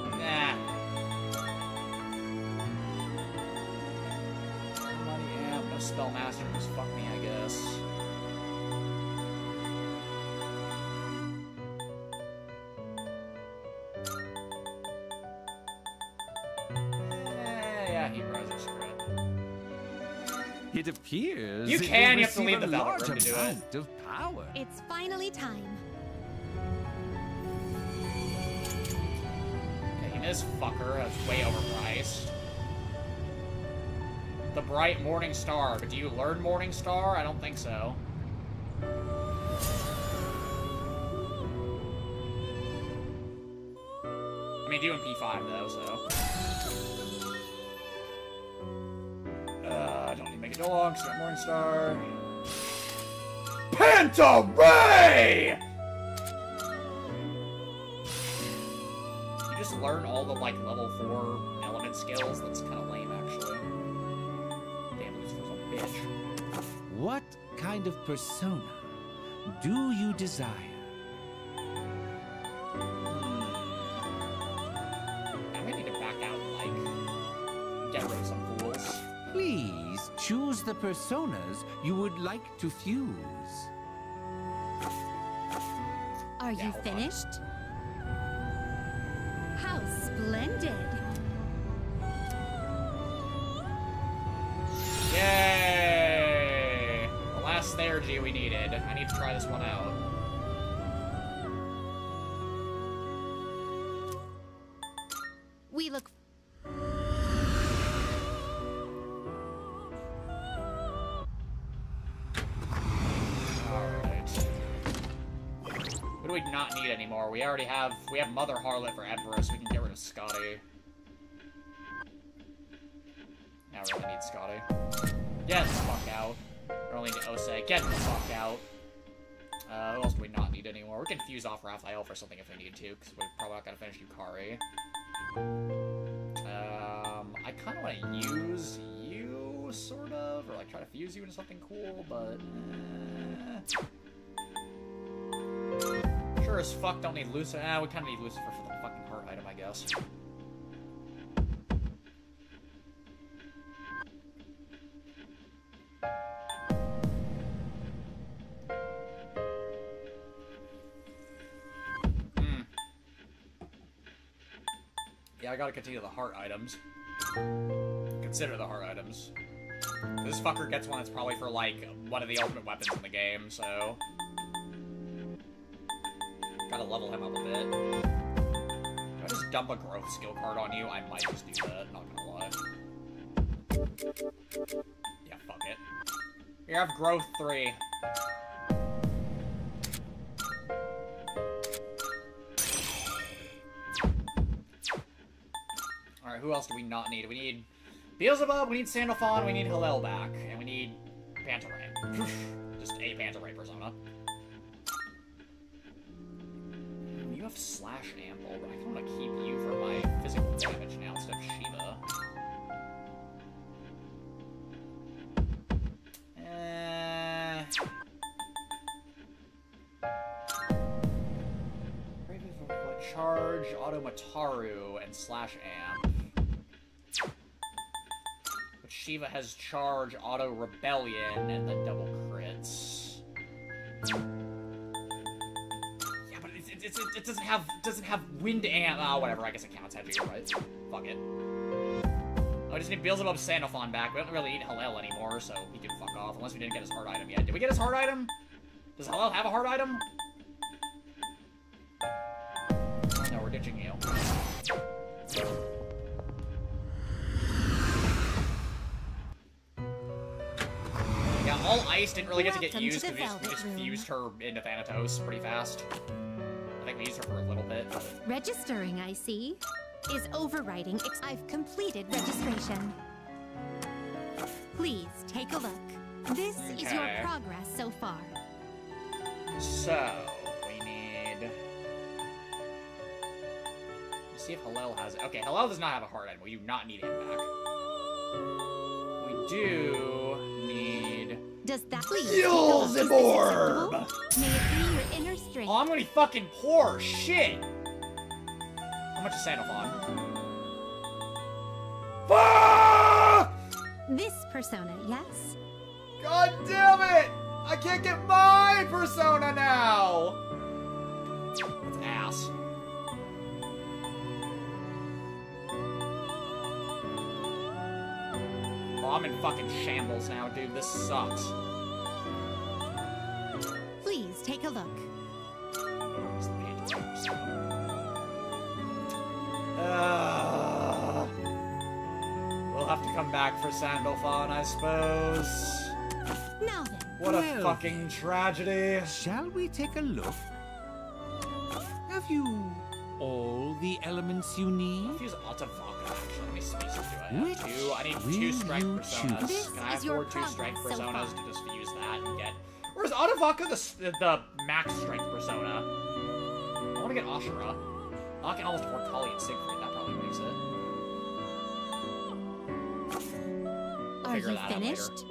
appears You it will can, you have to leave the Velvet large Room to do it. of power. It's finally time. this fucker. That's way overpriced. The Bright Morning Star. But do you learn Morning Star? I don't think so. I mean, doing P5 though, so. I don't need to make it long, so Morning Star. Panta Rhei! You just learn all the, like, level 4 element skills. That's kind of lame, actually. Damn, Lucifer's a bitch. What kind of persona do you desire? Choose the personas you would like to fuse. Are you finished? How splendid! Yay! The last Theurgy we needed. I need to try this one out. We look What do we not need anymore? We already have we have Mother Harlot for Empress. We can get rid of Scotty. Now we really need Scotty. Get the fuck out. We only need Osei. Get the fuck out. Uh, who else do we not need anymore? We can fuse off Raphael for something if we need to, because we're probably not gonna finish Yukari. Um, I kind of want to use you, sort of, or like try to fuse you into something cool, but eh. Sure as fuck don't need Lucifer. Ah, we kind of need Lucifer for the fucking heart item, I guess. Hmm. Yeah, I gotta continue the heart items. Consider the heart items. This fucker gets one that's probably for, like, one of the ultimate weapons in the game, so... Gotta level him up a bit. If I just dump a growth skill card on you, I might just do that, not gonna lie. Yeah, fuck it. Here, have growth 3. Alright, who else do we not need? We need Beelzebub, we need Sandalphon, we need Helel back, and we need Panta Rhei. Just a Panta Rhei persona. Slash Ample, but I kind of want to keep you for my physical damage now instead of Shiva. Eh... Charge, Automataru, and Slash Amp. But Shiva has Charge, Auto Rebellion, and then double but it, it, doesn't have doesn't have Wind Amp. Ah, whatever. I guess it counts. Heavy, right? Fuck it. Oh, I just need Beelzebub Sandalphon back. We don't really need Helel anymore, so he can fuck off. Unless we didn't get his heart item yet. Did we get his heart item? Does Helel have a heart item? Oh, no, we're ditching you. Yeah, all ice didn't really get to get Welcome used because we, just- we just fused her into Thanatos pretty fast. I think we used her for a little bit. registering, I see, is overriding. I've completed registration. Please take a look. This is your progress so far. So, we need... Let's see if Helel has... It. Okay, Helel does not have a heart item. We do not need him back. We do need... Does that please take a look. Is this Beelzebub! acceptable? May it be your inner strength. Oh, I'm gonna be fucking poor. Shit! How much is Sandalphon? Fuck! This persona, yes? God damn it! I can't get my persona now! That's ass. I'm in fucking shambles now, dude. This sucks. Please take a look. Uh, we'll have to come back for Sandalphon, I suppose. Now then. What well, a fucking tragedy. Shall we take a look? Have you all the elements you need? I'll actually. Let me speak to. I have Which two. I need two strength personas. choose? Can I afford two strength progress so personas to just use that and get. Or is Atavaka the, the max strength persona? I want to get Ashura. I can almost afford Kali and Siegfried. That probably makes it. Are you that out later. finished?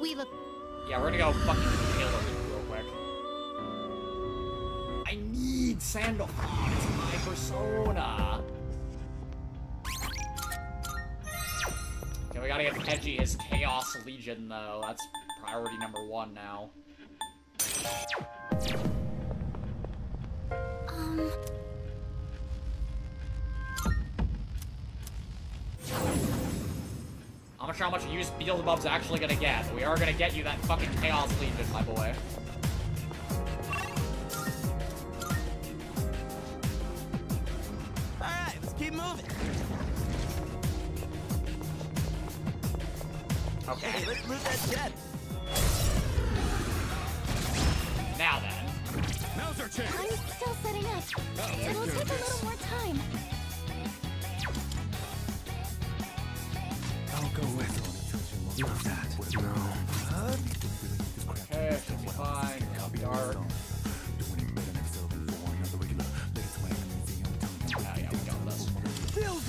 We look. Yeah, we're gonna go fucking kill them real quick. I need Sandalphon. Ah, it's my persona. Okay, we gotta get Peggy his Chaos Legion, though. That's priority number one now. Um. I'm not sure how much use Beelzebub's actually gonna get, but we are gonna get you that fucking Chaos Legion, my boy. Alright, let's keep moving. Okay. Hey, let's move that jet. Now then. Now's our chance. I'm still setting up. take It'll take of a little more time. I'll go with Love that. No. Okay, should be fine. It'll be dark. Oh, yeah, we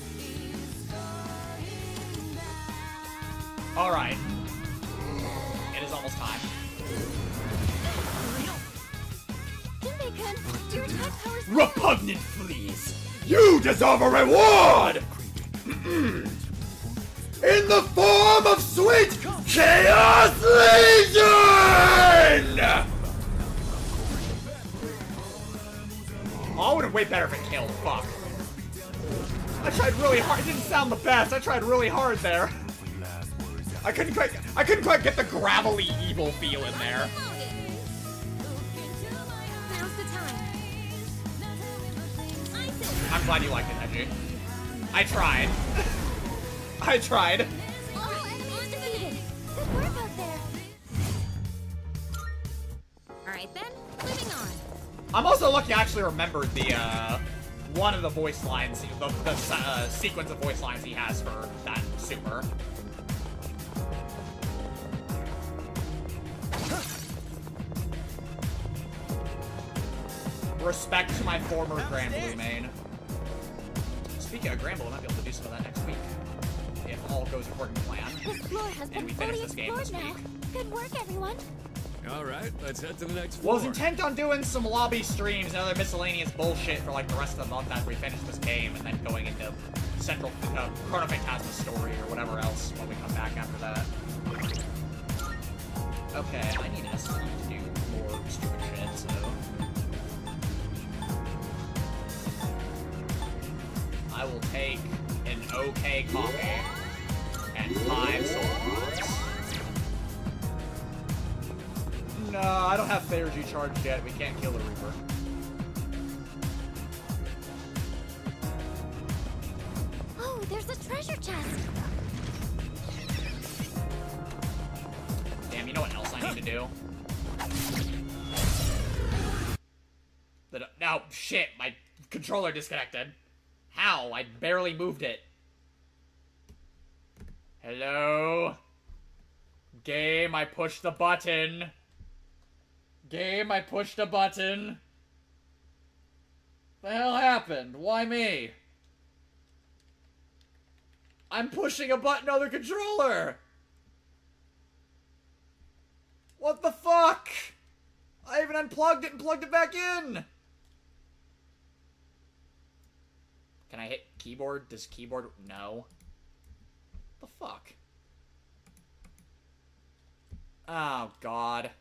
Alright. It is almost time. Kinbacon, your attack powers. Repugnant fleas! You deserve a reward! In the form of sweet Chaos Legion! Oh, it would have way better if it killed. Fuck. I tried really hard. It didn't sound the best. I tried really hard there. I couldn't quite. I couldn't quite get the gravelly evil feel in there. Now's the time. I'm glad you liked it, Hedgie. I tried. I tried. All enemies defeated. Good work out there. Alright then, moving on. I'm also lucky I actually remembered the, uh, one of the voice lines, the, the uh, sequence of voice lines he has for that super. Respect to my former BlazBlue main. Speaking of BlazBlue, I might be able to do some of that next week. If all goes according to plan. This floor has And been we fully finish this game explored this now. week. Good work, everyone. All right, let's head to the next Well, I floor. was intent on doing some lobby streams and other miscellaneous bullshit for like the rest of the month after we finish this game, and then going into Central uh, Chrono Phantasma story or whatever else when we come back after that. Okay, I need SC to do more stupid shit, so. I will take an okay coffee and five soul. No, I don't have Theurgy charged yet. We can't kill the Reaper. Oh, there's a treasure chest. Damn, you know what else I need to do? The, no, oh, shit, my controller disconnected. How? I barely moved it. Hello? Game, I pushed the button. Game, I pushed a button. The hell happened? Why me? I'm pushing a button on the controller! What the fuck? I even unplugged it and plugged it back in! Can I hit keyboard? Does keyboard... No. The fuck? Oh, God.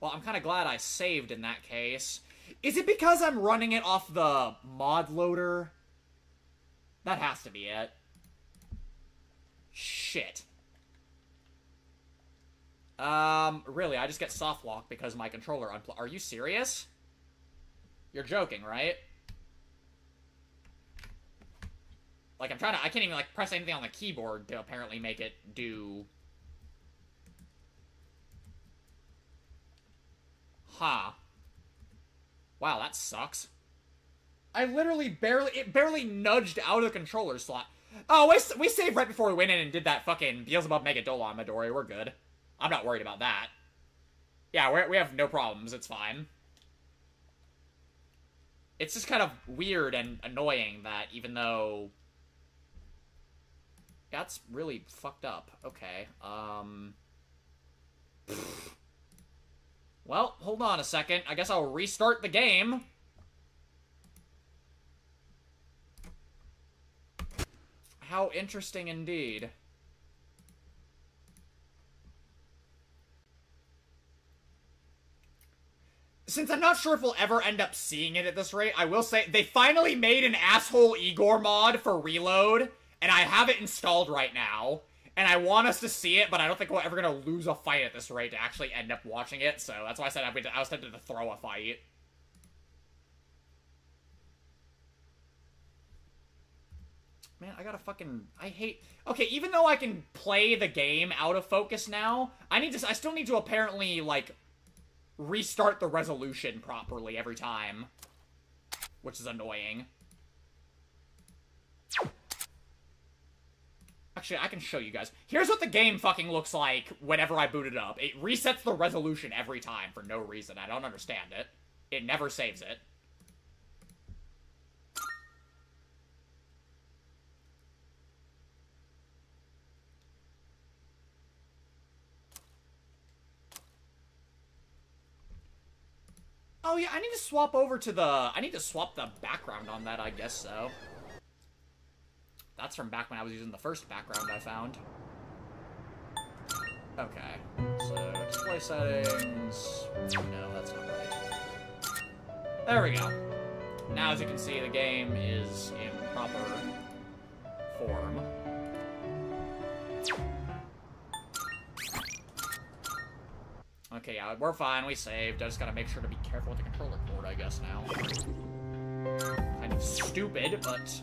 Well, I'm kind of glad I saved in that case. Is it because I'm running it off the mod loader? That has to be it. Shit. Um, really, I just get soft lock because my controller unplugged. Are you serious? You're joking, right? Like, I'm trying to- I can't even, like, press anything on the keyboard to apparently make it do... Huh. Wow, that sucks. I literally barely- it barely nudged out of the controller slot. Oh, we, we saved right before we went in and did that fucking Beelzebub Megidolaon Midori. We're good. I'm not worried about that. Yeah, we have no problems. It's fine. It's just kind of weird and annoying that even though... That's really fucked up. Okay, um... Well, hold on a second. I guess I'll restart the game. How interesting indeed. Since I'm not sure if we'll ever end up seeing it at this rate, I will say they finally made an asshole Igor mod for Reload, and I have it installed right now. And I want us to see it, but I don't think we're ever gonna lose a fight at this rate to actually end up watching it, so that's why I said I was tempted to throw a fight. Man, I gotta fucking... I hate... Okay, even though I can play the game out of focus now, I need to... I still need to apparently, like, restart the resolution properly every time. Which is annoying. Actually, I can show you guys. Here's what the game fucking looks like whenever I boot it up. It resets the resolution every time for no reason. I don't understand it. It never saves it. Oh yeah, I need to swap over to the... I need to swap the background on that, I guess so. That's from back when I was using the first background I found. Okay, so display settings... No, that's not right. There we go. Now, as you can see, the game is in proper form. Okay, yeah, we're fine. We saved. I just gotta make sure to be careful with the controller cord, I guess, now. Kind of stupid, but.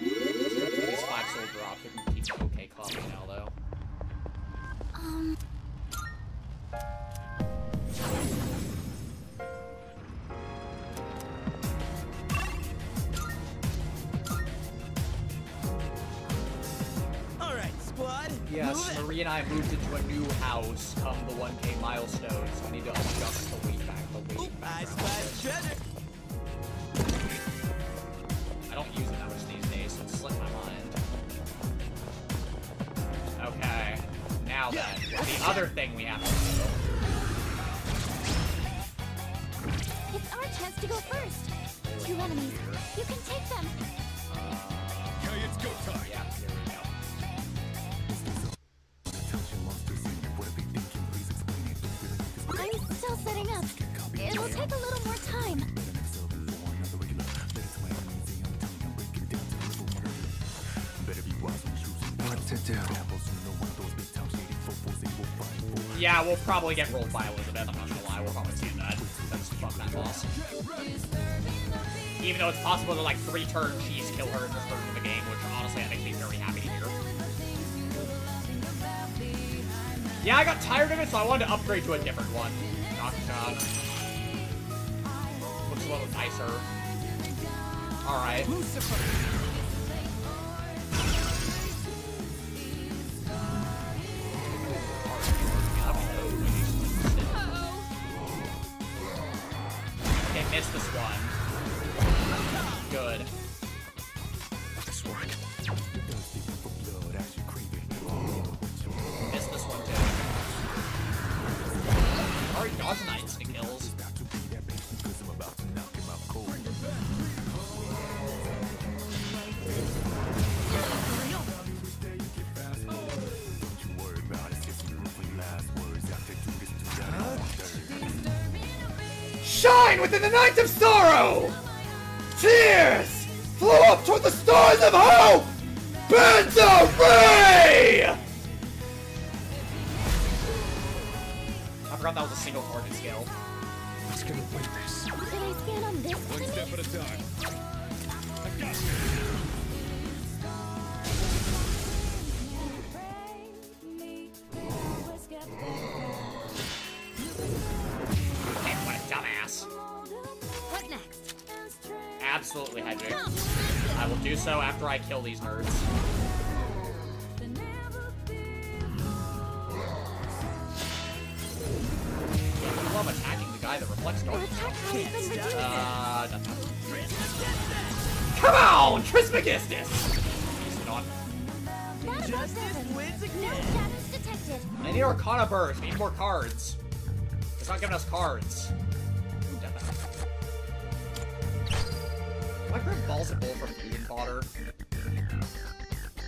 These five soul drops. We can keep okay copy now, though. Um. All right, squad. Yes. Marie and I moved into a new house come the 1K milestone, so I need to adjust the weight back. The weight I. I don't use it that much these days, so it's slipped my mind. Okay, now then, the other thing we have to do. It's our chance to go first. Two enemies. You can take them. Uh, okay, it's go time. Yeah, here we go. I'm still setting up. It'll take a little Yeah, we'll probably get rolled by Elizabeth, I'm not gonna lie, we'll probably see that. That's fuck that boss. Even though it's possible to, like, three-turn cheese kill her in this version of the game, which honestly that makes me very happy to hear. Yeah, I got tired of it, so I wanted to upgrade to a different one. Shot. Looks a little nicer. Alright. Of hope! Benzo Ray! I forgot that was a single target skill. Who's gonna win this? Can I stand on this One enemy? step at a time. I got Damn, what a dumbass. What next? Absolutely, Hedrick. I will do so after I kill these nerds. I love attacking the guy that reflects. Uh. Come on, Trismegistus! He's. I need Arcana Burst. Need more cards. It's not giving us cards. Ooh, I grab balls of bull and fodder?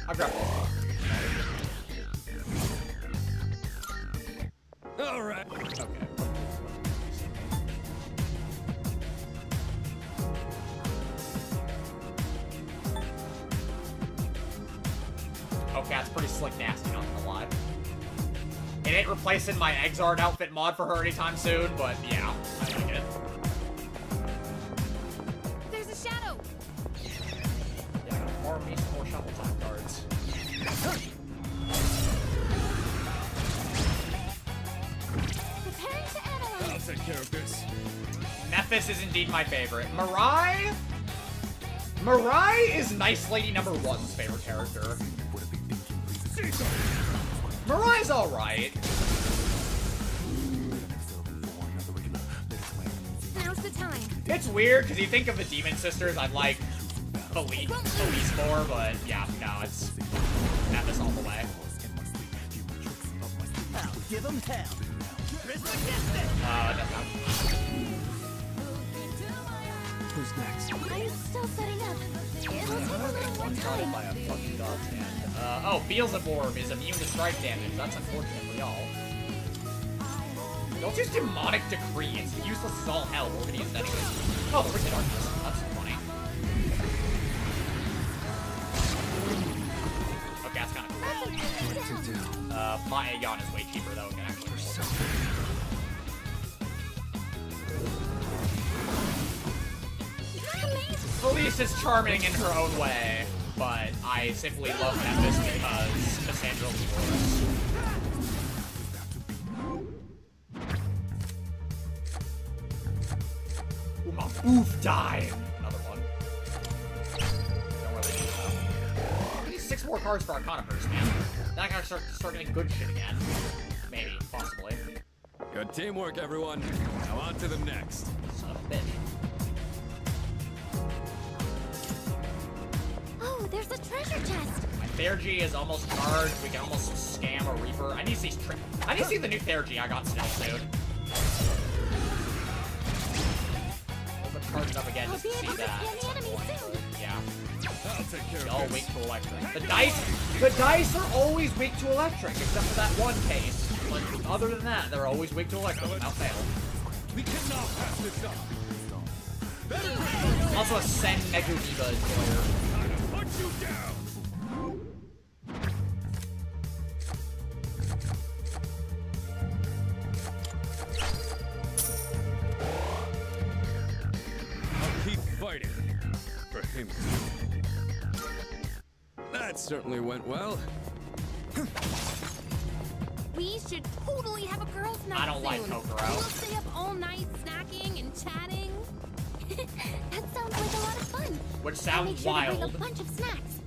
I grab balls. All right. Okay. Okay, that's pretty slick nasty, not gonna lie. It ain't replacing my Exard outfit mod for her anytime soon, but yeah, Memphis is indeed my favorite. Marai? Marai is Nice Lady number one's favorite character. Marai's alright. Now's the time. It's weird, because you think of the Demon Sisters, I'd like Elise, Elise more, but yeah, no, it's Memphis all the way. I'll give them hell. Uh, doesn't have- Who's next? I'm still setting up. It'll take a little more time. by a fucking dog's hand. Uh, oh, Beelzebub is immune to strike damage. That's unfortunate for y'all. Don't use Demonic Decree. It's useless as all hell. We're gonna use it anyways. Oh, the Wicked Darkness. That's funny. Okay, that's kind of cool. Uh, my Aegon is way cheaper though. Can actually. Felice is charming in her own way, but I simply love Memphis because Cassandra. Ooh, oof dive! Another one. Don't really need that. We need six more cards for Arcana Burst, man. Then I gotta start, start getting good shit again. Maybe, possibly. Good teamwork, everyone. Now on to the next. Son of a bitch. Oh, there's a treasure chest. My Theurgy is almost charged. We can almost scam a Reaper. I need to see tri- I need to see the new Theurgy I got still soon. I'll put up again just to see that. scan the enemy soon. Yeah. I'll take care Y'all of weak this. to electric. The dice, the dice are always weak to electric, except for that one case. But other than that, they're always weak to electric without fail. We cannot pass this up. Also a Sen Meguniba player. That certainly went well. We should totally have a girls' night I don't like soon. Kokoro. We'll stay up all night snacking and chatting. That sounds like a lot of fun. Which sounds sure wild. a bunch of snacks.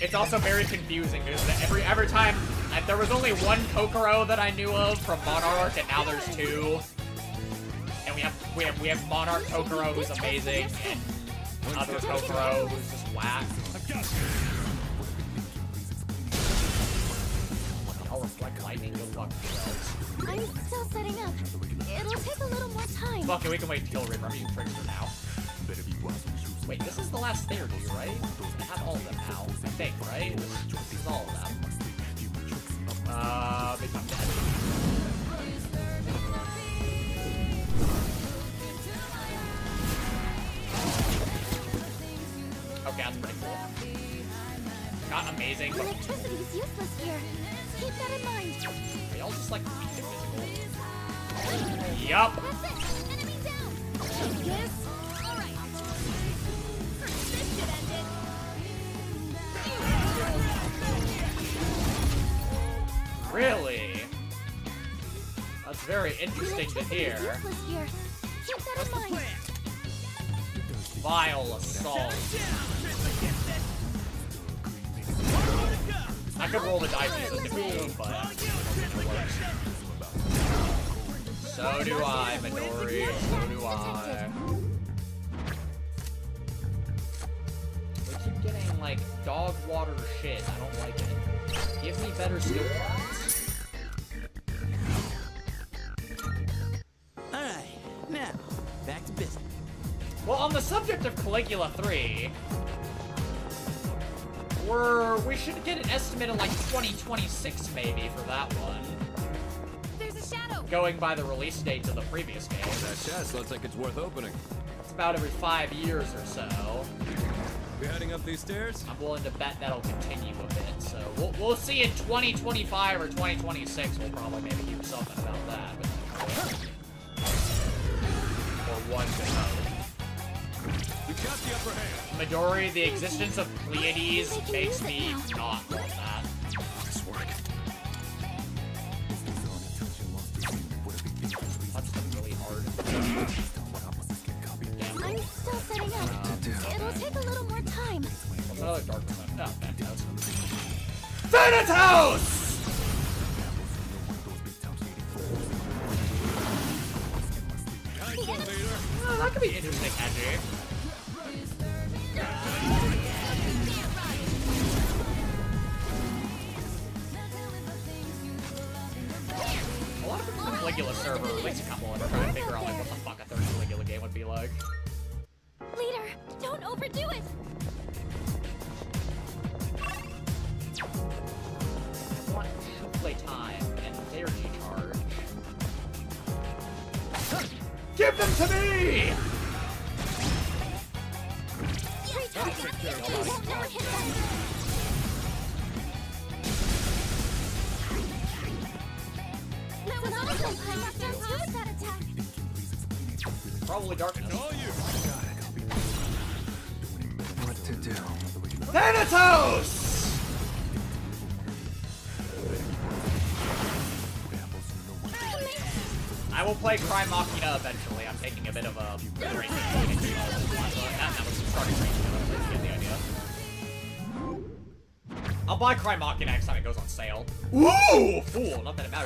It's also very confusing because every every time like, there was only one Kokoro that I knew of from Monarch, and now there's two. And we have we have we have Monarch Kokoro who's amazing, and other Kokoro who's just whack. I'll reflect lightning. Good luck. I'm still setting up. It'll take a little more time. Fuck it, we can wait until Reaper. I'm using Trickster now. Wait, this is the last Theurgy, right? I have all of them now, I think, right? This is all of them. Uh, maybe I'm dead. Okay, that's pretty cool. Not amazing, but... Electricity is useless here. Keep that in mind. They all just, like, be. Yup. That's it. Enemy down. Yes. Very interesting to hear. useless here. Keep that in mind. Vile assault. I could roll the dice and different but. So do I, Midori. So do I. We keep getting like dog water shit. I don't like it. Give me better skill the subject of Caligula 3, we're, we should get an estimate of like 2026 maybe for that one. There's a shadow. Going by the release dates of the previous game. That chest looks like it's worth opening. It's about every five years or so. We heading up these stairs? I'm willing to bet that'll continue a bit. So we'll, we'll see in 2025 or 2026. We'll probably maybe do something about that. But, or one could hope. The. Midori, the existence of Pleiades makes me not want that. Them really hard. I'm still setting up. It'll take a little more time. What's another dark one? Oh, Thanatos. Thanatos! Oh, that could be interesting, edgy.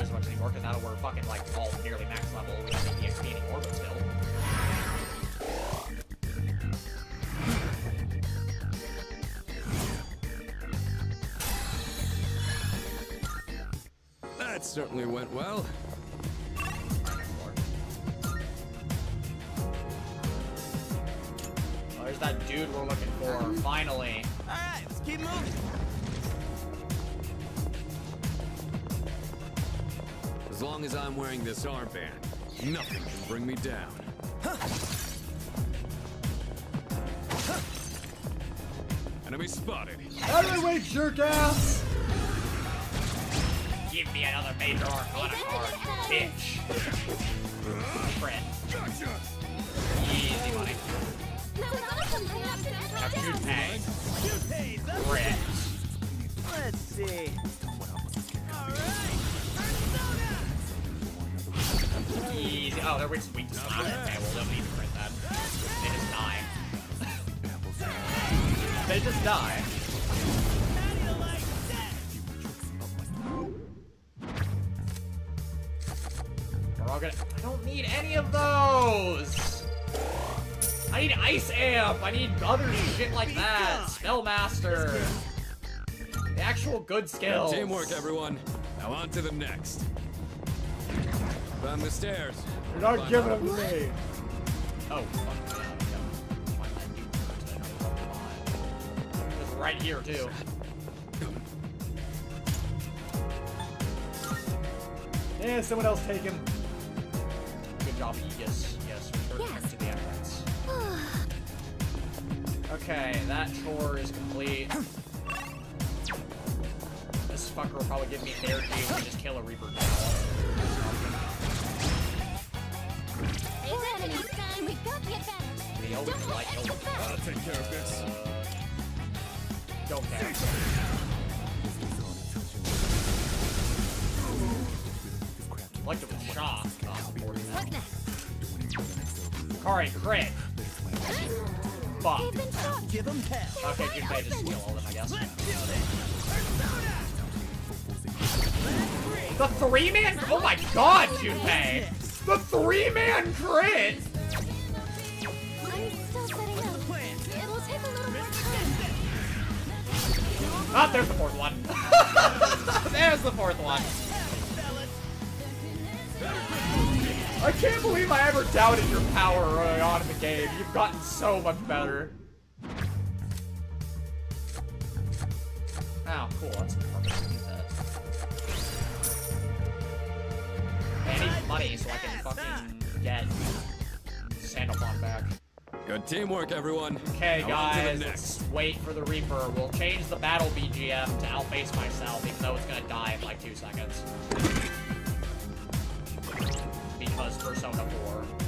Fool! Not that much anymore, because now that we're fucking, like, all nearly max level, we have the EXP anymore, but still. That certainly went well. Oh, there's that dude we're looking for, finally. Alright, let's keep moving. Long as I'm wearing this armband, nothing can bring me down. Enemy spotted. Heavyweight jerk ass! Give me another major arcana card, bitch. Friend. Easy money. That was awesome. I must have Now used shoot tag. I need other shit like that! Spellmaster! The actual good skills! Teamwork, everyone. Now on to the next. Found the stairs. You're not giving up. them to me! Oh, fuck. yeah, yeah. Find that dude first, I know what I'm on. It's right here, too. Yeah, someone else take him. Okay, that chore is complete. This fucker will probably give me energy if we just kill a Reaper now. It's enemy time. We've got the advantage. They always like I'll take care of this. Don't care. Like it was shock. What next? Kari, crit. Fuck. Keep in touch. Give him hell. Okay, Junpei just steal all of them, I guess. The three-man? Oh my god, Junpei! The three-man crit! I'm still setting up. It'll take a little more time. Ah, there's the fourth one. there's the fourth one. I can't believe I ever doubted your power early on in the game. You've gotten so much better. Oh, cool. That's perfect. Use that. I need money so I can fucking get Sandalphon back. Good teamwork, everyone. Okay, Now on to the guys, next. let's wait for the Reaper. We'll change the battle BGM to outface myself, even though it's gonna die in like two seconds. Because Persona 4.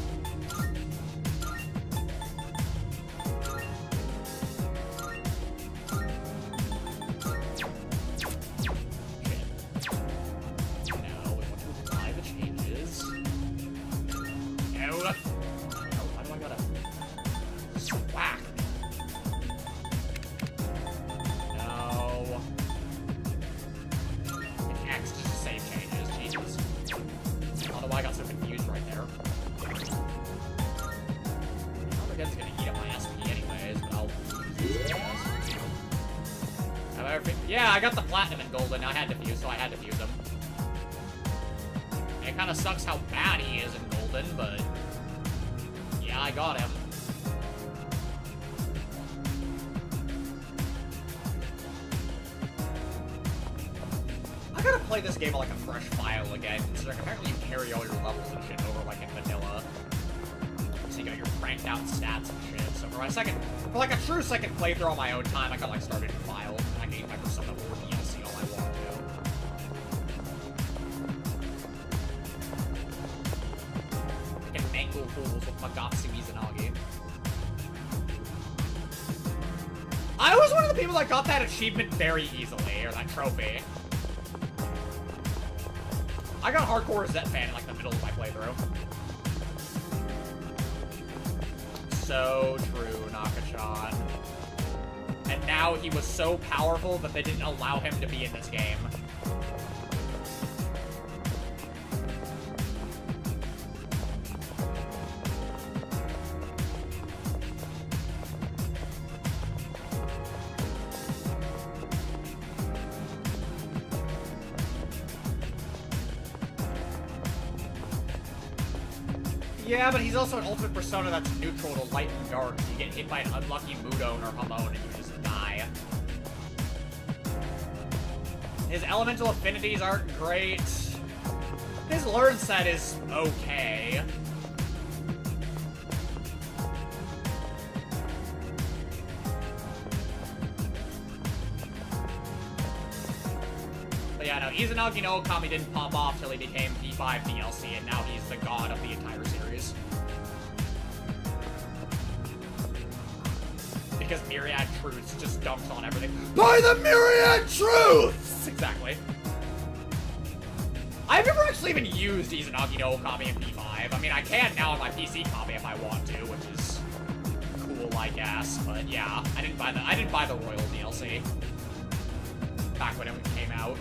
Powerful that they didn't allow him to be in this game. Yeah, but he's also an ultimate persona that's neutral to light and dark. You get hit by an unlucky Mudoon or Hamaon elemental affinities aren't great. His learn set is okay. But yeah, no, Izanagi no Okami didn't pop off till he became P5 DLC, and now he's the god of the entire series. Because Myriad Truths just dumped on everything. By the Myriad Truths! Even used Izanagi no Okami in P5. I mean, I can now on my PC copy if I want to, which is cool, I guess. But yeah, I didn't buy the I didn't buy the Royal DLC back when it came out.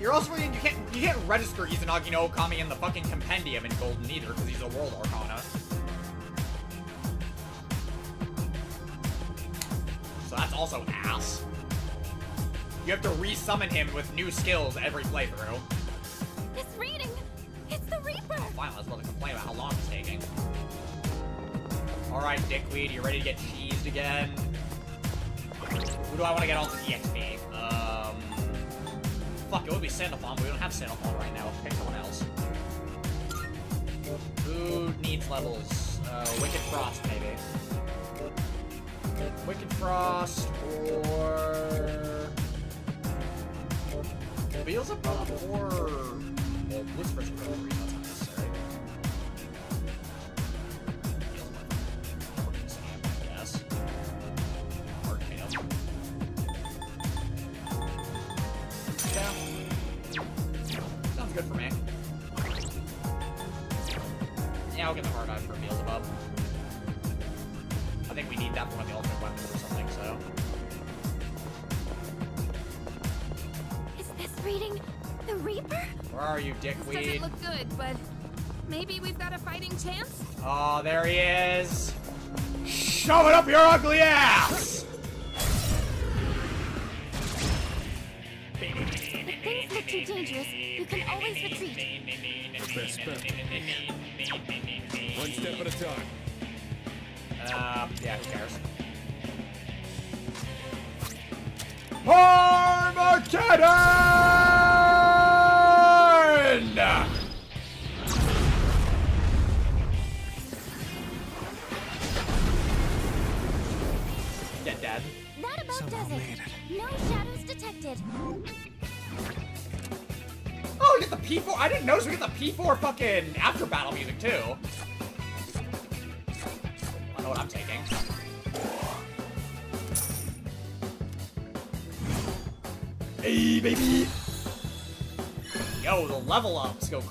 You're also you can't you can't register Izanagi no Okami in the fucking compendium in Golden either because he's a World Arcana. also ass. You have to resummon him with new skills every playthrough. This reading! It's the Reaper! Oh, fine, let's to complain about how long it's taking. Alright, Dickweed, you ready to get cheesed again? Who do I want to get on to EXP? Um... Fuck, it would be Sandalphon, but we don't have Sandalphon right now. Pick someone else. Who needs levels? Uh, Wicked Frost, maybe. Wicked Frost or Beelzebub or Blitzfresh Recovery.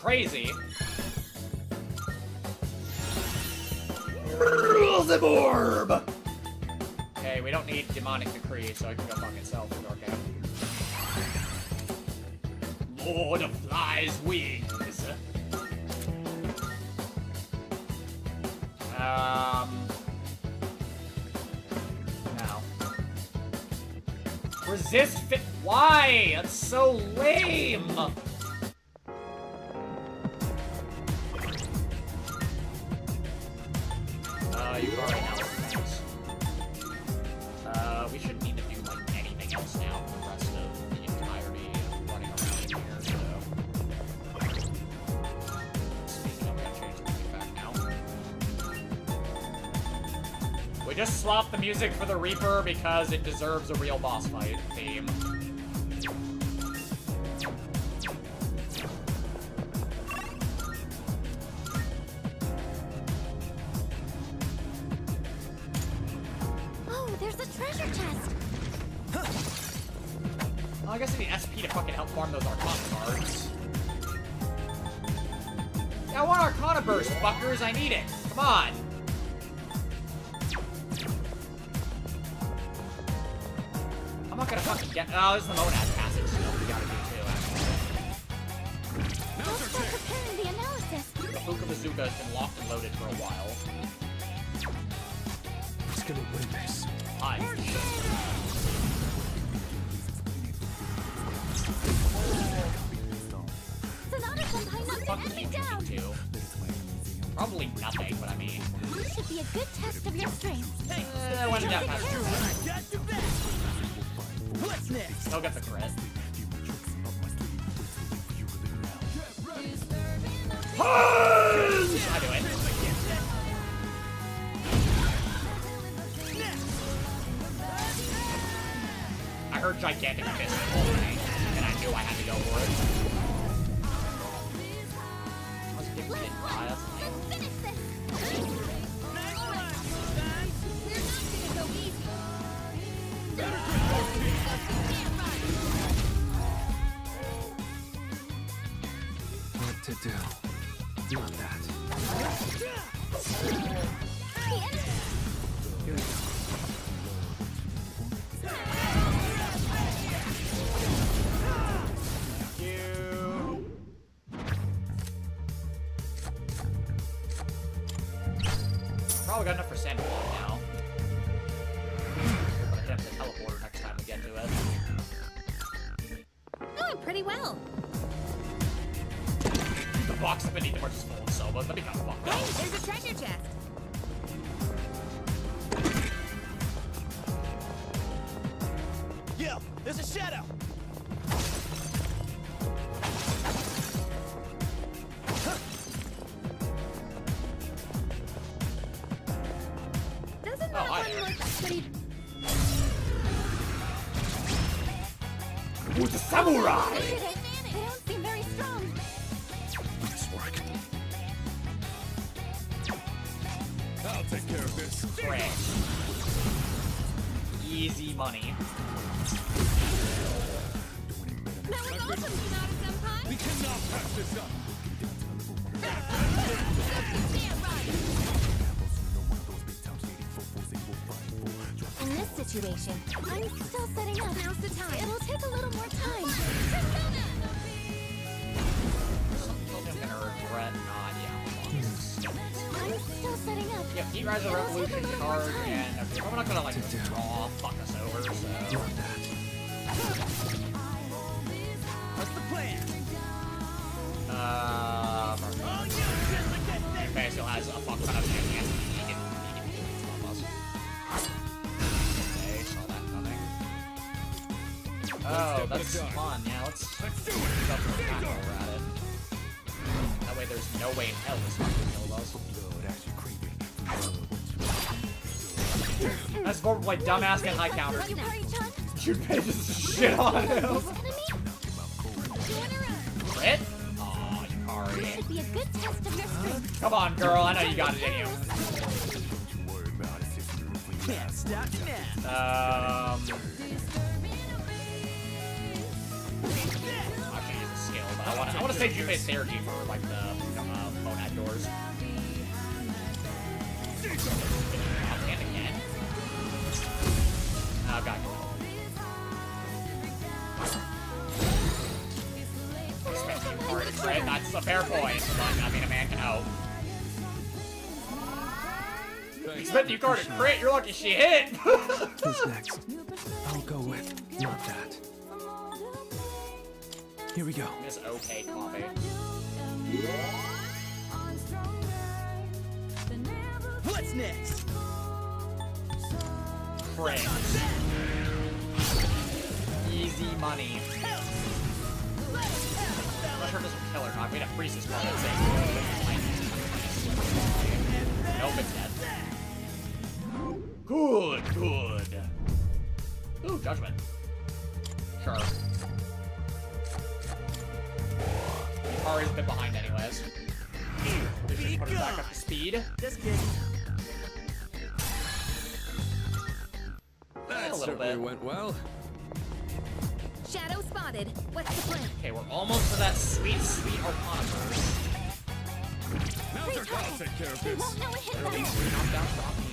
crazy. music for the Reaper because it deserves a real boss fight. Like dumbass and high counter. Just shit on him. Crit? Aw, Yukari. Be a good test of your strength. Come on, girl. I know you got it in you. Can't stop now. Um. I should use a skill, but I want to. Say Junpei's for Expect you card a crit. You're lucky she hit. Who's next? I'll go with not that. Here we go. Miss okay coffee. What's next? Crit. Easy money. I'm not sure this will kill or not. We had to freeze this part. That's. Nope, it's dead. Good, good. Ooh, judgment. Sure. Yukari's a bit behind anyways. This should put her back up to speed. Just kidding. That a little certainly bit. went well. Shadow spotted. What's the plan? Okay, we're almost to that sweet, sweet Arcana burst. I'll take care of They this. won't know it hit Early them.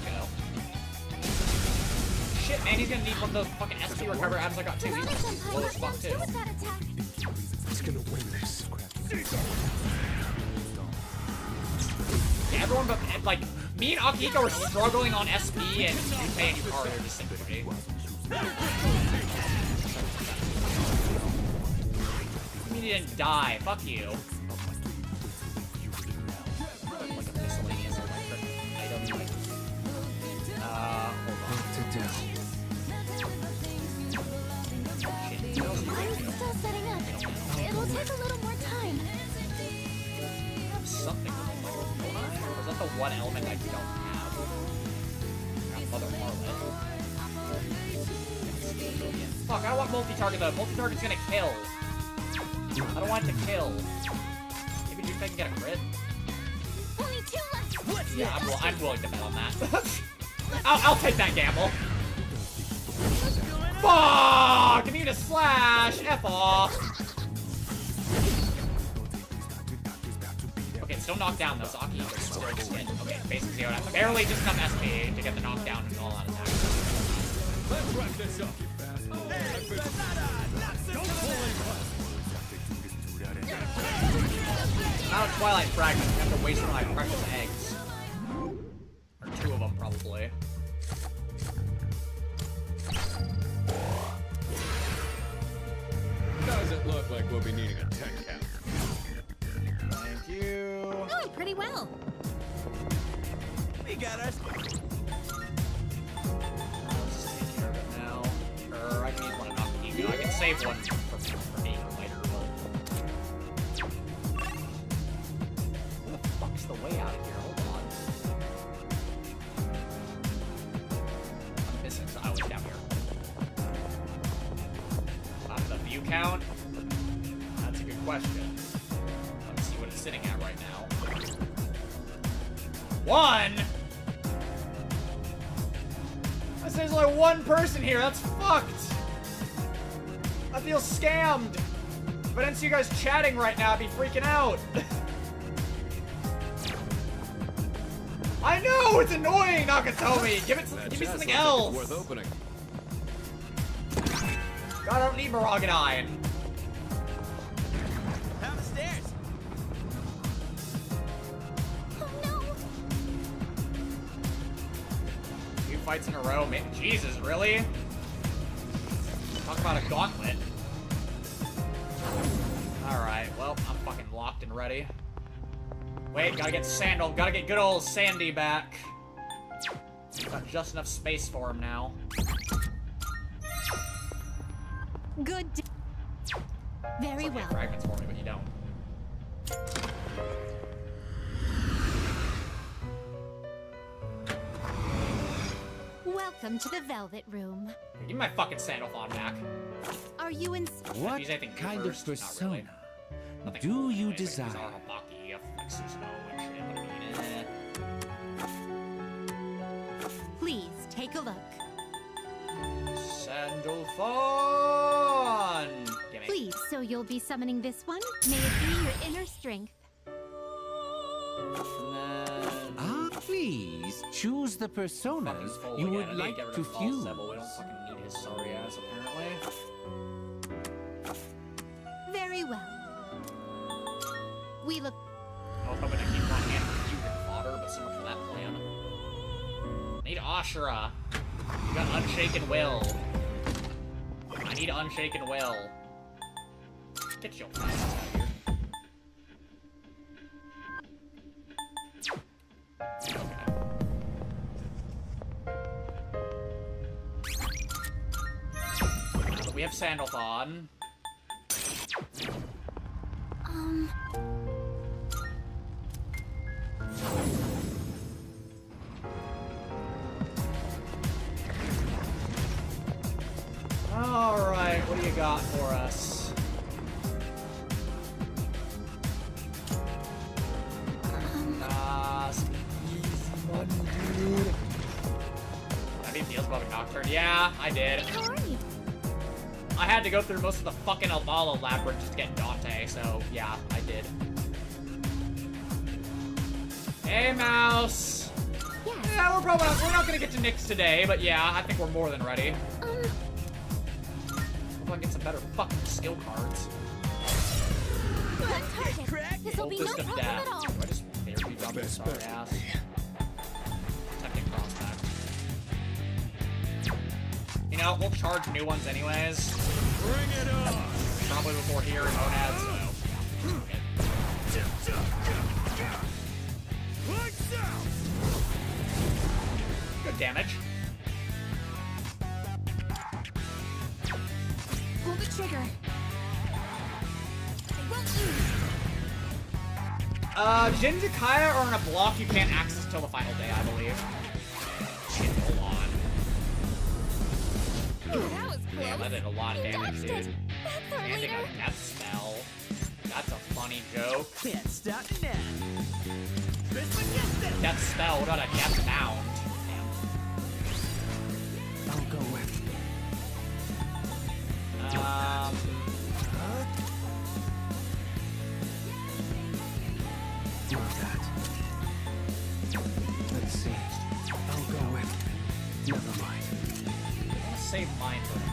Knockdown for Akihiko. Shit, man, he's gonna need one of those fucking SP recover items I got too. He's gonna as fuck too. With that attack. He's gonna win this. Yeah, everyone but like me and Akihiko are struggling on SP and Junpei and Yukari are just sitting pretty. I mean, he didn't die. Fuck you. Like a miscellaneous electric item. Like, uh, hold on. I'm still setting up. It'll take a little more time. something with like or that the one element I don't have? Mother Harlot. Fuck, I don't want multi-target though. Multi-target's gonna kill. I don't want it to kill. Maybe Junpei can get a crit? Only two left. Yeah, I'm, I'm willing to bet on that. I'll, I'll take that gamble. Fuck! Me a slash! F off! Okay, still knocked down though, so Aki is still just hit. Okay, basic zero. That's barely just enough SP to get the knockdown and all out attack. Let's wrap this up. Now Twilight Fragment, I have to waste of my precious eggs. Or two of them, probably. One chatting right now, I'd be freaking out. I know it's annoying, Nakatomi. Give it, That give me something looks like else. worth opening. God, I don't need Maragidyne. Down the stairs. Oh, Two fights in a row, man. Jesus, really? Get Sandal, gotta get good old Sandy back. Got just enough space for him now. Good. Very It's like well. fragments for me, but you don't. Welcome to the Velvet Room. Give me my fucking Sandalphon back. Are you in? What kind first? of Not really. persona Nothing do cool, you anyways, like, these desire? Please take a look. Sandalphon! Gimme. Please, so you'll be summoning this one. May it be your inner strength. Ah, please choose the personas you again. Would need like to fuse. Devil. We don't fucking need his sorry ass, apparently. Very well. We look. I need Ashura. You got Unshaken Will. I need Unshaken Will. Get your ass out of here. That we have Sandalphon. Um. Alright, what do you got for us? Ah, some easy money, dude. I beat Beelzebub Nocturne. Yeah, I did. I had to go through most of the fucking Amala labyrinth just to get Dante, so yeah, I did. Hey, Mouse! Yeah, we're probably not, we're not gonna get to Nyx today, but yeah, I think we're more than ready. Hope I can get some better fucking skill cards. This'll be no problem Death. at all. Do I just therapy drop this sorry ass? Tempting crossback. You know, we'll charge new ones anyways. Bring it on! Probably before here in Monads, so. Good damage. Trigger. They won't lose. Uh, Jinjakaya are on a block you can't access till the final day, I believe. Shit, hold on. Ooh, that was close. Damn, that did a lot of damage, dodged dude. it. That's our And they leader. got a death spell. That's a funny joke. Can't stop now. Death spell, what about a death bound? I'll go with. Let's see. I'll go with. Never mind. Save mine for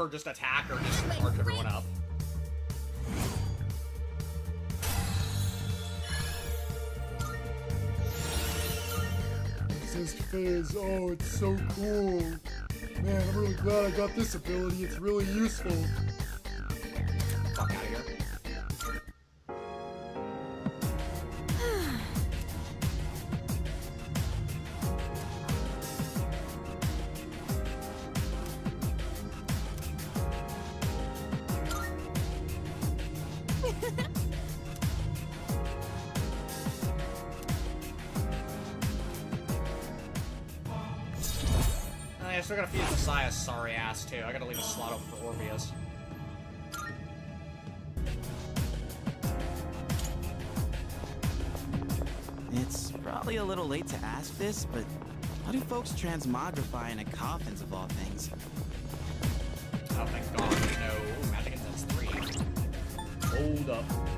her just attack or just charge everyone up. Says Fizz, oh, it's so cool. Man, I'm really glad I got this ability. It's really useful. Folks transmogrify into coffins of all things? Oh thank god, no. Magic 3. Hold up.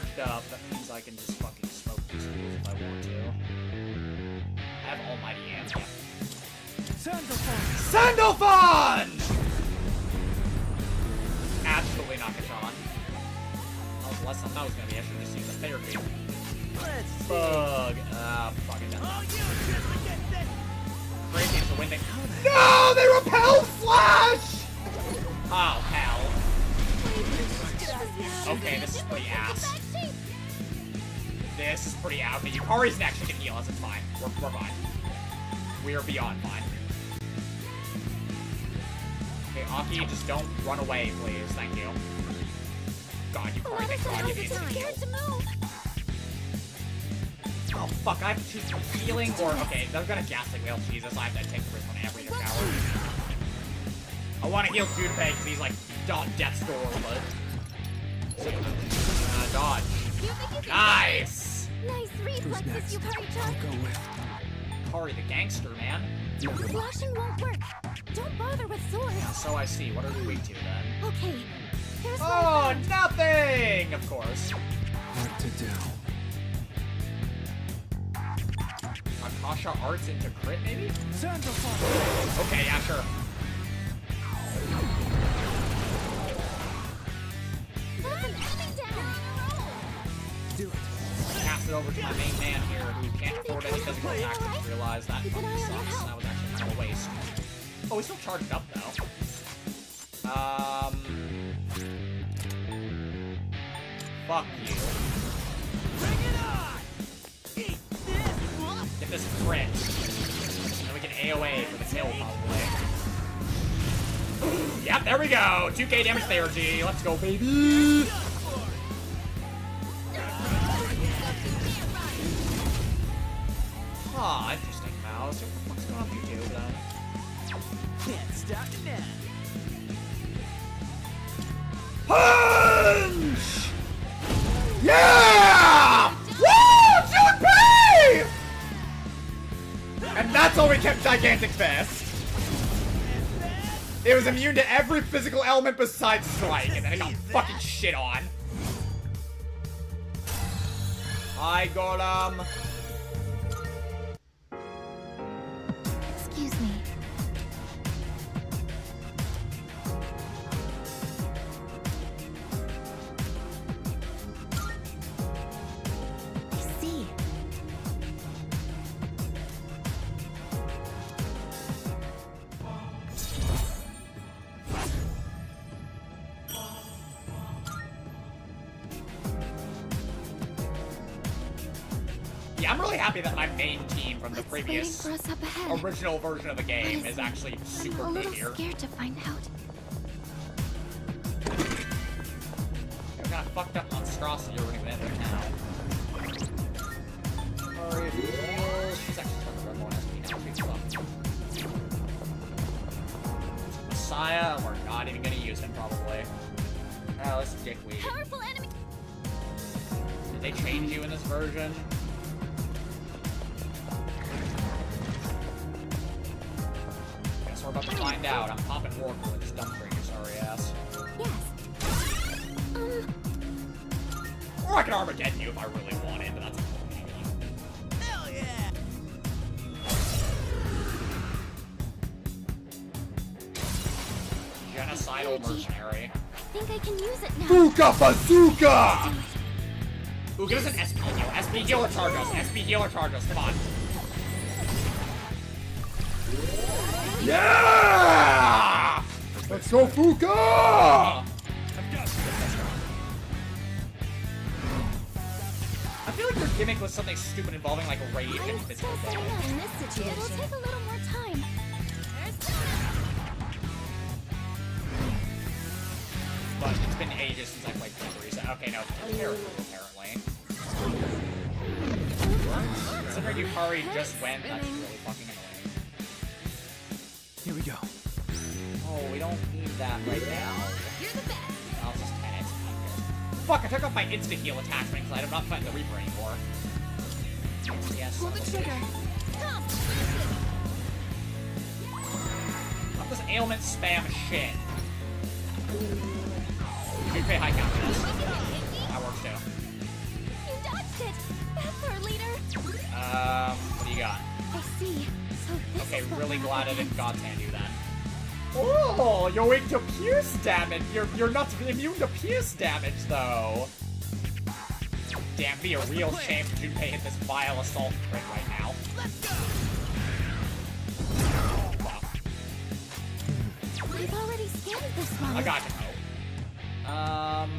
Charged up. Or... Okay, they're gonna ghastly whale Jesus. I have to take the risk on every tower. I want to heal Junpei because he's like on death's door, but... Uh, dodge. Nice! Nice reflexes, Yukari-chan. Go with. Kari the gangster, man. Flashing won't work. Don't bother with swords. So I see. What are we weak to then? Okay. Here's Oh, nothing! Of course. What to do? Akasha Arts into crit, maybe? Okay, yeah, sure. That's an enemy down. Do it. Pass it over to my main man here, who can't afford any physical attacks. I just realized that fucking sucks. That was actually kind of a waste. Oh, he's still charged up, though. Um... Fuck you. Get this crit. And we can AoA for the kill, probably. Yep, there we go! 2k damage there, G. Let's go, baby! Aw, interesting, Mouse. What the fuck's going on with YouTube, then? Uh, Can't stop now. Gigantic Fist. It was immune to every physical element besides Strike, and then it got fucking shit on. Hi, Golem. Um, Excuse original version of the game is actually I'm super a good little here. scared to find out. It now. Buka Bazooka! Ooh, give us an SP heal. SP healer charge us. SP healer charge us. Come on. Yeah! Let's go, Fuuka! I feel like your gimmick was something stupid involving like rage and physical Oh, you're weak to pierce damage. You're you're not immune to pierce damage though. Damn, be a real shame if Junpei hit this vile assault crit right now. Let's Fuck. I've already scanned this one. I got you. though. Um,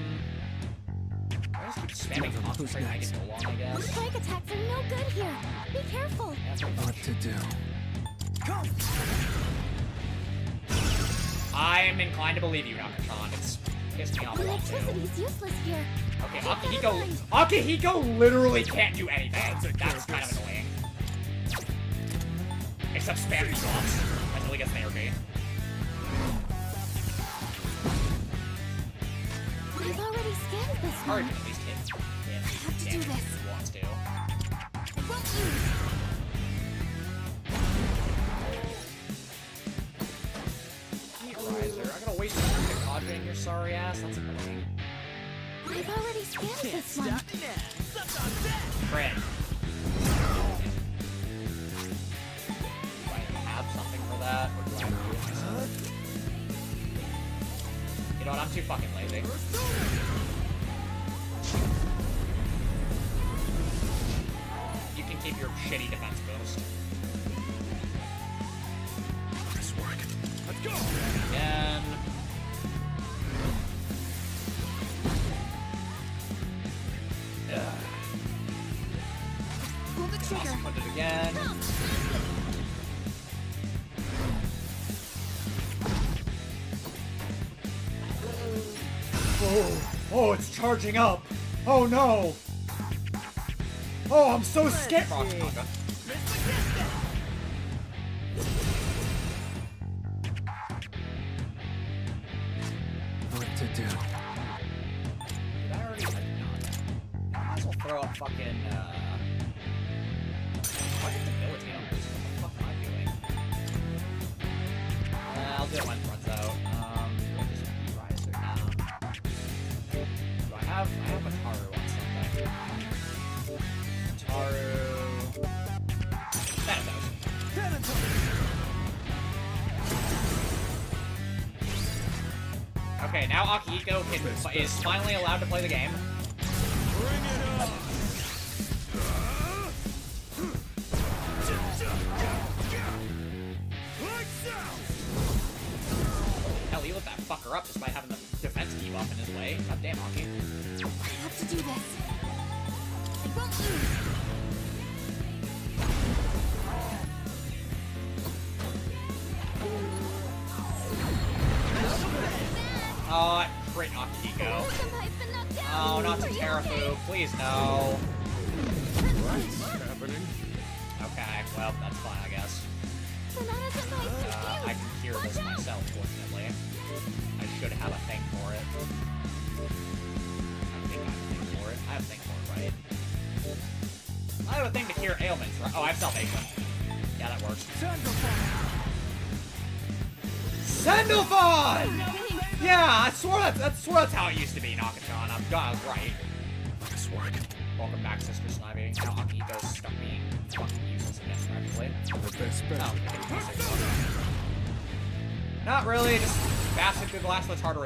I just keep spamming concentrate. I get go long, I guess. Strike attacks are no good here. Be careful. What to do? I'm inclined to believe you, Nakachan. It's pissed me off a lot too. Useless here. Okay, Keep that in Akihiko. Akihiko literally can't do anything. That's kind of annoying. Except spamming shots until he gets an ARP. I've already scanned this Hard one. to these kids. I have to do this. wants to. Sorry ass. That's annoying. I've already scanned this one. Fred. Do I have something for that, or do I have to do it myself? You know what? I'm too fucking lazy. You can keep your shitty defense boost. Charging up. Oh no. Oh, I'm so scared. Is finally allowed to play the game. harder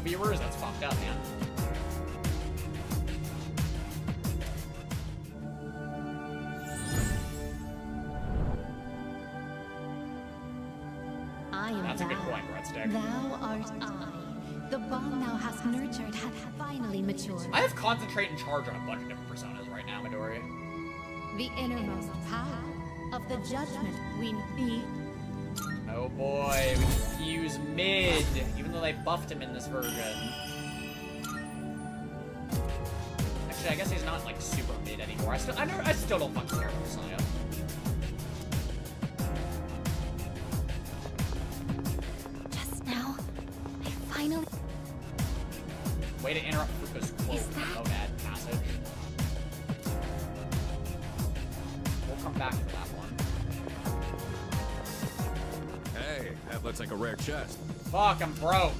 viewers, that's fucked up, man. I am That's thou. a good point, Thou art I. The bomb thou hast nurtured hath finally matured. I have Concentrate and Charge on a bunch of different personas right now, Midori. The innermost power of the judgment we need. Oh boy, we can use mid, even though they buffed him in this version. Actually, I guess he's not like super mid anymore. I still, I, never, I still don't fucking care about Sonya. Just now, I finally. Way to interrupt That's like a rare chest. Fuck, I'm broke.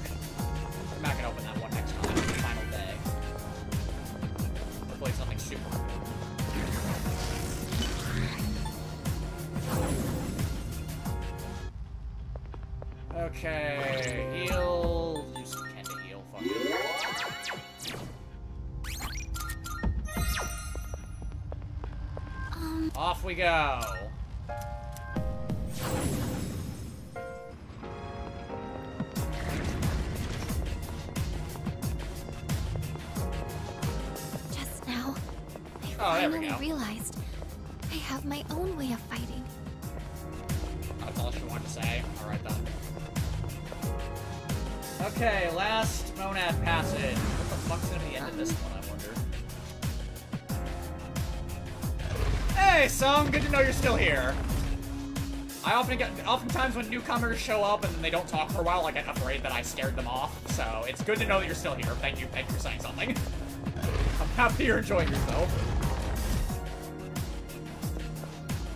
Sometimes when newcomers show up and then they don't talk for a while, I get afraid that I scared them off. So it's good to know that you're still here. Thank you. Thank you for saying something. I'm happy you're enjoying yourself.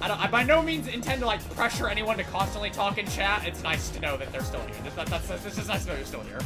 I, I, by no means intend to, like, pressure anyone to constantly talk in chat. It's nice to know that they're still here. This, that, that's, this is nice to know you're still here.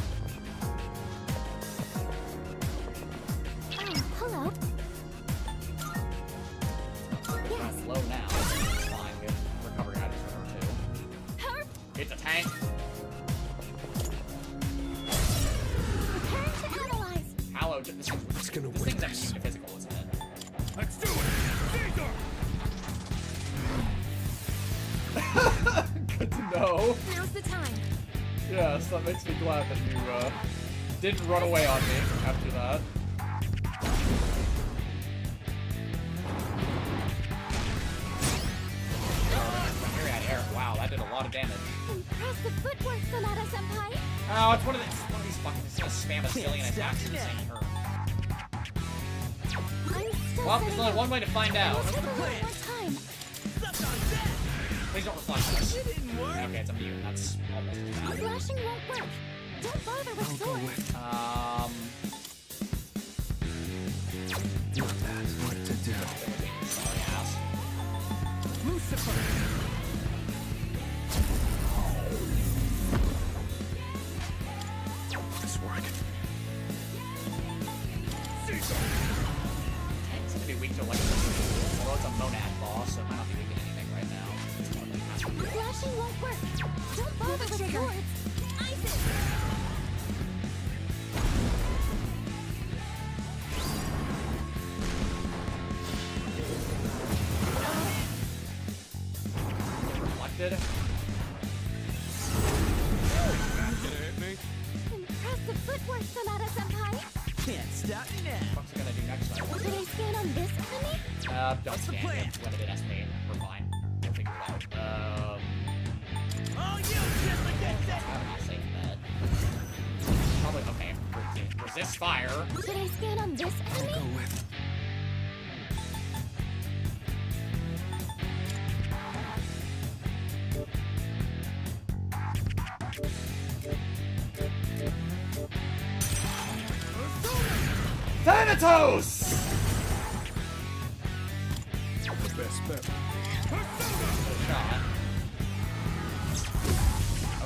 Best bet.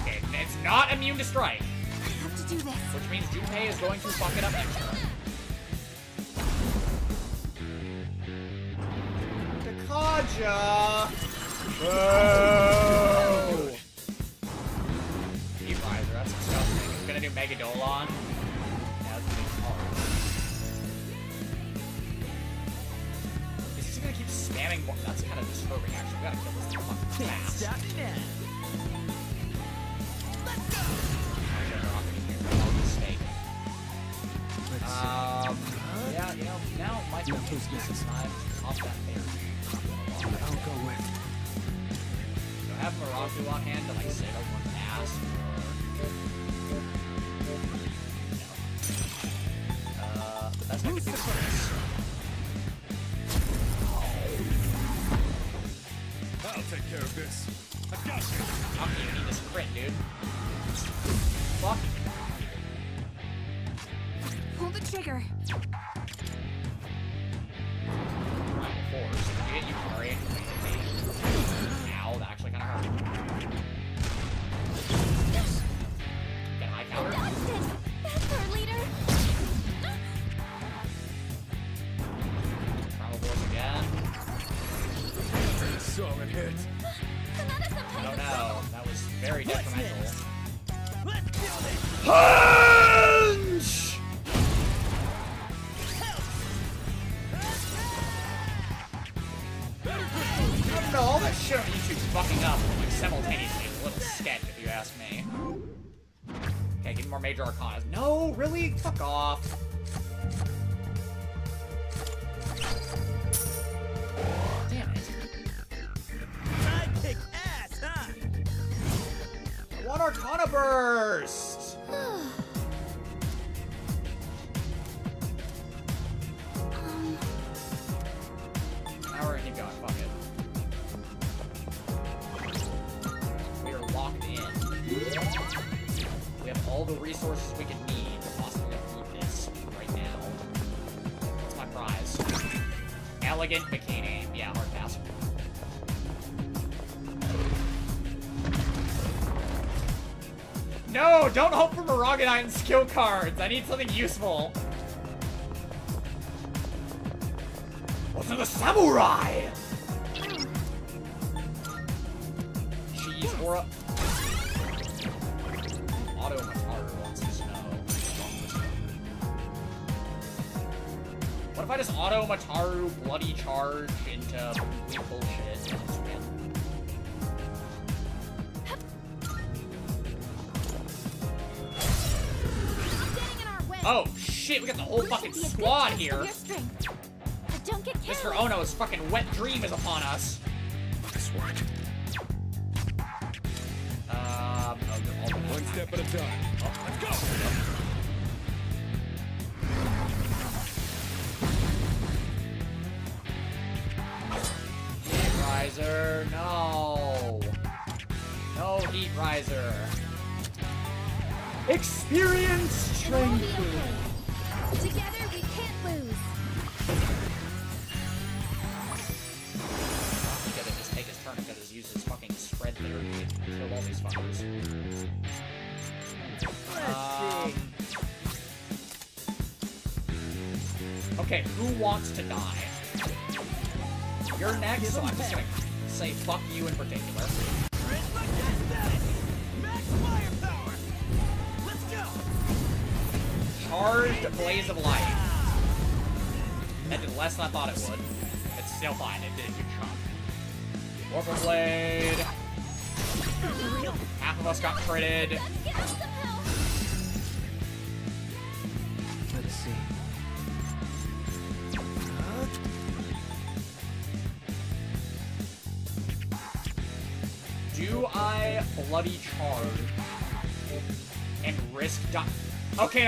Okay, it's not immune to strike. I have to do this. Which means Junpei is going to fuck it up next time. Kakaja! Stop now. I need skill cards. I need something useful.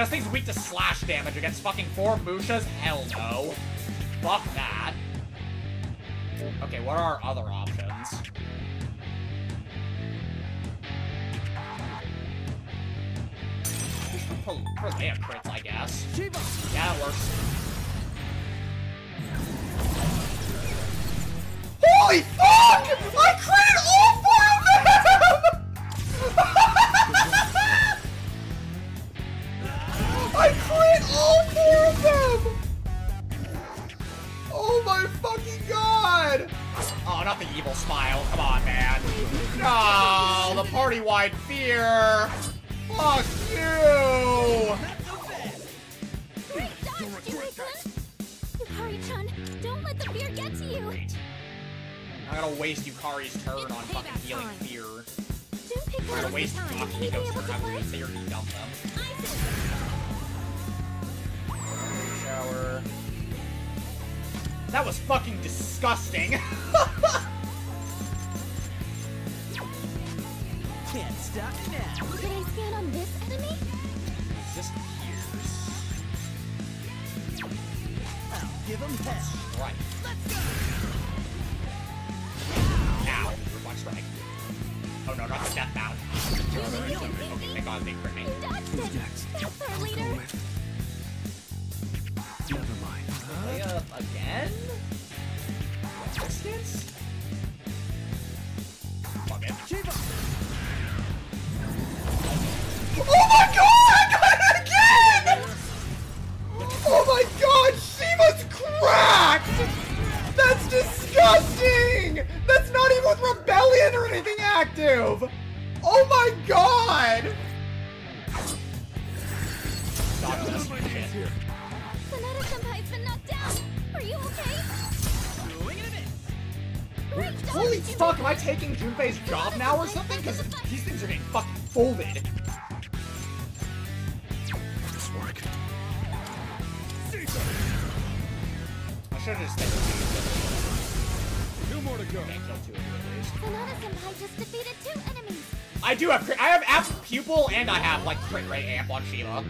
this thing's weak to slash damage against fucking four Mushas? Hell no. Shower. That was fucking disgusting. Can't stop now. I on this enemy? I'll give him hell. Right. Let's go. Now, watch. Oh no, not step out. They got a big brain. Who's next? Our leader. Never mind. Play up again? And I have, like, crit rate amp on Shiva.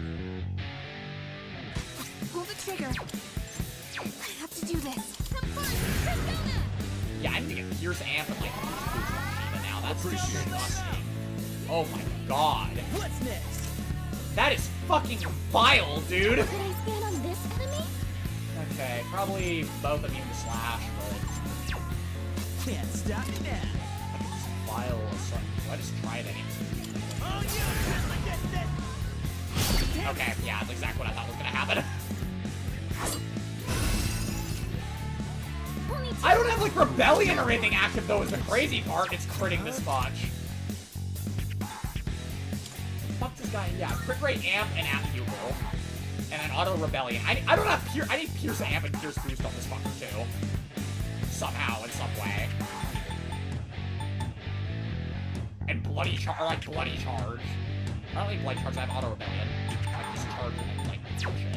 fully interrupting active, though, is the crazy part. It's critting the Sponge. Fuck this guy. Yeah, crit rate amp and amp. And an auto rebellion. I, I don't have Pierce. I need Pierce amp and Pierce boost on this fucker, too. Somehow, in some way. And bloody charge. like bloody charge. I don't need bloody charge. I have auto rebellion. I just charge and like.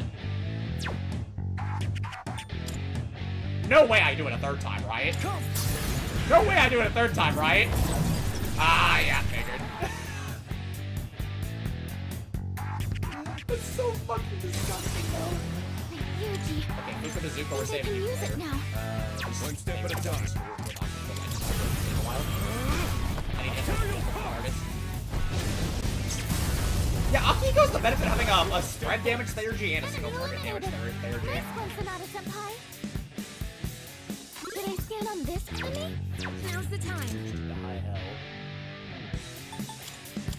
No way I do it a third time, right? No way I do it a third time, right? Ah, yeah, figured. That's so fucking disgusting, though. Okay, the Zuko, we're I saving you now. Uh, One step at a time. I need to. Yeah, Akihiko's the benefit of having a, a spread damage Theurgy and a single target damage Theur- Theurgy. This one, Sanada Senpai. Should I scan on this enemy? Now's the time. The hell.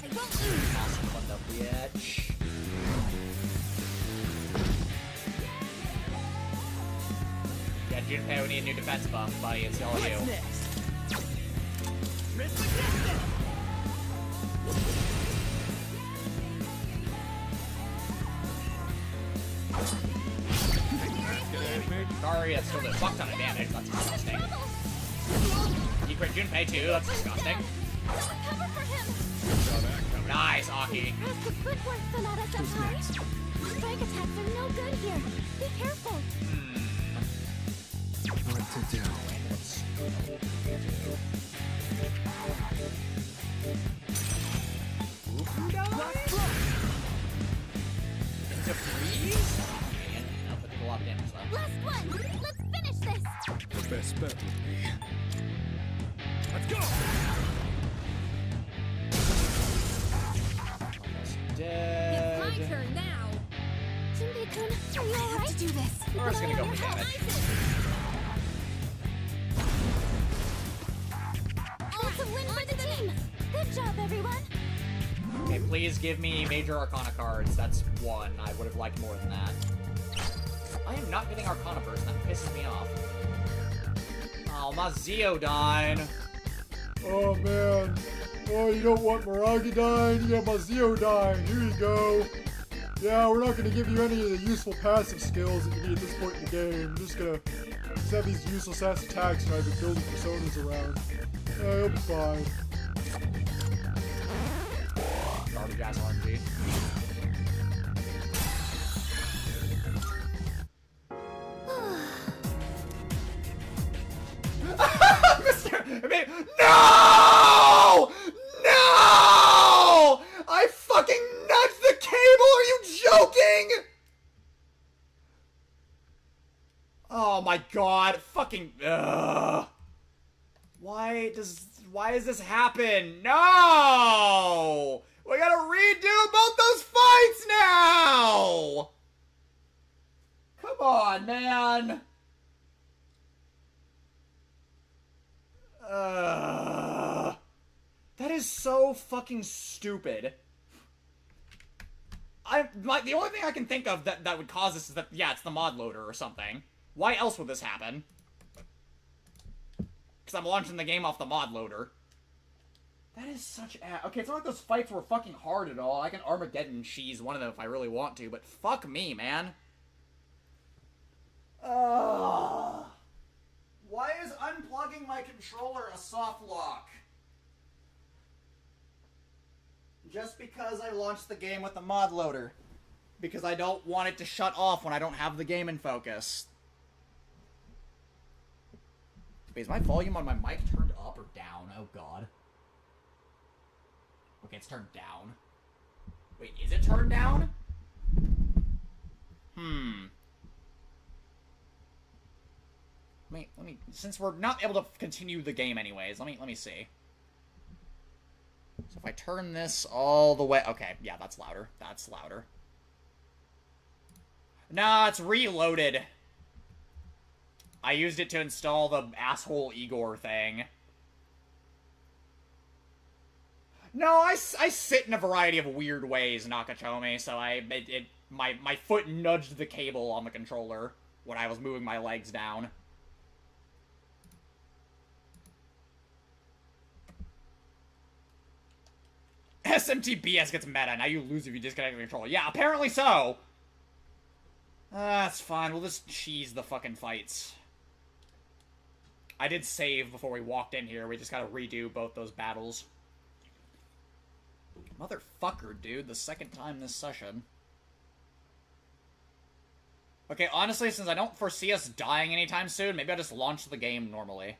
I won't lose. Awesome one though, bitch. Yeah, Junpei, we need a new defense buff, buddy. It's all you. Sorry, that's still a fuck ton of damage. That's disgusting. You crit Junpei too. That's disgusting. Cover for him. Nice, Aki. Work, Strike attacks are no good here. Be careful. What to do? Hmm. Last one. Let's finish this. The best bet would be. Let's go! Dead. It's my turn now. Junpei-kun, are you alright? to do this. We're just gonna go for damage. It's a win for the team. Good job, everyone. Okay, please give me major Arcana cards. That's one. I would have liked more than that. I am not getting Arcana burst. That pisses me off. Oh, my Ziodyne. Oh man. Oh, you don't want Maragidyne? You got my Ziodyne. Here you go. Yeah, we're not gonna give you any of the useful passive skills that you need at this point in the game. We're just gonna just have these useless ass attacks and I've been building personas around. Yeah, you'll be fine. Garbage ass RNG. Mr. I mean, no! No! I fucking nudged the cable! Are you joking? Oh my god! Fucking. Ugh. Why does why does this happen? No! We gotta redo both those fights now! Come on, man! Uh, that is so fucking stupid. I my, the only thing I can think of that that would cause this is that yeah, it's the mod loader or something. Why else would this happen? Because I'm launching the game off the mod loader. That is such a- Okay, it's not like those fights were fucking hard at all. I can Armageddon cheese one of them if I really want to, but fuck me, man. Ugh. Why is unplugging my controller a soft lock? Just because I launched the game with the mod loader. Because I don't want it to shut off when I don't have the game in focus. Wait, is my volume on my mic turned up or down? Oh god. Okay, it's turned down. Wait, is it turned down? Hmm. Let me, let me, since we're not able to continue the game anyways, let me, let me see. So if I turn this all the way, okay, yeah, that's louder. That's louder. Nah, it's reloaded. I used it to install the asshole Igor thing. No, I, I sit in a variety of weird ways, Nakatomi, so I, it, it, my, my foot nudged the cable on the controller when I was moving my legs down. SMTBS gets meta. Now you lose if you disconnect the controller. Yeah, apparently so. Ah, that's fine. We'll just cheese the fucking fights. I did save before we walked in here. We just gotta redo both those battles. Motherfucker, dude. The second time this session. Okay, honestly, since I don't foresee us dying anytime soon, maybe I'll just launch the game normally.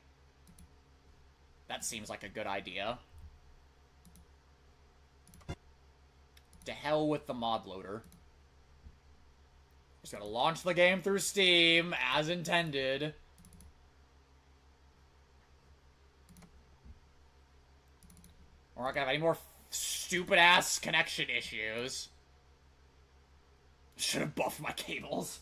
That seems like a good idea. To hell with the mod loader. Just gotta launch the game through Steam, as intended. We're not gonna have any more stupid-ass connection issues. Should have buffed my cables.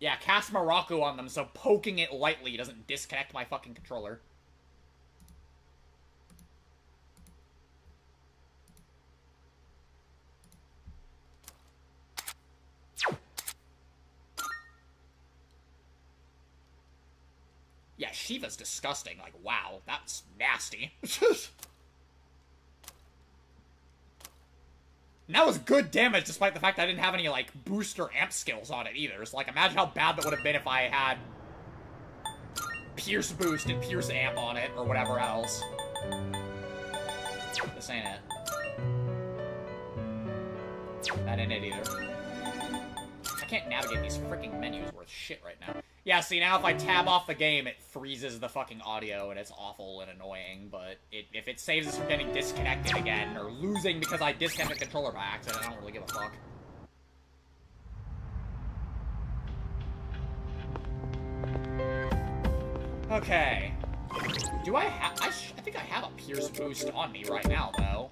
Yeah, cast Morocco on them so poking it lightly doesn't disconnect my fucking controller. Yeah, Shiva's disgusting. Like, wow, that's nasty. And that was good damage, despite the fact that I didn't have any, like, booster amp skills on it either. So, like, imagine how bad that would have been if I had Pierce Boost and Pierce Amp on it, or whatever else. This ain't it. That ain't it either. Can't navigate these freaking menus worth shit right now. Yeah, see, now if I tab off the game, it freezes the fucking audio, and it's awful and annoying, but it, if it saves us from getting disconnected again, or losing because I disconnected the controller by accident, I don't really give a fuck. Okay. Do I have... I, I think I have a Pierce Boost on me right now, though.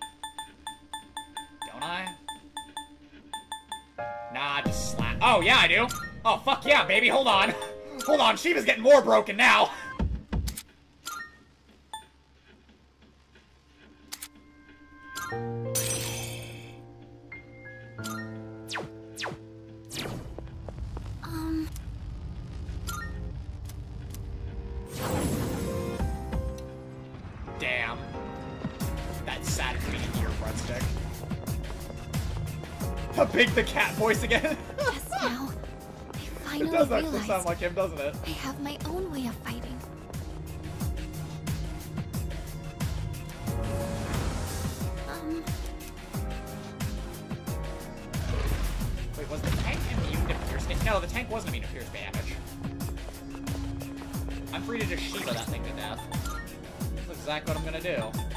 Don't I? Nah, just slap. Oh, yeah, I do. Oh, fuck yeah, baby. Hold on. Hold on, Shiva's getting more broken now. Um. Damn. That's sad to hear, breadstick. How big the cat voice again? Yes, now. I it finally does actually sound like him, doesn't it? I have my own way of fighting. Um, Wait, was the tank immune to pierce damage? No, the tank wasn't immune to pierce damage. I'm free to just Shiva that thing to death. That's exactly what I'm gonna do.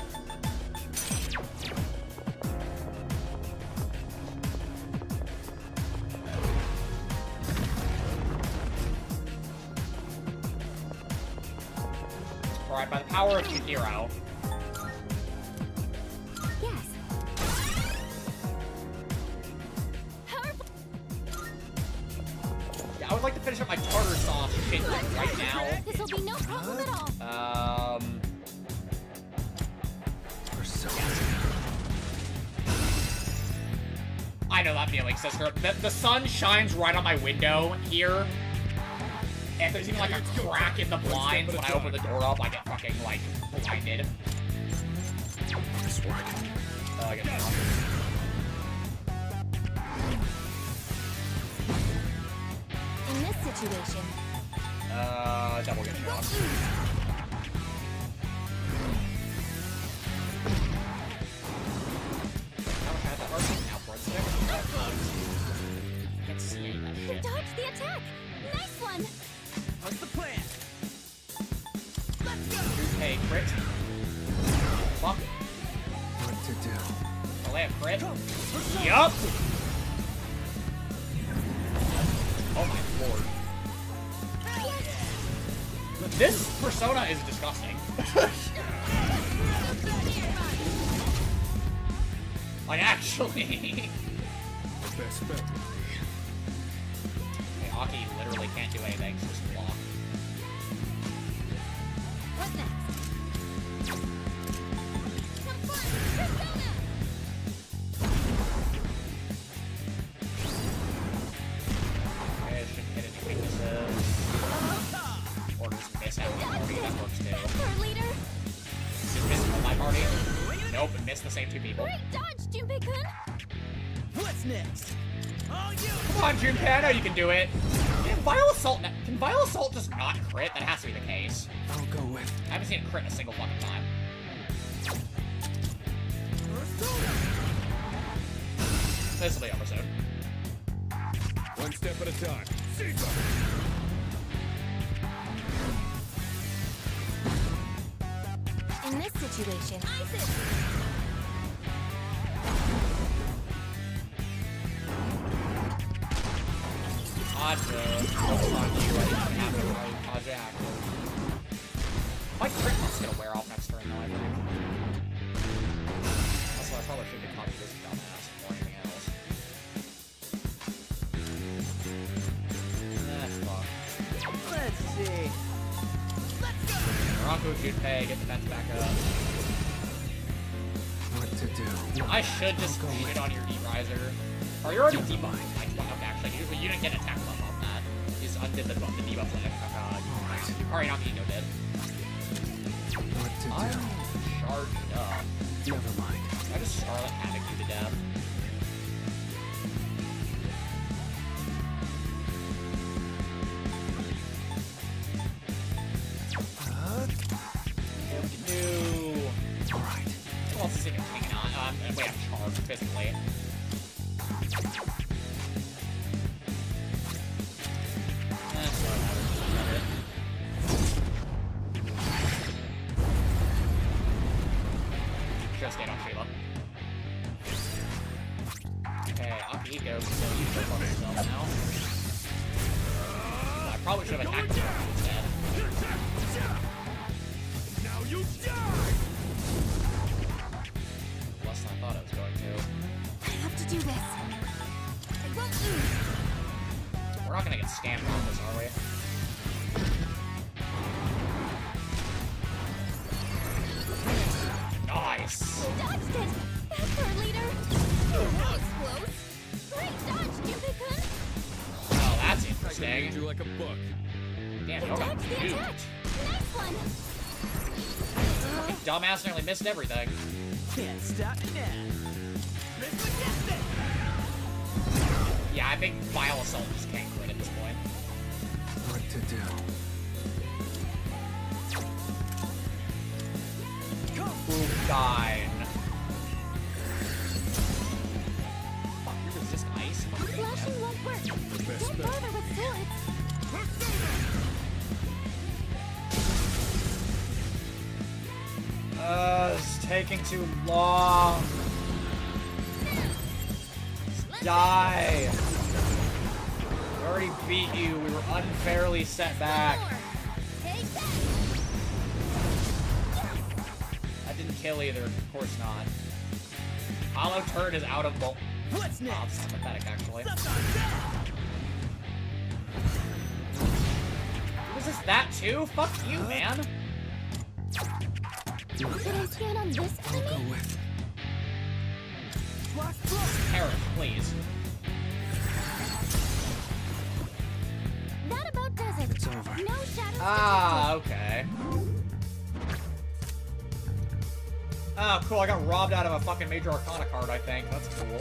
Power of Kudiro. yes. Yeah, I would like to finish up my tartar sauce shit like, right now. This will be no problem at all. Um. I know that feeling, sister. The, the sun shines right on my window here. And there's even like a crack in the blinds when I open the door up. I get fucking like blinded. Oh, I get that In this situation, Uh, double get shot. do it. dumbass nearly missed everything. set back. That didn't kill either. Of course not. Hollow Turret is out of bolt. What's oh, next? Oh, that's pathetic, actually. What is this, that too? Fuck you, man. fucking Major Arcana card, I think. That's cool.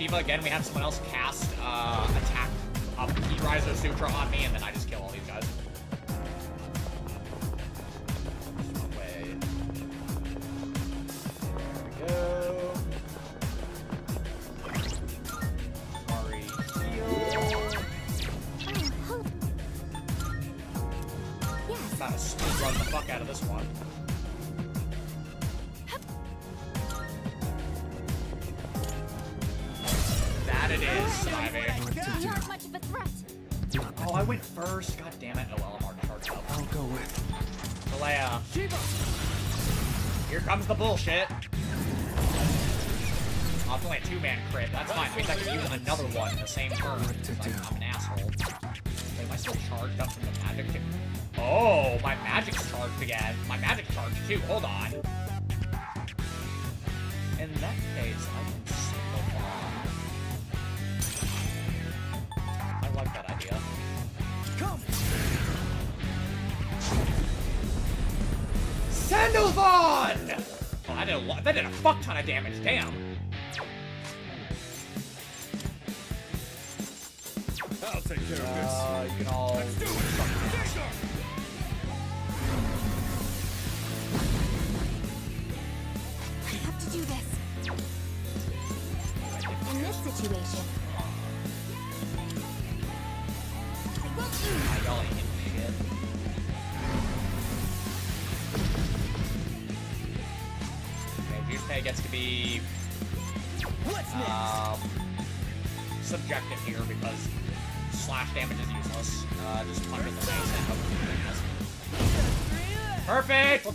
Shiva. Again, we have someone else damage. Damn.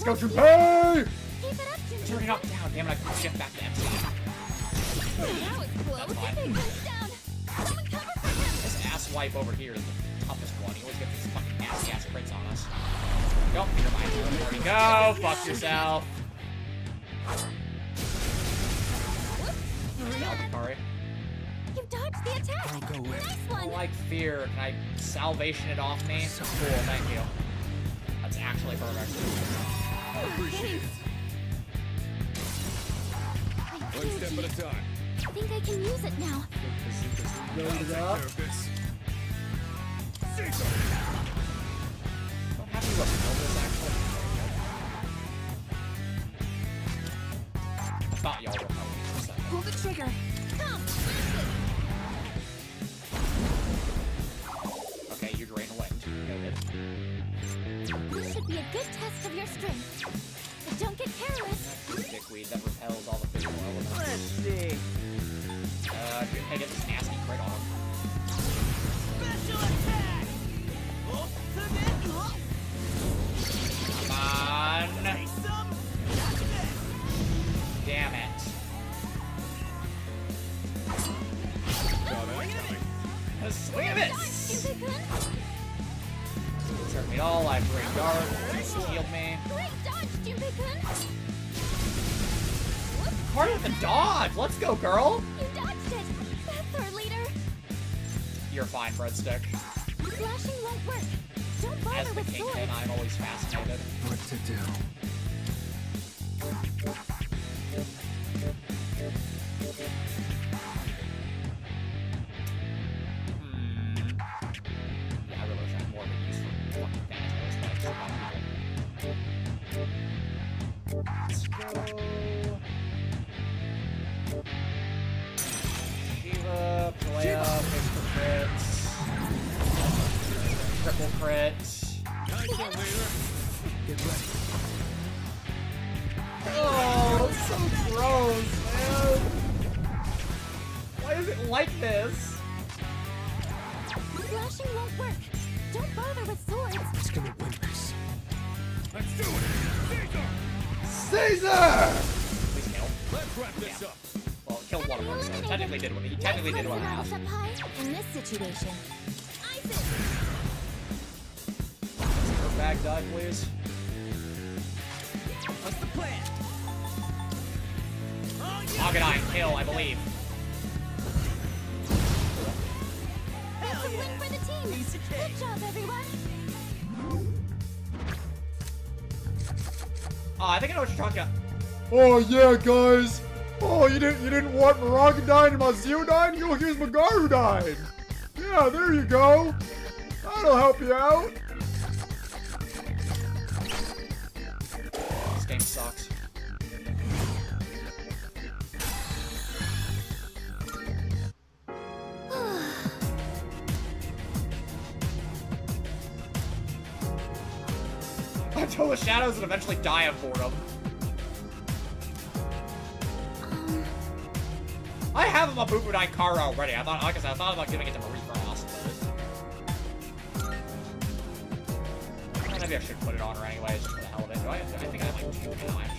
Go, Junpei! Keep it up, It's already knocked down. Damn it, I can shift back to MC. Now it's close. That's fine. It comes down. Someone cover for him. This ass wipe over here is the toughest one. He always gets these fucking nasty ass crits on us. Go, never mind. There we go. Fuck yourself. Sorry. You dodged the attack. I'll go with. Nice I one. like fear. Can I salvation it off me? Cool, use it now. I'll take care of this. Caesar! Don't to repel this actually. I thought y'all repelled me for a second. Pull the trigger. Come. Okay, you drain wind. Noted. This should be a good test of your strength. But don't get careless. Dickweed that repels all the physical elements. Let's see. Uh, Junpei gets this nasty crit on. Special attack! Damn it. Turned me all, I break guard, me. Great dodge. Part of the dodge! Let's go, girl! You're breadstick. Flashing won't work. Don't bother As the with kingpin, swords. I'm always fascinated. What to do? Oh yeah, guys. Oh, you didn't you didn't want Maragidyne and Maziodyne? Yo, here's Magarudyne. Yeah, there you go. That'll help you out. This game sucks. Until the shadows and eventually die of boredom. Mabufudyne Kara already. I thought, like I said, I thought about giving it to Marie Frost, but maybe I should put it on her anyways, just for the hell of it. Do I, I think I have like two now,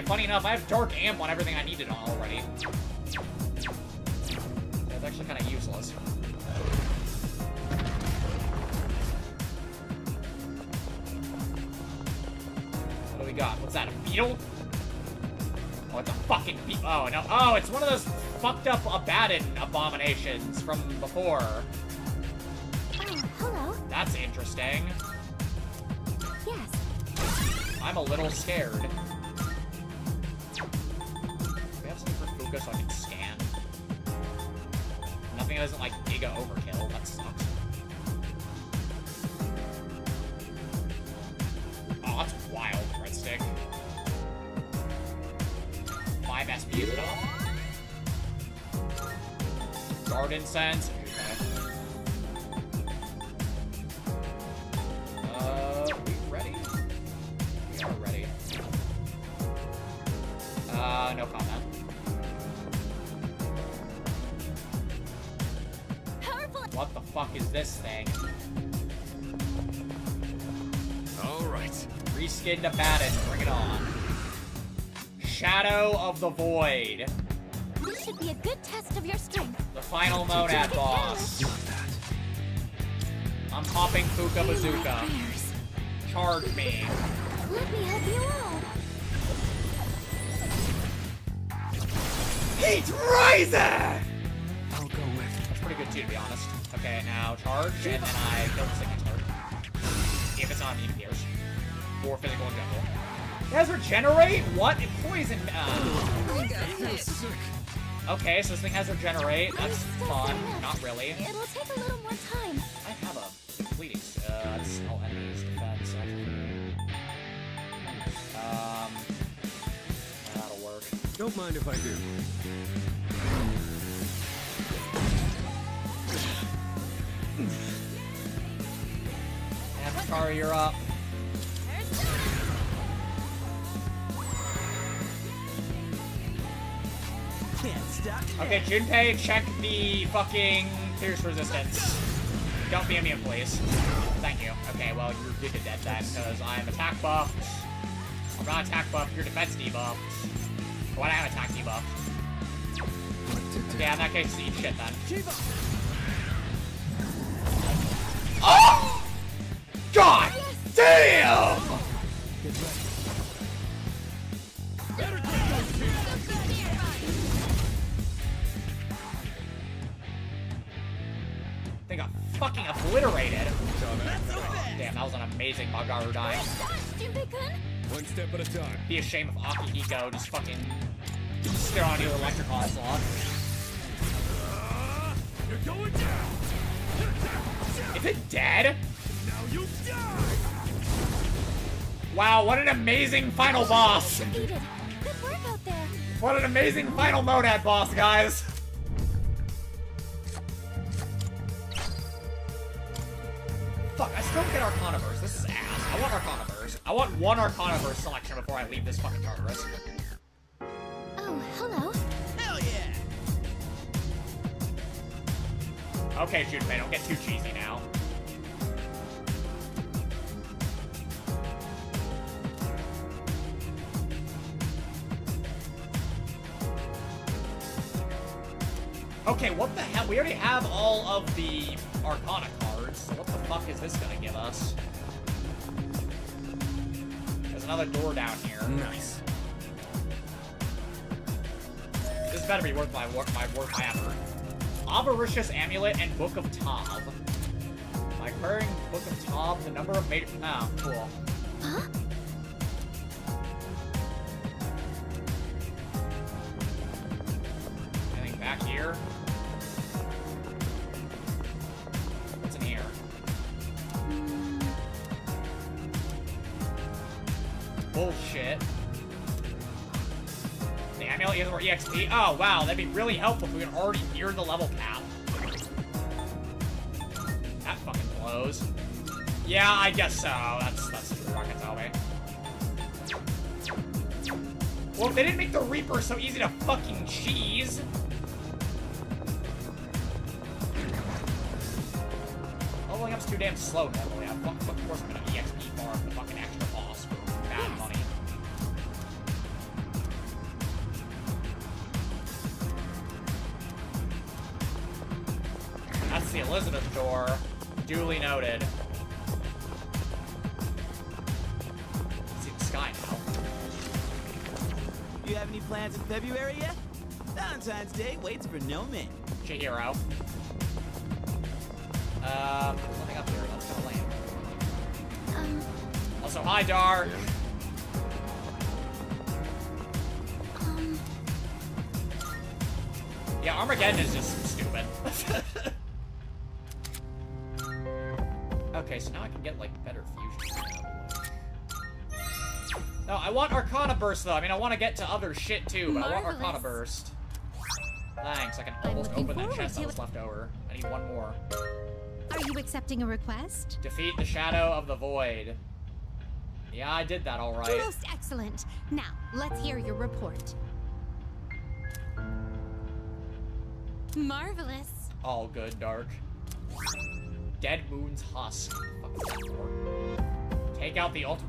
actually. Funny enough, I have dark amp on everything I needed on already. That's actually kind of useless. What do we got? What's that, a beetle? Oh, it's a fucking be- Oh, no. Oh, it's one of those fucked up Abaddon abominations from before. Oh, hello. That's interesting. Yes. I'm a little scared. Bazooka. Charge me. Let me help you out. Heat Riser! I'll go with. That's pretty good too, to be honest. Okay, now charge, and then I kill the second turn. If it's not immune to Pierce. Or physical in general. It has regenerate? What? It poison. Uh... Okay, so this thing has regenerate. That's fun. Not really. Mind if I do. Avatar, you're up. Okay, Junpei, check the fucking pierce resistance. Don't be immune, please. Thank you. Okay, well, you're good to dead then, because I'm attack buffed. I'm not attack buffed, you're defense debuffed. Why don't I have attack debuffed? Yeah, in that case, eat shit then. Oh! God damn! They got fucking obliterated. Damn, that was an amazing Magarudyne. One step at a time. Be ashamed of if Akihiko just fucking on you electric onslaught. You're going down. Is it dead? Now you die. Wow, what an amazing final boss! What an amazing final Monad boss, guys! Fuck, I still get Arcana Burst. This is ass. I want Arcana Burst. I want one Arcana Burst selection before I leave this fucking Tartarus. Oh, hello. Hell yeah! Okay, Junpei, don't get too cheesy now. Okay, what the hell? We already have all of the Arcana cards, so what the fuck is this gonna give us? There's another door down here. Nice. Better be worth my work, my work my effort. Avaricious Amulet and Book of Tob. By acquiring Book of Tob, the number of major. Oh, ah, cool. Huh? Anything back here? What's in here? Hmm. Bullshit. Manually use more EXP? Oh, wow, that'd be really helpful if we were already near the level cap. That fucking blows. Yeah, I guess so. That's, that's can tell me. Well, they didn't make the Reaper so easy to fucking cheese... Oh, Leveling up's too damn slow normally. I fuck, of course I'm gonna EXP farm the fucking That's the Elizabeth door. Duly noted. See the sky now. You have any plans in February yet? Valentine's Day waits for no man. Chihiro. Um, nothing up here. That's kind of lame. Um, Also, hi, Dar. um, Yeah, Armageddon is just stupid. okay, so now I can get, like, better fusion. No, I want Arcana Burst, though. I mean, I want to get to other shit, too, but I want Arcana Burst. Thanks, I can almost open that chest that was left over. I need one more. Are you accepting a request? Defeat the Shadow of the Void. Yeah, I did that alright. Most excellent. Now, let's hear your report. Marvelous. All good, Dark. Dead Moon's Husk. Fuck is that for? Take out the ult.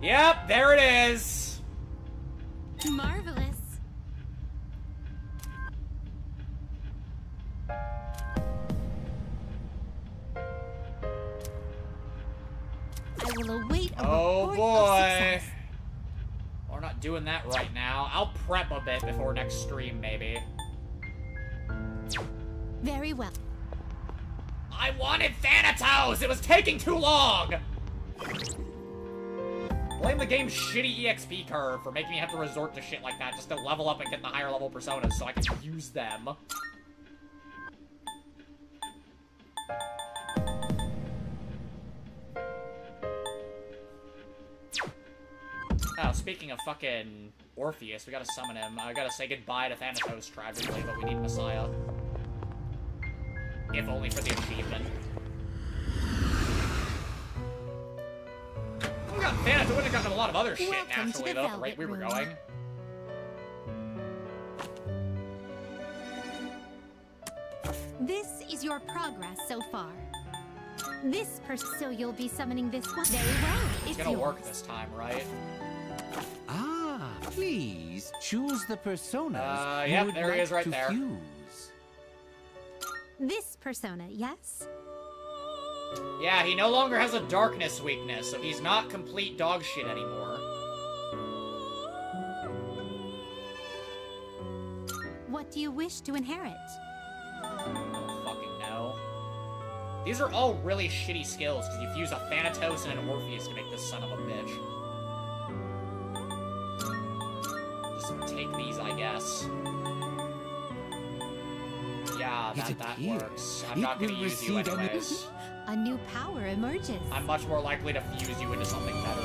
Yep, there it is. Marvelous. I will await a Oh boy. We're not doing that right now. I'll prep a bit before next stream, maybe. Very well. I wanted Thanatos! It was taking too long! Blame the game's shitty EXP curve for making me have to resort to shit like that just to level up and get the higher level personas so I can use them. Oh, speaking of fucking Orpheus, we gotta summon him. I gotta say goodbye to Thanatos tragically, but we need Messiah. If only for the achievement. We got Thanatos, we would have gotten a lot of other shit Welcome to naturally, the though, at the rate we were going. This is your progress so far. This person, so you'll be summoning this one. Very well. It's It's gonna yours. work this time, right? Ah, please choose the personas Uh, you yep, would there he like is right there. fuse. This persona, yes? Yeah, he no longer has a darkness weakness, so he's not complete dog shit anymore. What do you wish to inherit? fucking know. These are all really shitty skills, because you fuse a Thanatos and an Orpheus to make this son of a bitch. Just take these, I guess. Yeah, It that, that appears works. I'm it not gonna will use you receive anyways. A new power emerges. I'm much more likely to fuse you into something better.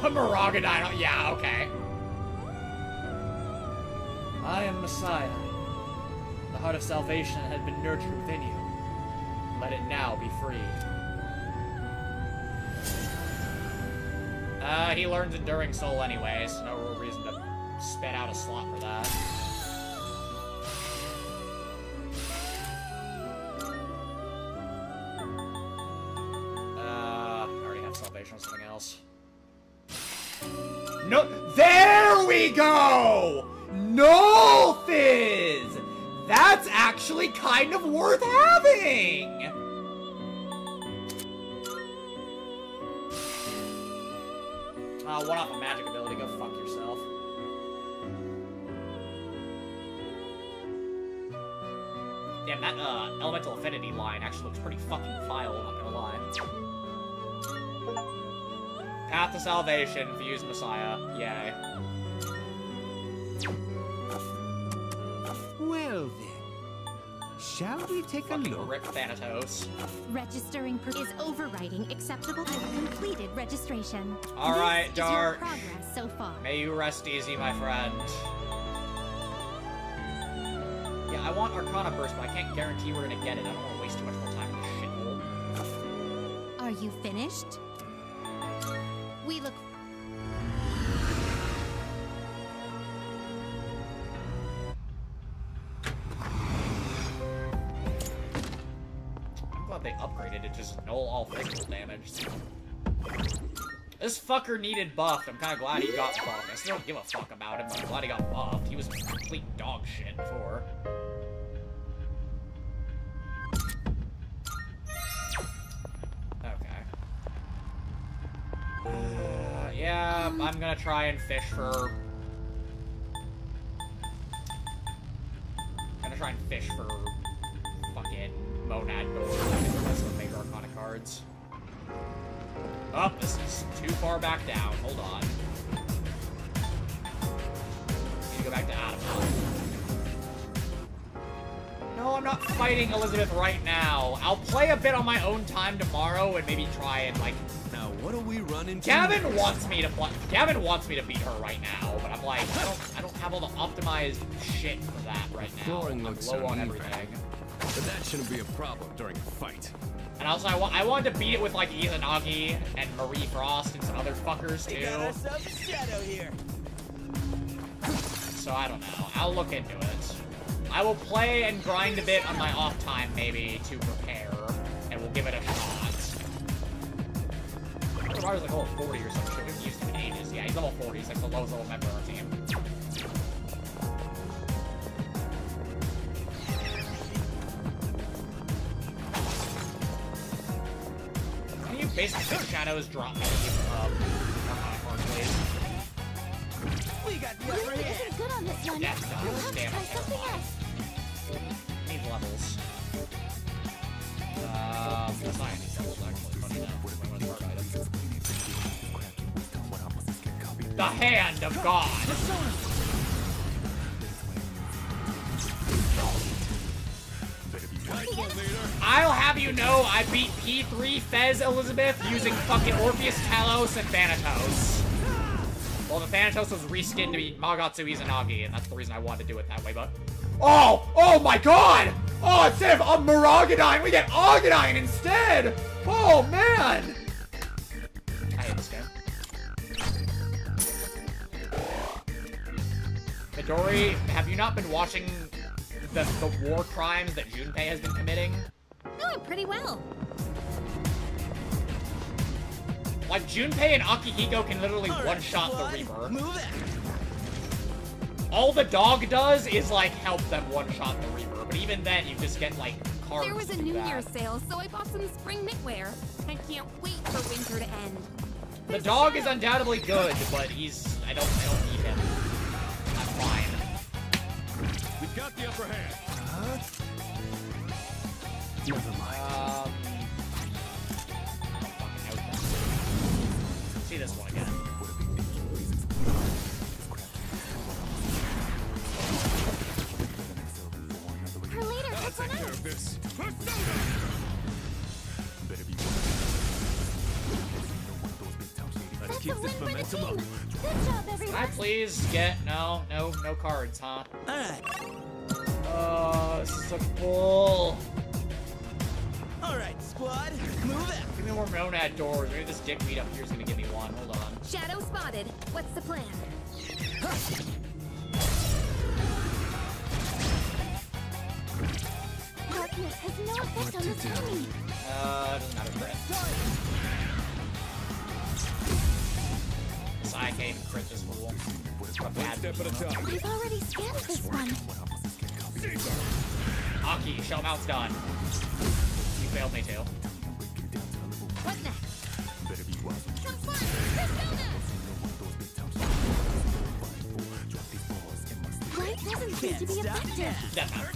Put Maragidyne on- yeah, okay. I am Messiah. The heart of salvation had been nurtured within you. Let it now be free. Uh, he learns Enduring Soul anyways. No real reason to spit out a slot for that. No fizz! That's actually kind of worth having! Uh, one off a magic ability, go fuck yourself. Damn, that, uh, elemental affinity line actually looks pretty fucking vile, not gonna lie. Path to Salvation, Fuse Messiah. Yay. Well then, Shall we take a look? rip Thanatos. Registering per is overriding acceptable. I've completed registration. All This right, is your Dart. progress so far. May you rest easy, my friend. Yeah, I want Arcana Burst, but I can't guarantee we're gonna get it. I don't want to waste too much more time in this shithole. Are you finished? We look null all physical damage. This fucker needed buffed. I'm kind of glad he got buffed. I still don't give a fuck about him, but I'm glad he got buffed. He was complete dog shit before. Okay. Uh, yeah, I'm gonna try and fish for... I'm gonna try and fish for Monad doors. I think the rest of major Arcana cards. Oh, this is too far back down. Hold on. Need to go back to Adam. No, I'm not fighting Elizabeth right now. I'll play a bit on my own time tomorrow and maybe try and like. Now, what do we run into? Gavin wants me to play. Gavin wants me to beat her right now, but I'm like, I don't, I don't have all the optimized shit for that right now. Flooring I'm looks low on everything. But that shouldn't be a problem during a fight. And also, I, wa I wanted to beat it with like Izanagi and Marie Frost and some other fuckers We got too. shadow here. So I don't know. I'll look into it. I will play and grind a bit on my off time maybe to prepare, and we'll give it a shot. I was like level 40 or some shit. We haven't used him in ages. Yeah, he's level 40. He's like the lowest level member of our team. You basically shadows drop me? Um, Arcana please? We got the really upper hand. isn't good on this one. Yes, You'll damn try something else. Need levels. Um, that's not any trouble, actually. Funny enough. Might wanna start item. The Hand of God! I'll have you know I beat P3 FES Elizabeth using fucking Orpheus Telos and Thanatos. Well, the Thanatos was reskinned to be Magatsu Izanagi, and that's the reason I wanted to do it that way, but... Oh! Oh my god! Oh, instead of a Maragidyne, we get Agidyne instead! Oh, man! I hate this game. Midori, have you not been watching the, the war crimes that Junpei has been committing? Doing pretty well. Like, Junpei and Akihiko can literally one-shot the squad, Reaper. Move it. All the dog does is, like, help them one-shot the Reaper. But even then, you just get, like, cards There was a New that. Year's sale, so I bought some spring knitwear. I can't wait for winter to end. The dog is undoubtedly good, but he's... I don't, I don't need him. I'm fine. We've got the upper hand. Huh? Never mind. Um... fucking out then. See this one again. For later, I'll take care of this. Persona! Let's That's keep a this win for the momentum up. Good job, Can I please get... No, no, no cards, huh? Alright. Oh, this is so cool. Alright, squad. Move it. Give me more Monad doors. Maybe this dick meat up here is gonna give me one. Hold on. Shadow spotted. What's the plan? Darkness has no effect What on to this do? enemy. Uh, doesn't matter, crit. Psy came crit this. A bad Step at a time. We've already scanned this one. Aki, shell mount's done. You failed me too. What next? Some fun. Light doesn't seem to be effective. Doesn't.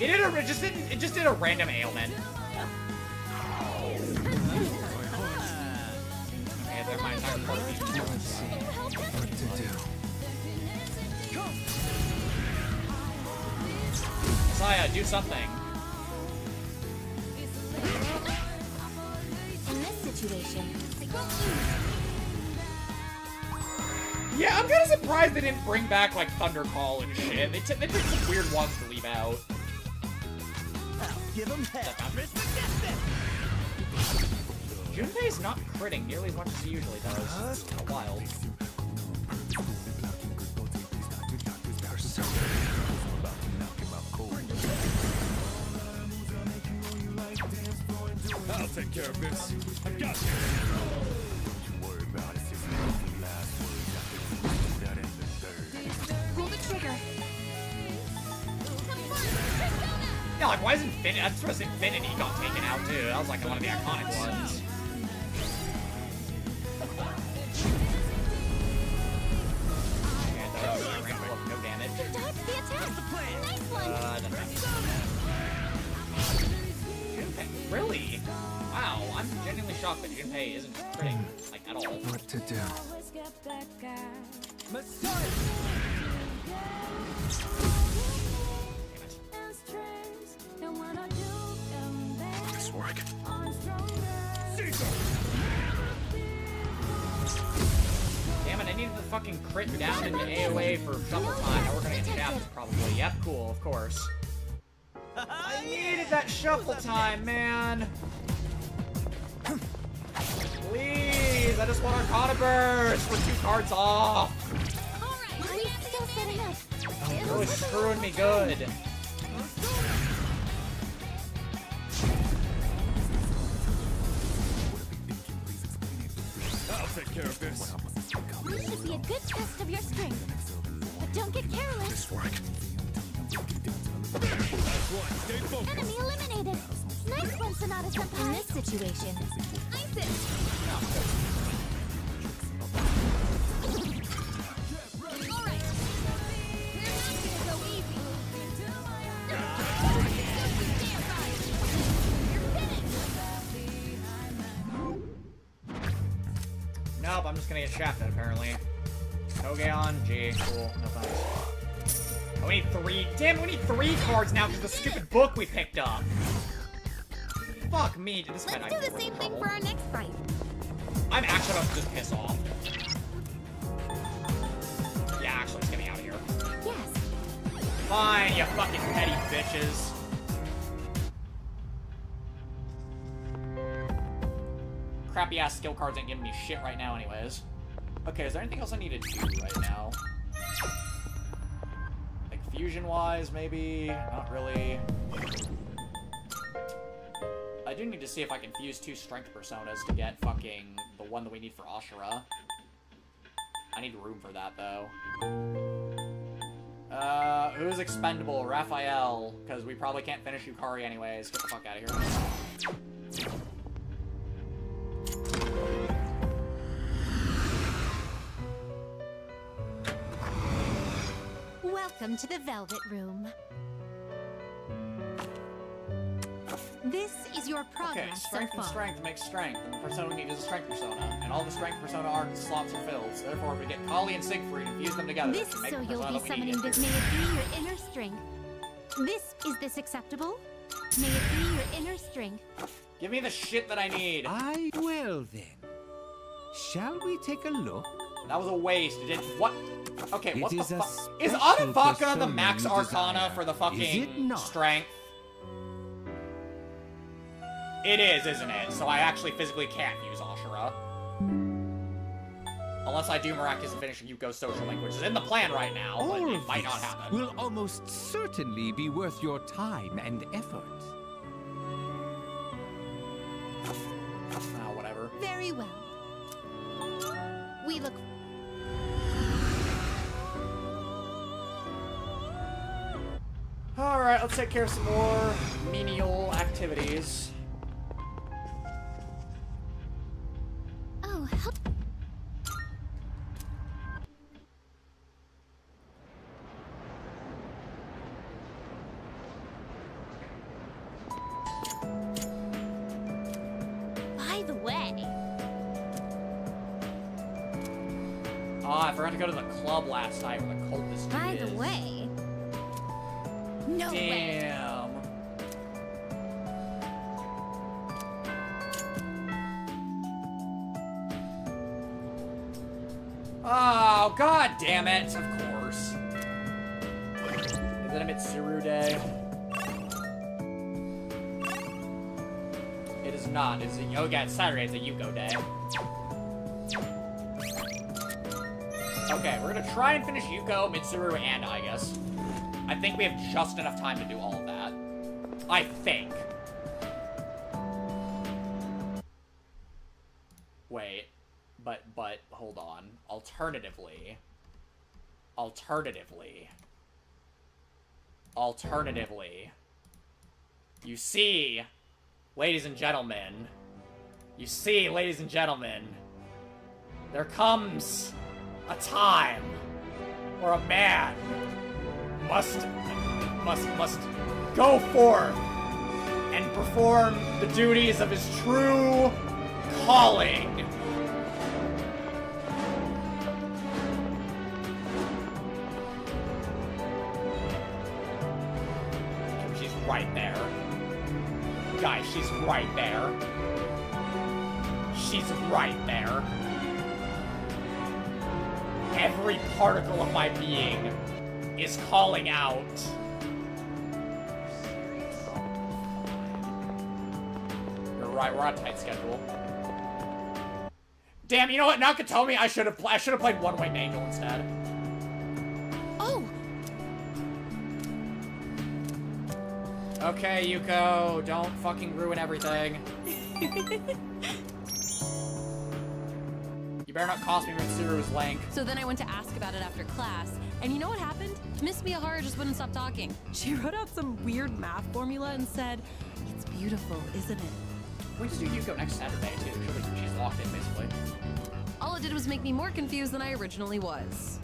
It did a it just did it just did a random ailment. Yeah, they're my entire part of me. What to do? I do something. In this situation, Yeah, I'm kind of surprised they didn't bring back, like, Thunder Call and shit. They, t they took some weird ones to leave out. Give him hell. Junpei's not critting nearly as much as he usually does. It's kind of wild. I'll take care of this. I got this. pull the trigger. Yeah, like, why is Infinity? I just noticed Infinity got taken out, too. That was, like, one of the iconic ones. No damage. Dodge the attack. Nice one. Uh, doesn't matter. Junpei, really? Wow, I'm genuinely shocked that Junpei isn't critting, like, at all. What to do? This work. Damn it, I needed the fucking crit down into AoA for shuffle time. Now we're gonna get shafted, probably. Yep, cool, of course. I needed that shuffle time, man. Please, I just want Arcana Burst. We're two cards off. We still setting. Oh, really screwing me good. I'll take care of this. This should be a good test of your strength. But don't get careless. This work. That's one. Stay focused. Enemy eliminated. Nice one, Sanada Senpai. In this situation, ice it. Shafted, apparently. Togeon, G, cool, no thanks. Oh, we need three. Damn, we need three cards now because the stupid book we picked up. Fuck me, this Let's do the same thing for our next fight. I'm actually about to just piss off. Yeah, actually, let's get me out of here. Yes. Fine, you fucking petty bitches. Crappy ass skill cards ain't giving me shit right now, anyways. Okay, is there anything else I need to do right now? Like fusion wise, maybe? Not really. I do need to see if I can fuse two strength personas to get fucking the one that we need for Ashura. I need room for that though. Uh, who's expendable? Raphael, because we probably can't finish Yukari anyways. Get the fuck out of here. Welcome to the Velvet Room. This is your Okay, progress strength so and far. strength makes strength, and the persona we need is a strength persona. And all the strength persona arc slots are filled, so therefore if we get Kali and Siegfried and fuse them together, This is make so the you'll be that we need. summoning this. May it be your inner strength. This is this acceptable? May it be your inner strength. Give me the shit that I need. I will then. Shall we take a look? That was a waste. It did what? Okay, It what the fuck? Is special Atavaka the max you arcana desire, for the fucking it strength? It is, isn't it? So I actually physically can't use Ashura. Unless I do miraculous and finish Yuko's social link, which is in the plan right now, but All it might not this happen. will almost certainly be worth your time and effort. Ah, whatever. Very well. We look Alright, let's take care of some more menial activities. Oh, help. By the way, Oh, I forgot to go to the club last night where the cultist by is. the way. No Damn. way. Oh, god damn it. Of course. Is it a Mitsuru day? It is not. It's a, oh it's Saturday. It's a Yuko day. Okay, we're gonna try and finish Yuko, Mitsuru, and I guess. I think we have just enough time to do all of that. I think. Wait, but, but, hold on. Alternatively, alternatively, alternatively, you see, ladies and gentlemen, you see, ladies and gentlemen, there comes a time where a man must, must, must go forth and perform the duties of his true calling. She's right there. Guys, she's right there. She's right there. Every particle of my being is calling out. You're right, we're on a tight schedule. Damn, you know what? Nakatomi, I should have I should have played One Way Angel instead. Oh, Okay, Yuko, don't fucking ruin everything. You better not cost me Mitsuru's link. So then I went to ask about it after class, and you know what happened? Miss Miyahara just wouldn't stop talking. She wrote out some weird math formula and said, It's beautiful, isn't it? We just do Yuko next Saturday too. She'll be, she's locked in basically. All it did was make me more confused than I originally was.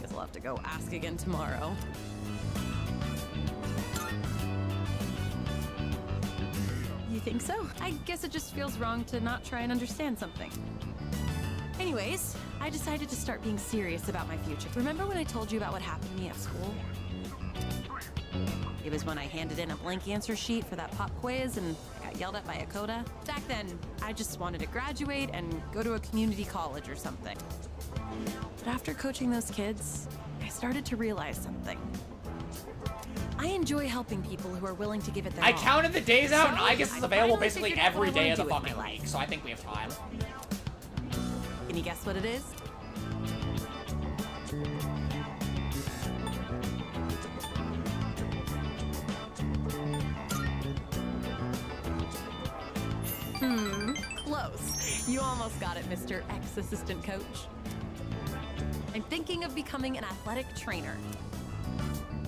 Guess I'll have to go ask again tomorrow. You think so? I guess it just feels wrong to not try and understand something. Anyways, I decided to start being serious about my future. Remember when I told you about what happened to me at school? It was when I handed in a blank answer sheet for that pop quiz and got yelled at by a Ekoda. Back then, I just wanted to graduate and go to a community college or something. But after coaching those kids, I started to realize something. I enjoy helping people who are willing to give it their all. I all. counted the days out, and I guess it's available basically every I day of the fucking week, so I think we have time. You guess what it is? Hmm, close. You almost got it, Mr. Ex-Assistant Coach. I'm thinking of becoming an athletic trainer.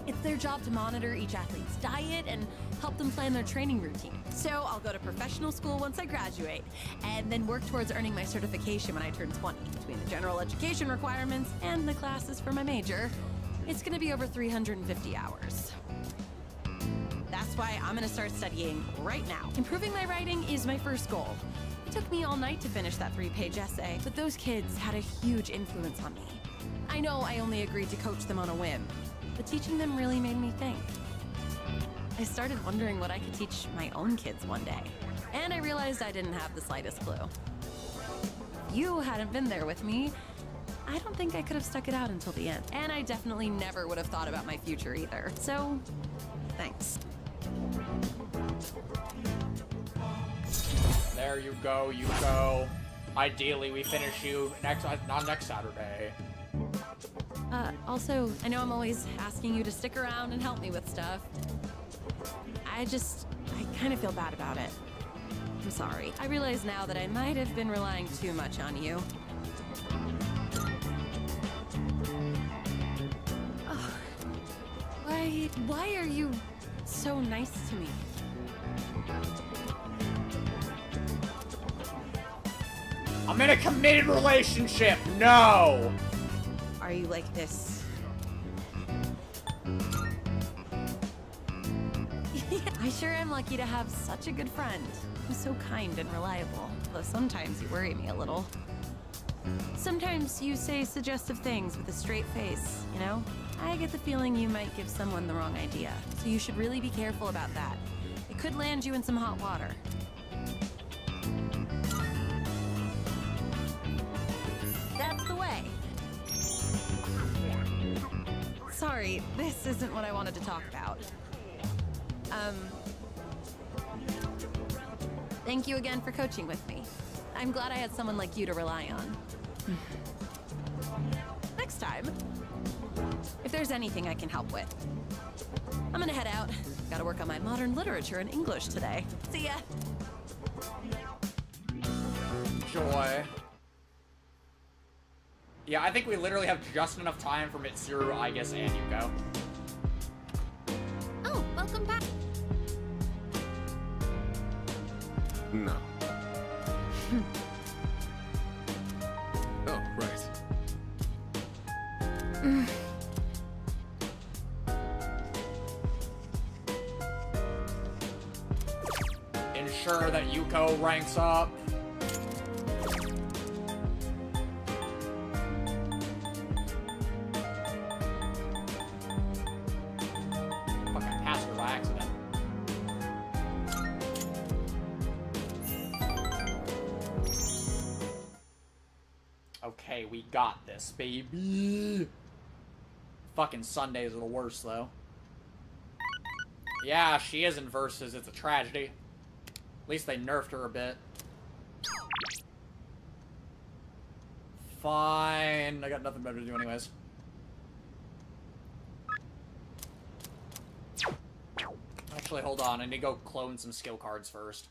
It's their job to monitor each athlete's diet and help them plan their training routine. So I'll go to professional school once I graduate, and then work towards earning my certification when I turn 20. Between the general education requirements and the classes for my major, it's gonna be over 350 hours. That's why I'm gonna start studying right now. Improving my writing is my first goal. It took me all night to finish that three-page essay, but those kids had a huge influence on me. I know I only agreed to coach them on a whim, but teaching them really made me think. I started wondering what I could teach my own kids one day, and I realized I didn't have the slightest clue. You hadn't been there with me, I don't think I could have stuck it out until the end. And I definitely never would have thought about my future either. So, thanks. There you go, Yuko. Ideally, we finish you next, uh, not next Saturday. Uh, also, I know I'm always asking you to stick around and help me with stuff. I just, I kind of feel bad about it. I'm sorry. I realize now that I might have been relying too much on you. Oh, Why, why are you so nice to me? I'm in a committed relationship. No. Are you like this? I sure am lucky to have such a good friend who's so kind and reliable, though sometimes you worry me a little. Sometimes you say suggestive things with a straight face, you know? I get the feeling you might give someone the wrong idea, so you should really be careful about that. It could land you in some hot water. That's the way. Sorry, this isn't what I wanted to talk about. Um. Thank you again for coaching with me. I'm glad I had someone like you to rely on. Next time, if there's anything I can help with, I'm gonna head out. Gotta work on my modern literature and English today. See ya! Joy. Yeah, I think we literally have just enough time for Mitsuru, I guess, and Yuko. Oh, welcome back. No. oh, right. Ensure that Yuko ranks up. We got this, baby. Fucking Sundays are the worst, though. Yeah, she is in verses. It's a tragedy. At least they nerfed her a bit. Fine. I got nothing better to do anyways. Actually, hold on. I need to go clone some skill cards first.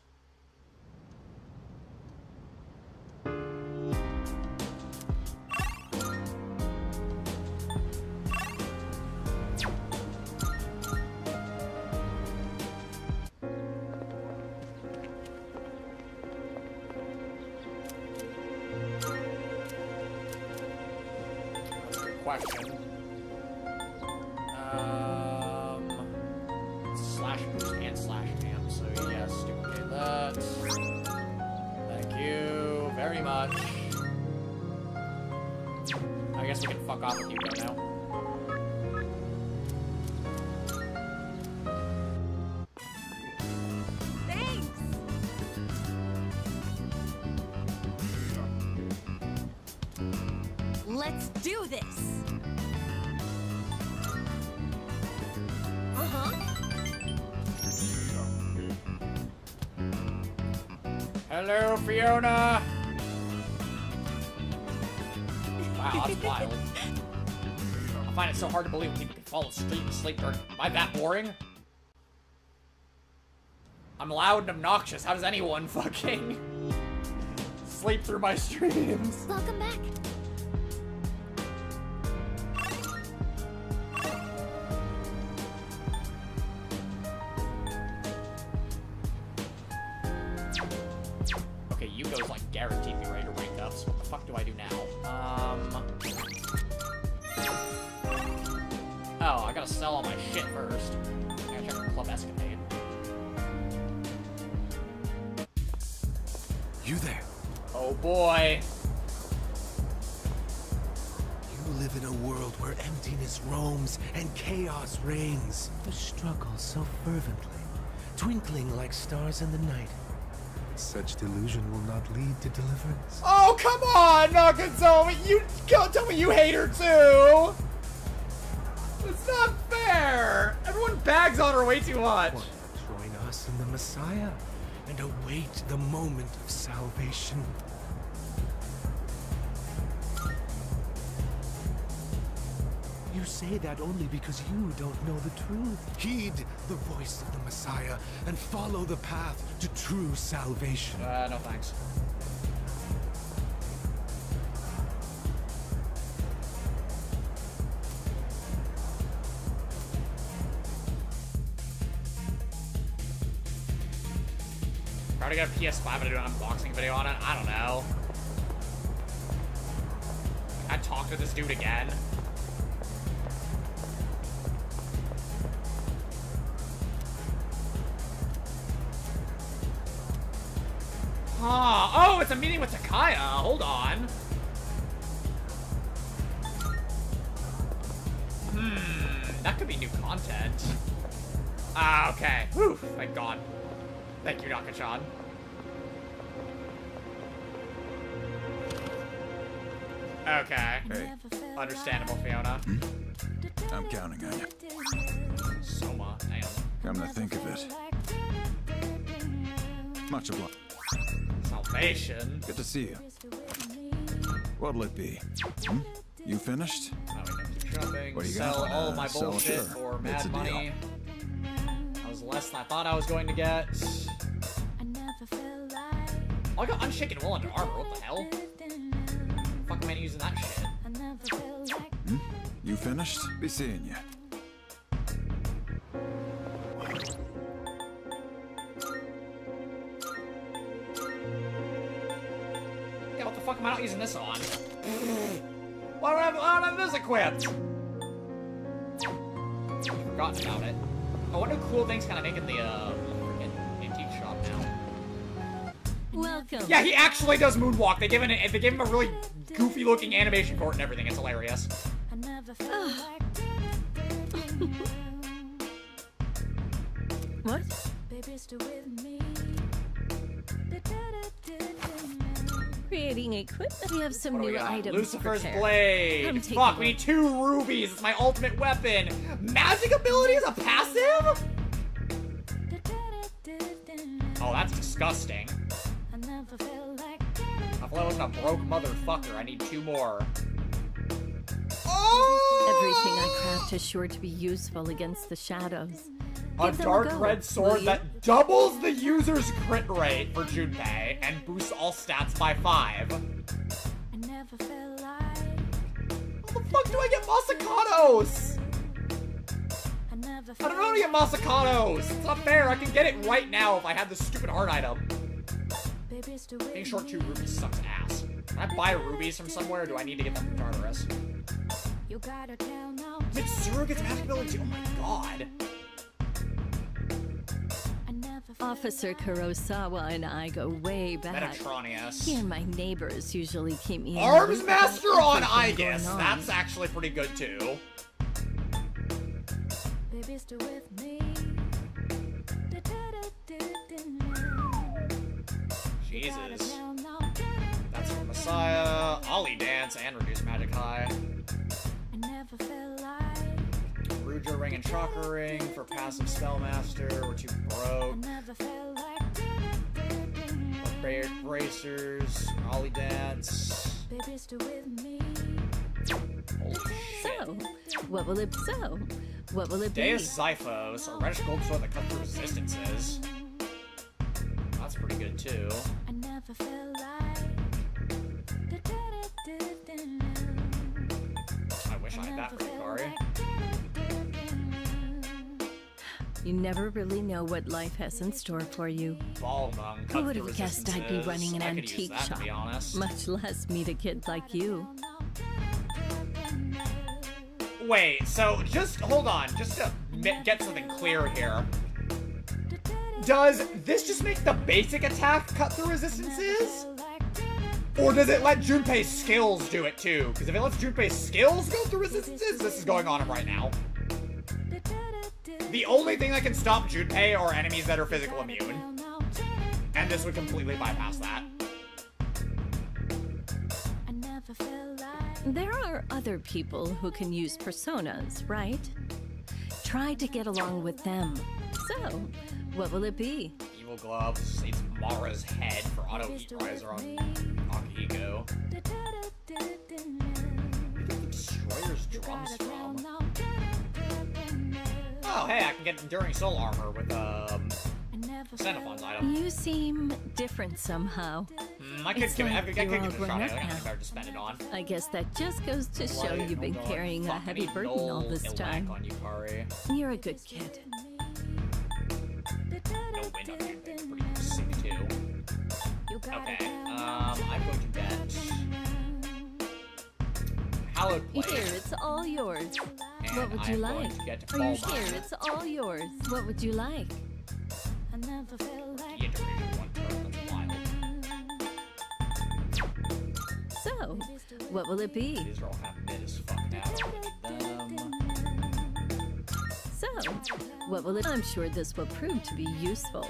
Fiona. Wow, that's wild. I find it so hard to believe people can fall asleep and sleep. Or, am I that boring? I'm loud and obnoxious. How does anyone fucking sleep through my streams? Welcome back. Stars in the night. Such delusion will not lead to deliverance. Oh, come on, Nakatomi! You don't tell me you hate her too! It's not fair! Everyone bags on her way too much. Join us in the Messiah and await the moment of salvation. You say that only because you don't know the truth. Heed the voice of the Messiah and follow the path to true salvation. Uh, no thanks. Probably got a PS5 and I do an unboxing video on it. I don't know. I talk to this dude again. Huh. Oh, it's a meeting with Takaya. Hold on. Hmm. That could be new content. Ah, okay. Whew. Thank God. Thank you, Nakachan. Okay. Understandable, Fiona. I'm counting on you. Soma, damn. Come to think of it. Much obliged. Salvation. Good to see you. What'll it be? Hmm? You finished? We can keep shopping. What do you sell got? all my sell, bullshit sure. for It's mad deal. money. That was less than I thought I was going to get. Oh, I got Unshaken Will under armor. What the hell? Fuck am I using that shit? Hmm? You finished? Be seeing you. Fuck am I not using this on? Why don't I have, why don't I have this equipped? I've forgotten about it. Oh, what cool things can I make in the, uh, freaking antique shop now? Welcome. Yeah, he actually does moonwalk. They give him, a, they give him a really goofy looking animation court and everything. It's hilarious. What? Creating equipment. We have some What do we new items. Lucifer's prepared. Blade. Fuck, a we need two rubies. It's my ultimate weapon. Magic ability is a passive? Oh, that's disgusting. I thought I wasn't a broke motherfucker. I need two more. Oh! Everything I oh! craft is sure to be useful against the shadows. A dark go, red sword that doubles the user's crit rate for Junpei and boosts all stats by five. How the fuck do I get Masakado's? I don't know how to get Masakado's. It's not fair. I can get it right now if I had this stupid heart item. Being short two rubies sucks ass. Can I buy rubies from somewhere or do I need to get them from Tartarus? Mitsuru gets magic ability. Oh my god. Officer Kurosawa and I go way back. Metatronius. He and my neighbors usually keep me in Arms Master on everything going Aigis. on. That's actually pretty good too. Jesus. That's from Messiah, Ollie Dance, and Reduce Magic High. Rujo Ring and Chakra Ring for passive Spellmaster, which you broke. Bra- Bracers, Ollie Dance. Holy So, what will it be? so? What will it be? Deus Xiphos, a reddish gold sword that cuts through resistances. That's pretty good too. I never felt like I wish I had that for Hikari. You never really know what life has in store for you. Who would have guessed I'd be running an antique that, shop? Much less meet a kid like you. Wait, so just hold on, just to get something clear here. Does this just make the basic attack cut through resistances? Or does it let Junpei's skills do it too? Because if it lets Junpei's skills go through resistances, this is going on him right now. The only thing that can stop Junpei are enemies that are physical immune. And this would completely bypass that. There are other people who can use personas, right? Try to get along with them. So, what will it be? Evil gloves. It's Mara's head for auto heat riser on Akihiko. Destroyer's drums from. Oh, hey, I can get Enduring Soul Armor with, um, Xenophon's item. You seem different somehow. Mm, I could It's give it, I could, I could give it a shot. I think. I'm better to spend it on. I guess that just goes to show you've been carrying a heavy burden all this time. on Yukari. You're a good kid. No wind on pretty sick too. Okay, um, I'm going to get Hallowed Blade. Here, it's all yours. And what would you I'm like? going to get Are you Bulma. here? It's all yours. What would you like? The iteration one turn, that's wild. So, what will it be? These are all kind of mid as fuck now. I don't need them. So, what will it? I'm sure this will prove to be useful.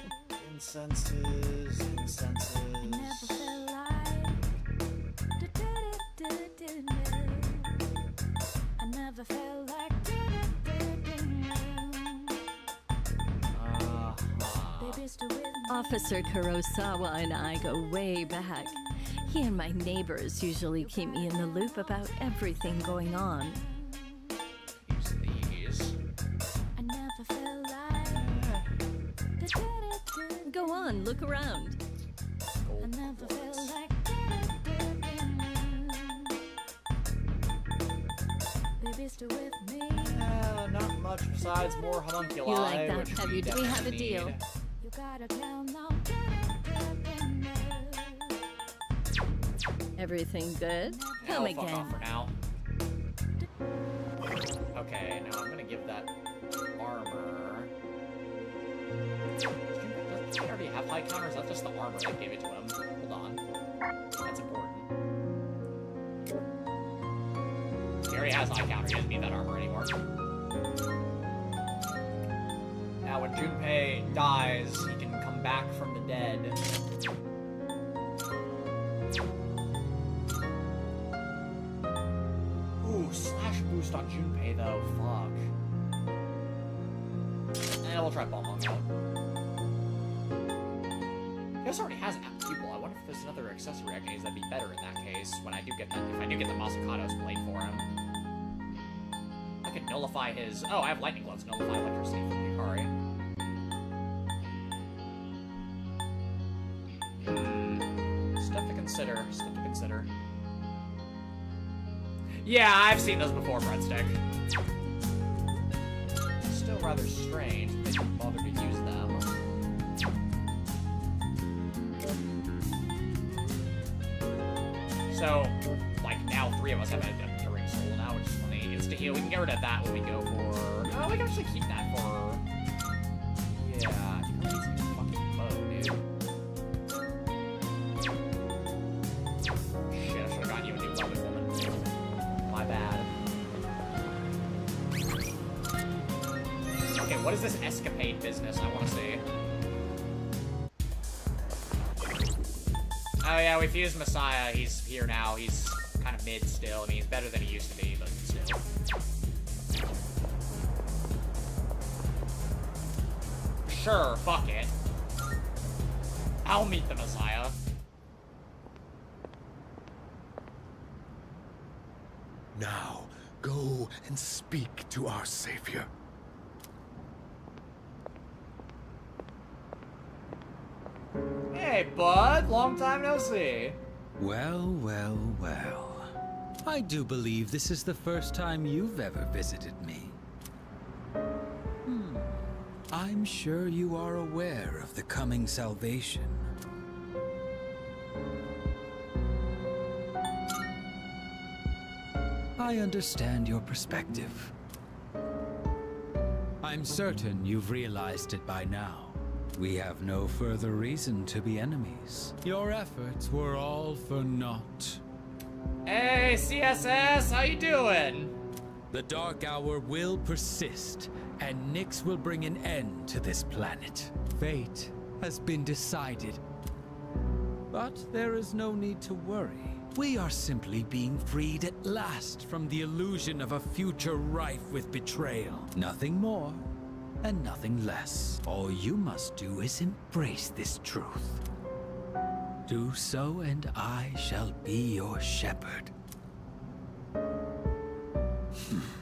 Incenses, incenses. Never felt like ah. Baby, still with me. Officer Kurosawa and I go way back. He and my neighbors usually keep me in the loop about everything going on. These. I never felt like Go on, look around. I never felt like Baby, still with me. Uh, not much besides more homunculi. You like that, which have you? Do we have a deal? need. You gotta tell no. Everything good? Yeah, Come we'll fuck again. off for now. Okay, now I'm gonna give that armor. Does he already have high counter? or Is that just the armor that gave it to him? Hold on. He has high counter. He doesn't need that armor anymore. Now, when Junpei dies, he can come back from the dead. Ooh, slash boost on Junpei though. Fuck. Eh, we'll try Balmung out. He also already has app people. I wonder if there's another accessory I can use that'd be better in that case when I do get that if I do get the Masakado's blade nullify his oh, I have lightning gloves, nullify electricity from Hikari. Hmm. Stuff to consider. Stuff to consider. Yeah, I've seen those before, Breadstick. Still rather strange they didn't bother to get rid of that when we go for. Oh, we can actually keep that for. Yeah. My bad. Okay, what is this escapade business? I want to see. Oh yeah, we fused Messiah. He's here now. He's kind of mid still. I mean, he's better than he used to be, Sure, fuck it. I'll meet the Messiah. Now, go and speak to our savior. Hey, bud. Long time no see. Well, well, well. I do believe this is the first time you've ever visited me. I'm sure you are aware of the coming salvation. I understand your perspective. I'm certain you've realized it by now. We have no further reason to be enemies. Your efforts were all for naught. Hey, CSS, how you doing? The Dark Hour will persist, and Nyx will bring an end to this planet. Fate has been decided. But there is no need to worry. We are simply being freed at last from the illusion of a future rife with betrayal. Nothing more, and nothing less. All you must do is embrace this truth. Do so, and I shall be your shepherd. Hmm.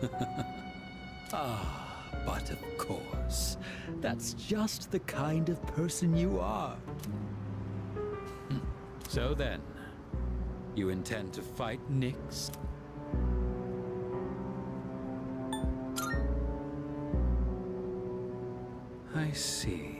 ah, but of course, that's just the kind of person you are. Hmm. So then, you intend to fight Nyx? I see.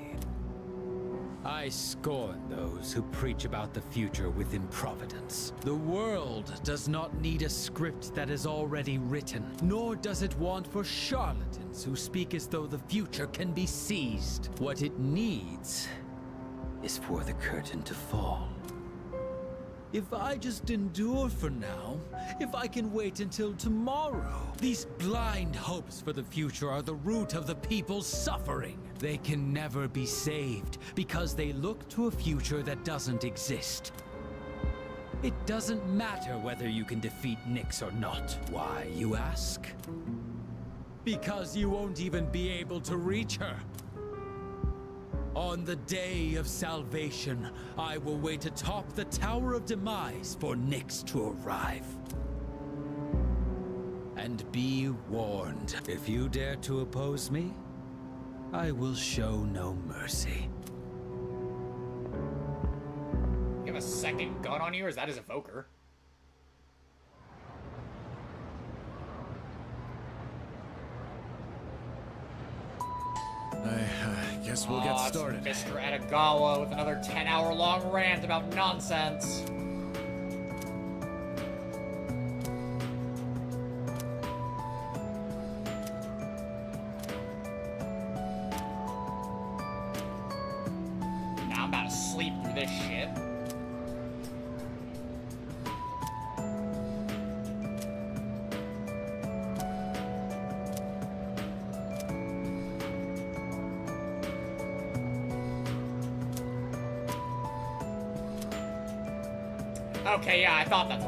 I scorn those who preach about the future with improvidence. The world does not need a script that is already written, nor does it want for charlatans who speak as though the future can be seized. What it needs is for the curtain to fall. If I just endure for now, if I can wait until tomorrow, these blind hopes for the future are the root of the people's suffering. They can never be saved because they look to a future that doesn't exist. It doesn't matter whether you can defeat Nyx or not. Why, you ask? Because you won't even be able to reach her. On the day of salvation, I will wait atop the Tower of Demise for Nyx to arrive. And be warned, if you dare to oppose me, I will show no mercy. You have a second gun on you, or is that his evoker? I uh, guess we'll get started. Mr. Edagawa with another 10 hour long rant about nonsense. I thought that's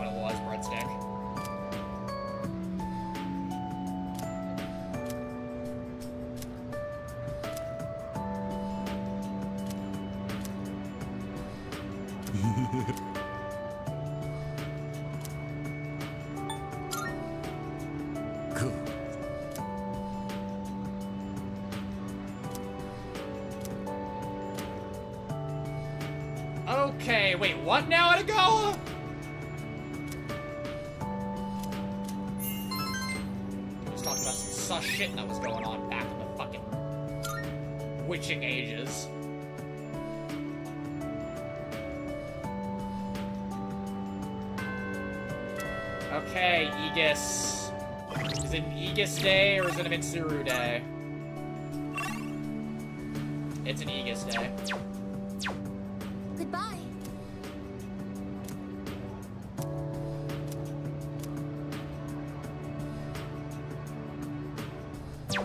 Goodbye.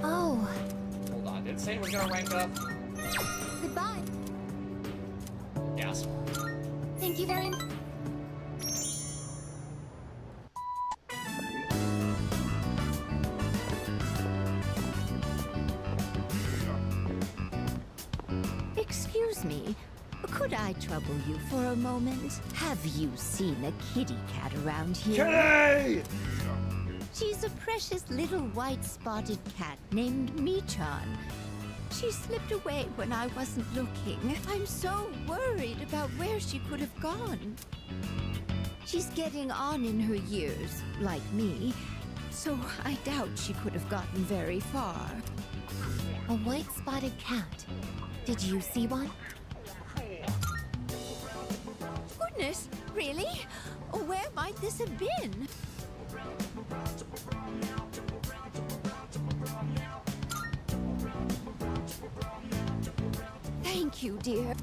Oh, Hold on, did it say was gonna rank up? For a moment? Have you seen a kitty cat around here? Kitty! She's a precious little white spotted cat named Michan. She slipped away when I wasn't looking. I'm so worried about where she could have gone. She's getting on in her years, like me, so I doubt she could have gotten very far. A white spotted cat. Did you see one? Goodness, really? Where might this have been? Thank you, dear.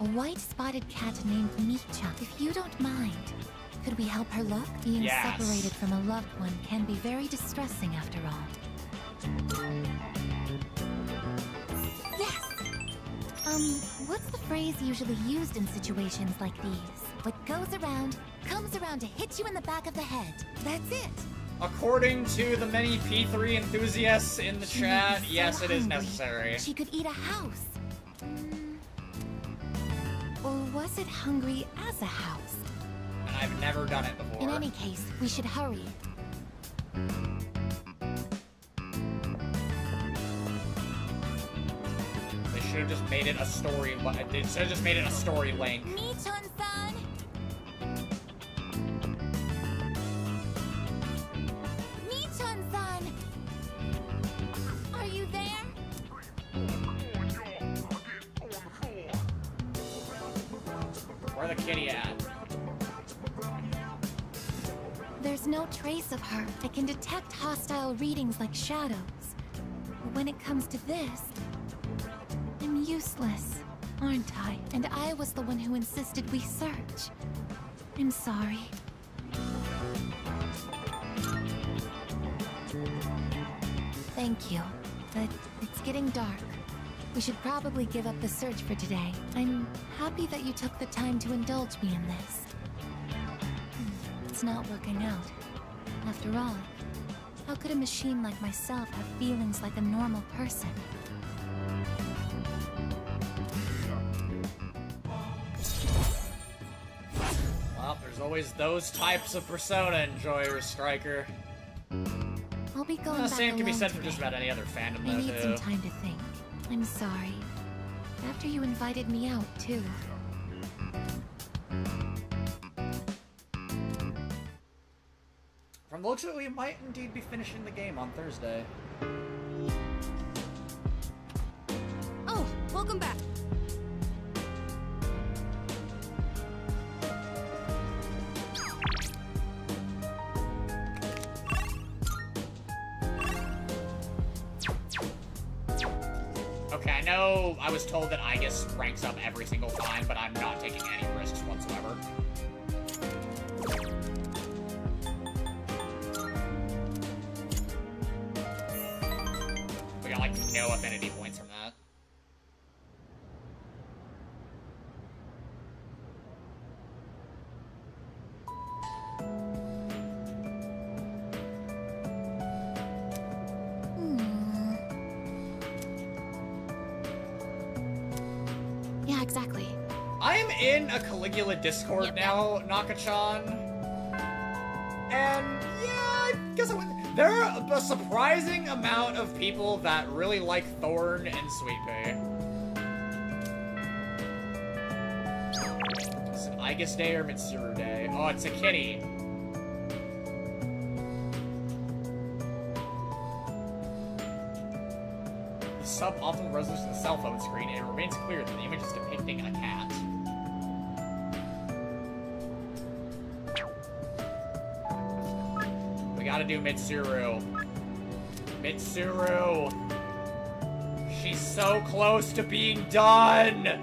A white spotted cat named Micha. If you don't mind, could we help her look? Being Yes. separated from a loved one can be very distressing after all. Um, what's the phrase usually used in situations like these? What goes around, comes around to hit you in the back of the head. That's it! According to the many P3 enthusiasts in the She chat, so yes, it is necessary. She could eat a house. Mm. Or was it hungry as a house? And I've never done it before. In any case, we should hurry. Should have just made it a story. They should have just made it a story link. Michan-san! Michan-san! Are you there? Where the kitty at? There's no trace of her. I can detect hostile readings like shadows. But when it comes to this, useless. aren't I? And I was the one who insisted we search. I'm sorry. Thank you, but it's getting dark. We should probably give up the search for today. I'm happy that you took the time to indulge me in this. Hmm, It's not working out. After all, how could a machine like myself have feelings like a normal person? Always those types of persona enjoyers, Striker. I'll be going back same can be said for just about any other fandom, I though, need too. some time to think. I'm sorry. After you invited me out, too. From the looks of it, we might indeed be finishing the game on Thursday. Oh, welcome back. Know I that Aigis ranks up every single time, but Discord now, Nakachan. And yeah, I guess I would. There are a surprising amount of people that really like Thorn and Sweet Pea. Is it Aigis Day or Mitsuru Day? Oh, it's a kitty. The suboptimal resolution of the cell phone screen, and it remains clear that the image is depicting a cat. Gotta do Mitsuru. Mitsuru! She's so close to being done!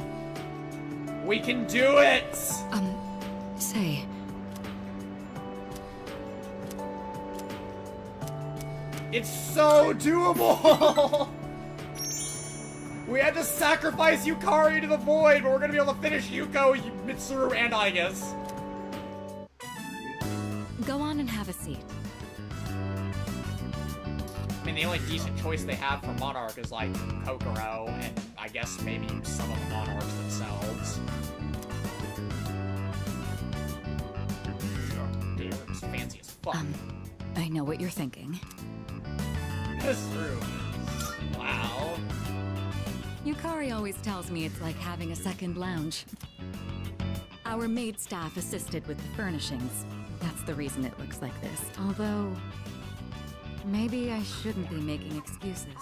We can do it! Um, say, It's so doable! we had to sacrifice Yukari to the void, but we're gonna be able to finish Yuko, Mitsuru, and Aigis. go on and have a seat. The only decent choice they have for Monarch is like Kokoro, and I guess maybe some of the Monarchs themselves. It's fancy as fuck. Um, I know what you're thinking. That's true. Wow. Yukari always tells me it's like having a second lounge. Our maid staff assisted with the furnishings. That's the reason it looks like this. Although, maybe I shouldn't be making excuses.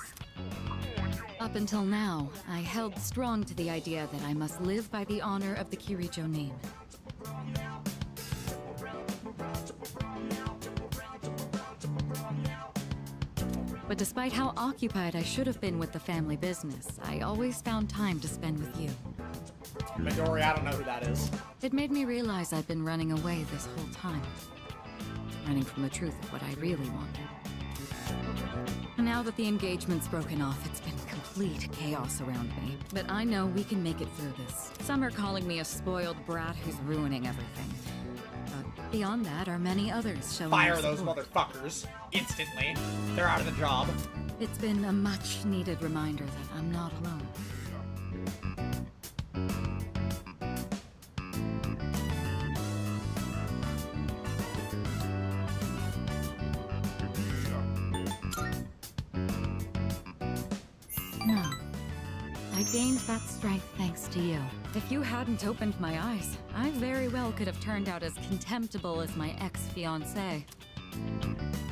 Up until now, I held strong to the idea that I must live by the honor of the Kirijo name. But despite how occupied I should have been with the family business, I always found time to spend with you. Midori, I don't know who that is. It made me realize I'd been running away this whole time. Running from the truth of what I really wanted. Now that the engagement's broken off, it's been complete chaos around me. But I know we can make it through this. Some are calling me a spoiled brat who's ruining everything. But beyond that are many others showing Fire those motherfuckers instantly. They're out of the job. It's been a much needed reminder that I'm not alone. Gained that strength thanks to you. If you hadn't opened my eyes, I very well could have turned out as contemptible as my ex-fiancé.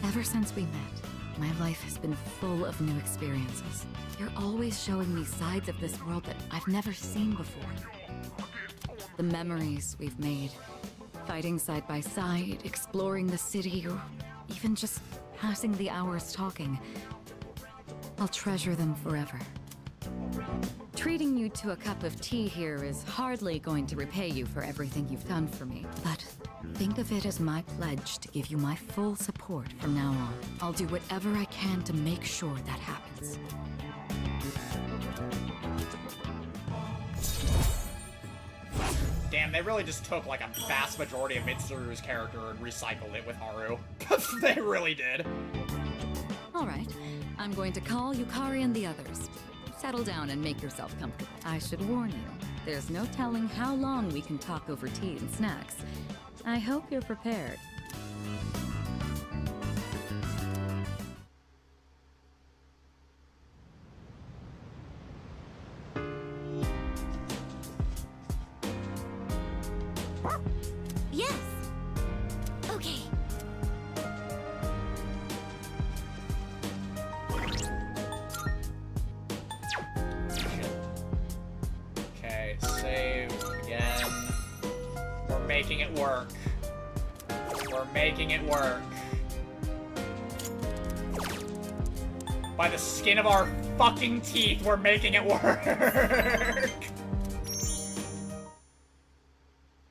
Ever since we met, my life has been full of new experiences. You're always showing me sides of this world that I've never seen before. The memories we've made, fighting side by side, exploring the city, or even just passing the hours talking. I'll treasure them forever. Treating you to a cup of tea here is hardly going to repay you for everything you've done for me. But think of it as my pledge to give you my full support from now on. I'll do whatever I can to make sure that happens. Damn, they really just took like a vast majority of Mitsuru's character and recycled it with Haru. they really did. Alright, I'm going to call Yukari and the others. Settle down and make yourself comfortable. I should warn you, there's no telling how long we can talk over tea and snacks. I hope you're prepared. Work. By the skin of our fucking teeth, we're making it work.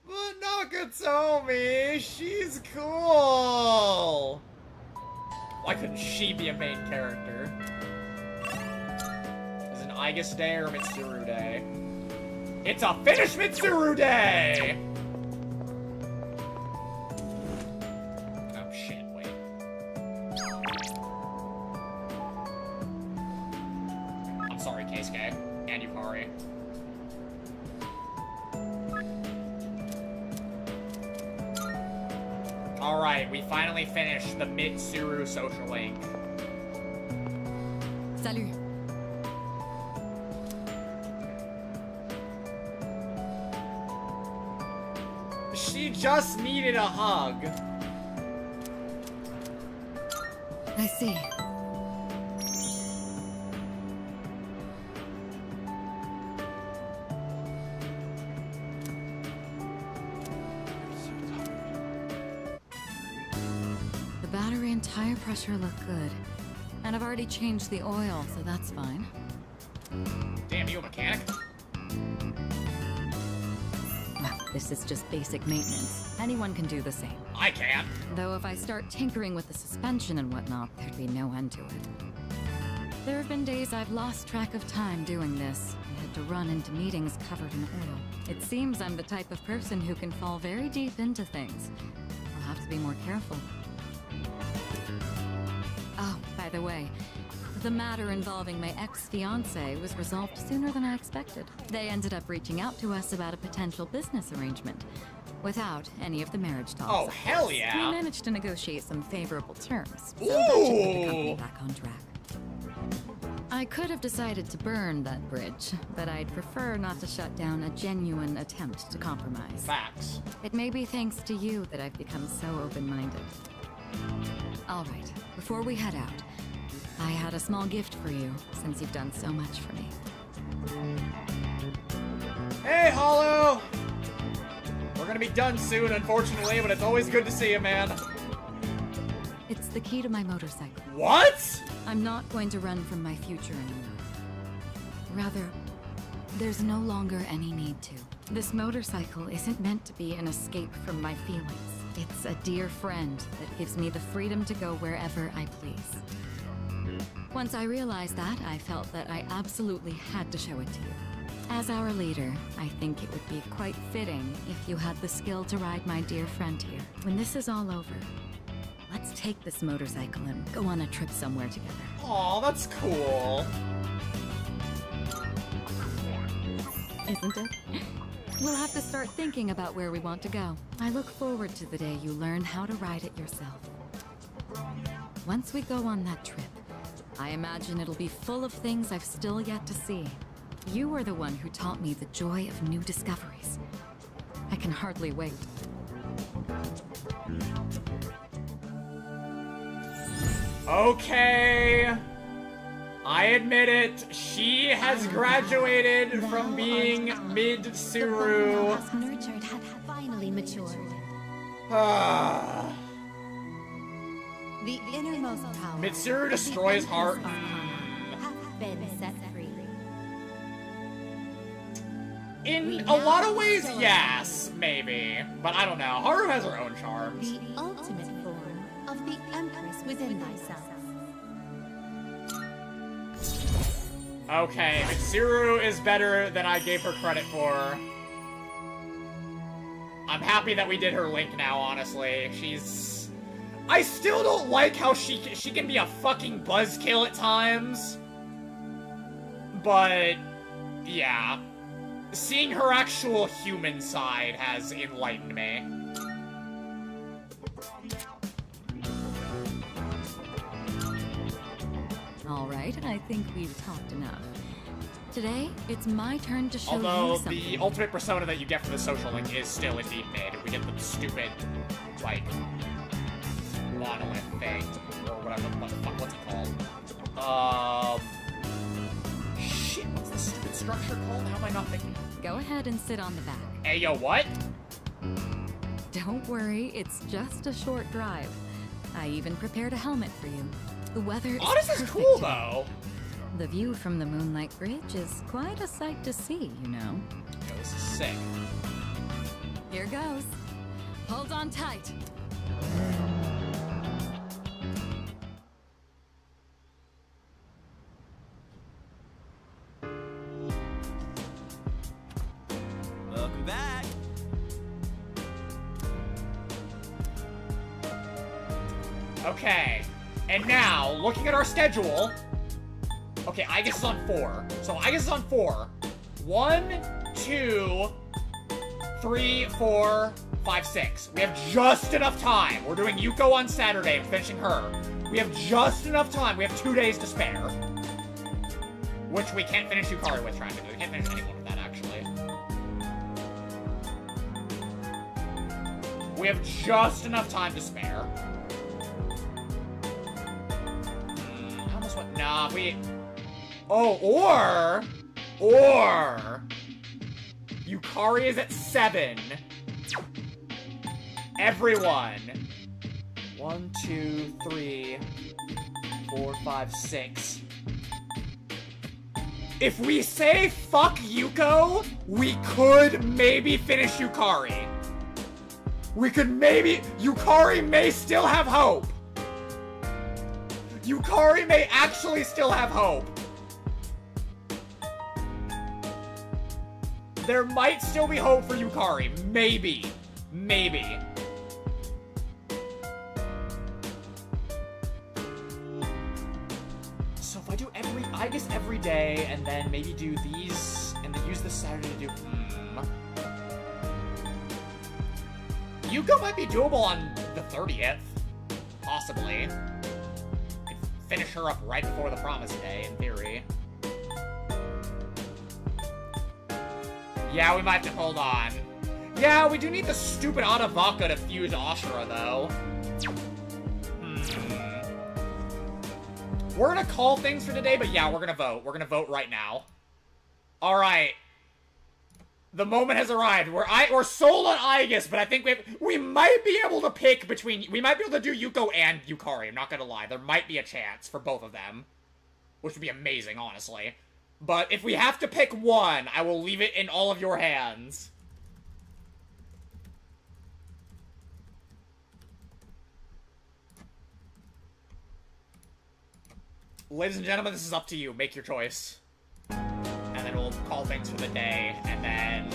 but Nakatomi, she's cool. Why couldn't she be a main character? Is it an Aigis Day or Mitsuru Day? It's a Finish Mitsuru Day! Finally finished the Mitsuru social link. Salut. She just needed a hug. I see. And pressure look good. And I've already changed the oil, so that's fine. Damn, you a mechanic? This is just basic maintenance. Anyone can do the same. I can't. Though if I start tinkering with the suspension and whatnot, there'd be no end to it. There have been days I've lost track of time doing this. I had to run into meetings covered in oil. It seems I'm the type of person who can fall very deep into things. I'll have to be more careful. By the way, the matter involving my ex-fiancé was resolved sooner than I expected. They ended up reaching out to us about a potential business arrangement, without any of the marriage talks. Oh, hell yeah. We managed to negotiate some favorable terms, so that should put the company Ooh. back on track. I could have decided to burn that bridge, but I'd prefer not to shut down a genuine attempt to compromise. Facts. It may be thanks to you that I've become so open-minded. All right, before we head out, I had a small gift for you, since you've done so much for me. Hey, Hollow! We're gonna be done soon, unfortunately, but it's always good to see you, man. It's the key to my motorcycle. What? I'm not going to run from my future anymore. Rather, there's no longer any need to. This motorcycle isn't meant to be an escape from my feelings. It's a dear friend that gives me the freedom to go wherever I please. Once I realized that, I felt that I absolutely had to show it to you. As our leader, I think it would be quite fitting if you had the skill to ride my dear friend here. When this is all over, let's take this motorcycle and go on a trip somewhere together. Aw, that's cool. Isn't it? We'll have to start thinking about where we want to go. I look forward to the day you learn how to ride it yourself. Once we go on that trip, I imagine it'll be full of things I've still yet to see. You were the one who taught me the joy of new discoveries. I can hardly wait. Okay. I admit it. She has graduated from being Mid-Suru. Has nurtured had finally matured. Ah. The innermost power. Mitsuru destroys heart. Have been set free. In a lot of ways, yes, maybe. But I don't know. Haru has her own charms. The ultimate form of the Empress within thyself. Okay, Mitsuru is better than I gave her credit for. I'm happy that we did her link now, honestly. She's... I still don't like how she she can be a fucking buzzkill at times. But, yeah. Seeing her actual human side has enlightened me. All right, and I think we've talked enough. Today, it's my turn to show Although you something. Although, the ultimate persona that you get from the social link is still indeed mid. We get the stupid, like, or whatever, what the fuck, what's it called? Um, shit, what's the stupid structure called? How am I not thinking? Go ahead and sit on the back. Hey, yo, what? Don't worry, it's just a short drive. I even prepared a helmet for you. The weather Oh, is this is cool, though. The view from the Moonlight Bridge is quite a sight to see, you know. Yo, this is sick. Here goes. Hold on tight. Looking at our schedule... Okay, I guess it's on four. So I guess it's on four. One, two, three, four, five, six. We have just enough time. We're doing Yuko on Saturday and finishing her. We have just enough time. We have two days to spare. Which we can't finish Yukari with trying to do. We can't finish anyone with that, actually. We have just enough time to spare. Nah, we... Oh, or... Or... Yukari is at seven. Everyone. One, two, three, four, five, six. If we say fuck Yuko, we could maybe finish Yukari. We could maybe... Yukari may still have hope. Yukari may actually still have hope. There might still be hope for Yukari. Maybe. Maybe. So if I do every, I guess every day, and then maybe do these, and then use this Saturday to do, hmm. Yuko might be doable on the 30th. Possibly. Finish her up right before the promise day, in theory. Yeah, we might have to hold on. Yeah, we do need the stupid Atavaka to fuse Ashura, though. Hmm. We're gonna call things for today, but yeah, we're gonna vote. We're gonna vote right now. Alright. The moment has arrived. We're I we're sold on Aigis, but I think we we might be able to pick between we might be able to do Yuko and Yukari, I'm not gonna lie. There might be a chance for both of them. Which would be amazing, honestly. But if we have to pick one, I will leave it in all of your hands. Ladies and gentlemen, this is up to you. Make your choice. We'll call things for the day, and then...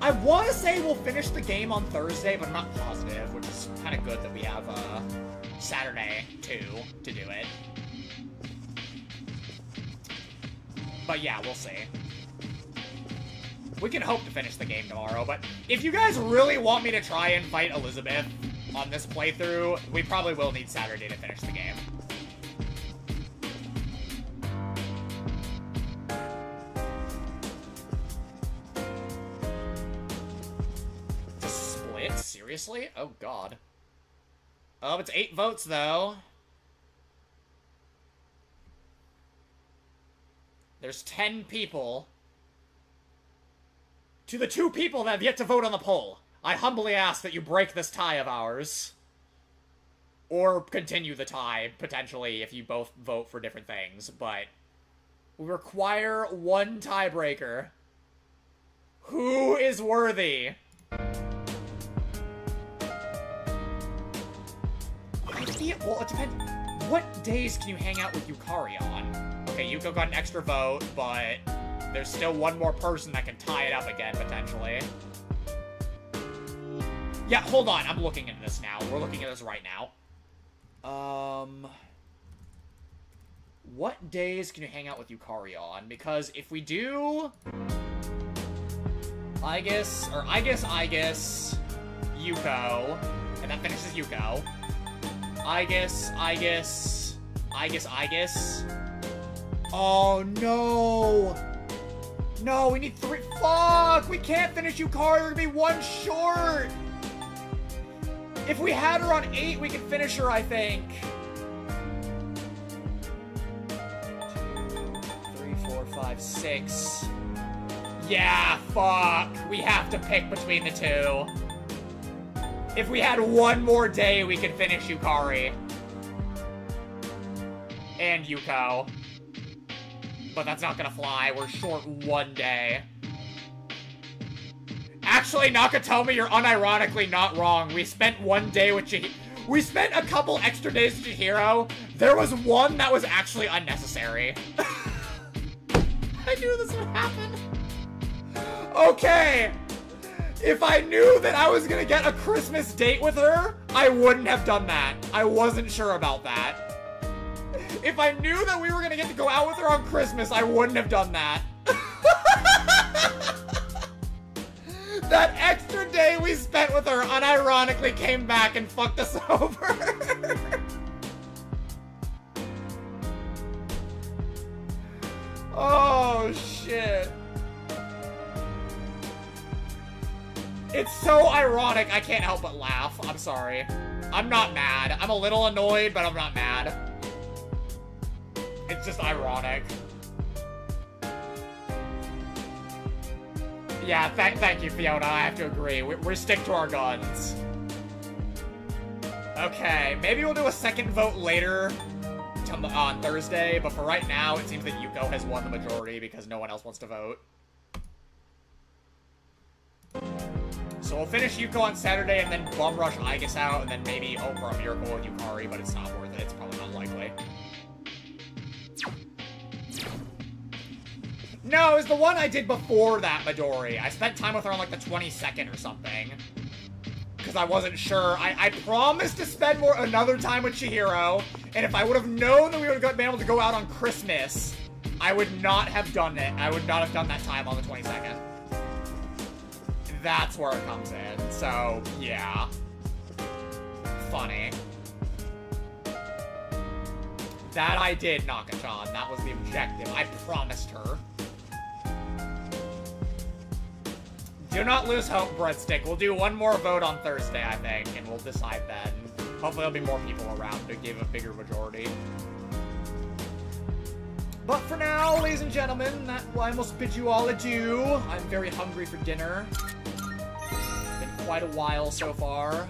I want to say we'll finish the game on Thursday, but I'm not positive, which is kind of good that we have, uh, Saturday, too, to do it. But yeah, we'll see. We can hope to finish the game tomorrow, but if you guys really want me to try and fight Elizabeth on this playthrough, we probably will need Saturday to finish the game. Seriously? Oh god. Oh, it's eight votes, though. There's ten people. To the two people that have yet to vote on the poll, I humbly ask that you break this tie of ours. Or continue the tie, potentially, if you both vote for different things, but... We require one tiebreaker. Who is worthy? Well, it depends. What days can you hang out with Yukari on? Okay, Yuko got an extra vote, but there's still one more person that can tie it up again, potentially. Yeah, hold on. I'm looking into this now. We're looking at this right now. Um... What days can you hang out with Yukari on? Because if we do... I guess, or I guess, I guess, Yuko, and that finishes Yuko. I guess, I guess, I guess, I guess. Oh no! No, we need three. Fuck! We can't finish you, Yukari. We're gonna be one short. If we had her on eight, we could finish her. I think. Two, three, four, five, six. Yeah, fuck. We have to pick between the two. If we had one more day, we could finish Yukari. And Yuko. But that's not gonna fly. We're short one day. Actually, Nakatomi, you're unironically not wrong. We spent one day with Chihiro. We spent a couple extra days with Chihiro. There was one that was actually unnecessary. I knew this would happen. Okay. If I knew that I was gonna get a Christmas date with her, I wouldn't have done that. I wasn't sure about that. If I knew that we were gonna get to go out with her on Christmas, I wouldn't have done that. that extra day we spent with her unironically came back and fucked us over. oh, shit. It's so ironic, I can't help but laugh. I'm sorry. I'm not mad. I'm a little annoyed, but I'm not mad. It's just ironic. Yeah, th thank you, Fiona. I have to agree. We, we stick to our guns. Okay, maybe we'll do a second vote later on Thursday, but for right now, it seems that Yuko has won the majority because no one else wants to vote. So we'll finish Yuko on Saturday and then bum rush Aigis out and then maybe hope for a miracle with Yukari, but it's not worth it. It's probably not likely. No, it was the one I did before that Midori. I spent time with her on like the 22nd or something. Because I wasn't sure. I, I promised to spend more another time with Chihiro, and if I would have known that we would have been able to go out on Christmas, I would not have done it. I would not have done that time on the 22nd. That's where it comes in. So, yeah. Funny. That I did, Nakachan. That was the objective. I promised her. Do not lose hope, Breadstick. We'll do one more vote on Thursday, I think, and we'll decide then. Hopefully there'll be more people around to give a bigger majority. But for now, ladies and gentlemen, that I must bid you all adieu. I'm very hungry for dinner. Been quite a while so far.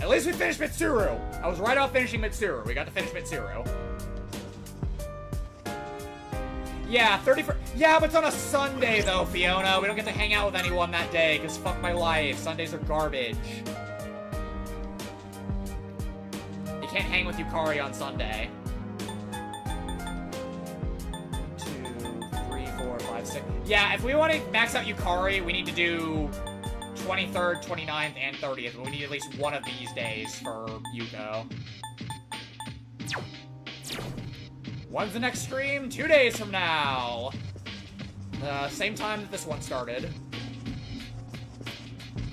At least we finished Mitsuru. I was right off finishing Mitsuru. We got to finish Mitsuru. Yeah, 31st. Yeah, but it's on a Sunday, though, Fiona. We don't get to hang out with anyone that day, because fuck my life. Sundays are garbage. You can't hang with Yukari on Sunday. Six. Yeah, if we want to max out Yukari, we need to do 23rd, 29th, and 30th. We need at least one of these days for Yuko. When's the next stream? Two days from now. Uh, same time that this one started.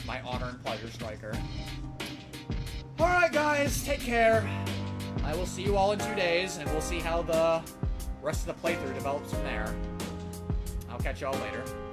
My honor and pleasure striker. Alright guys, take care. I will see you all in two days, and we'll see how the rest of the playthrough develops from there. I'll catch y'all later.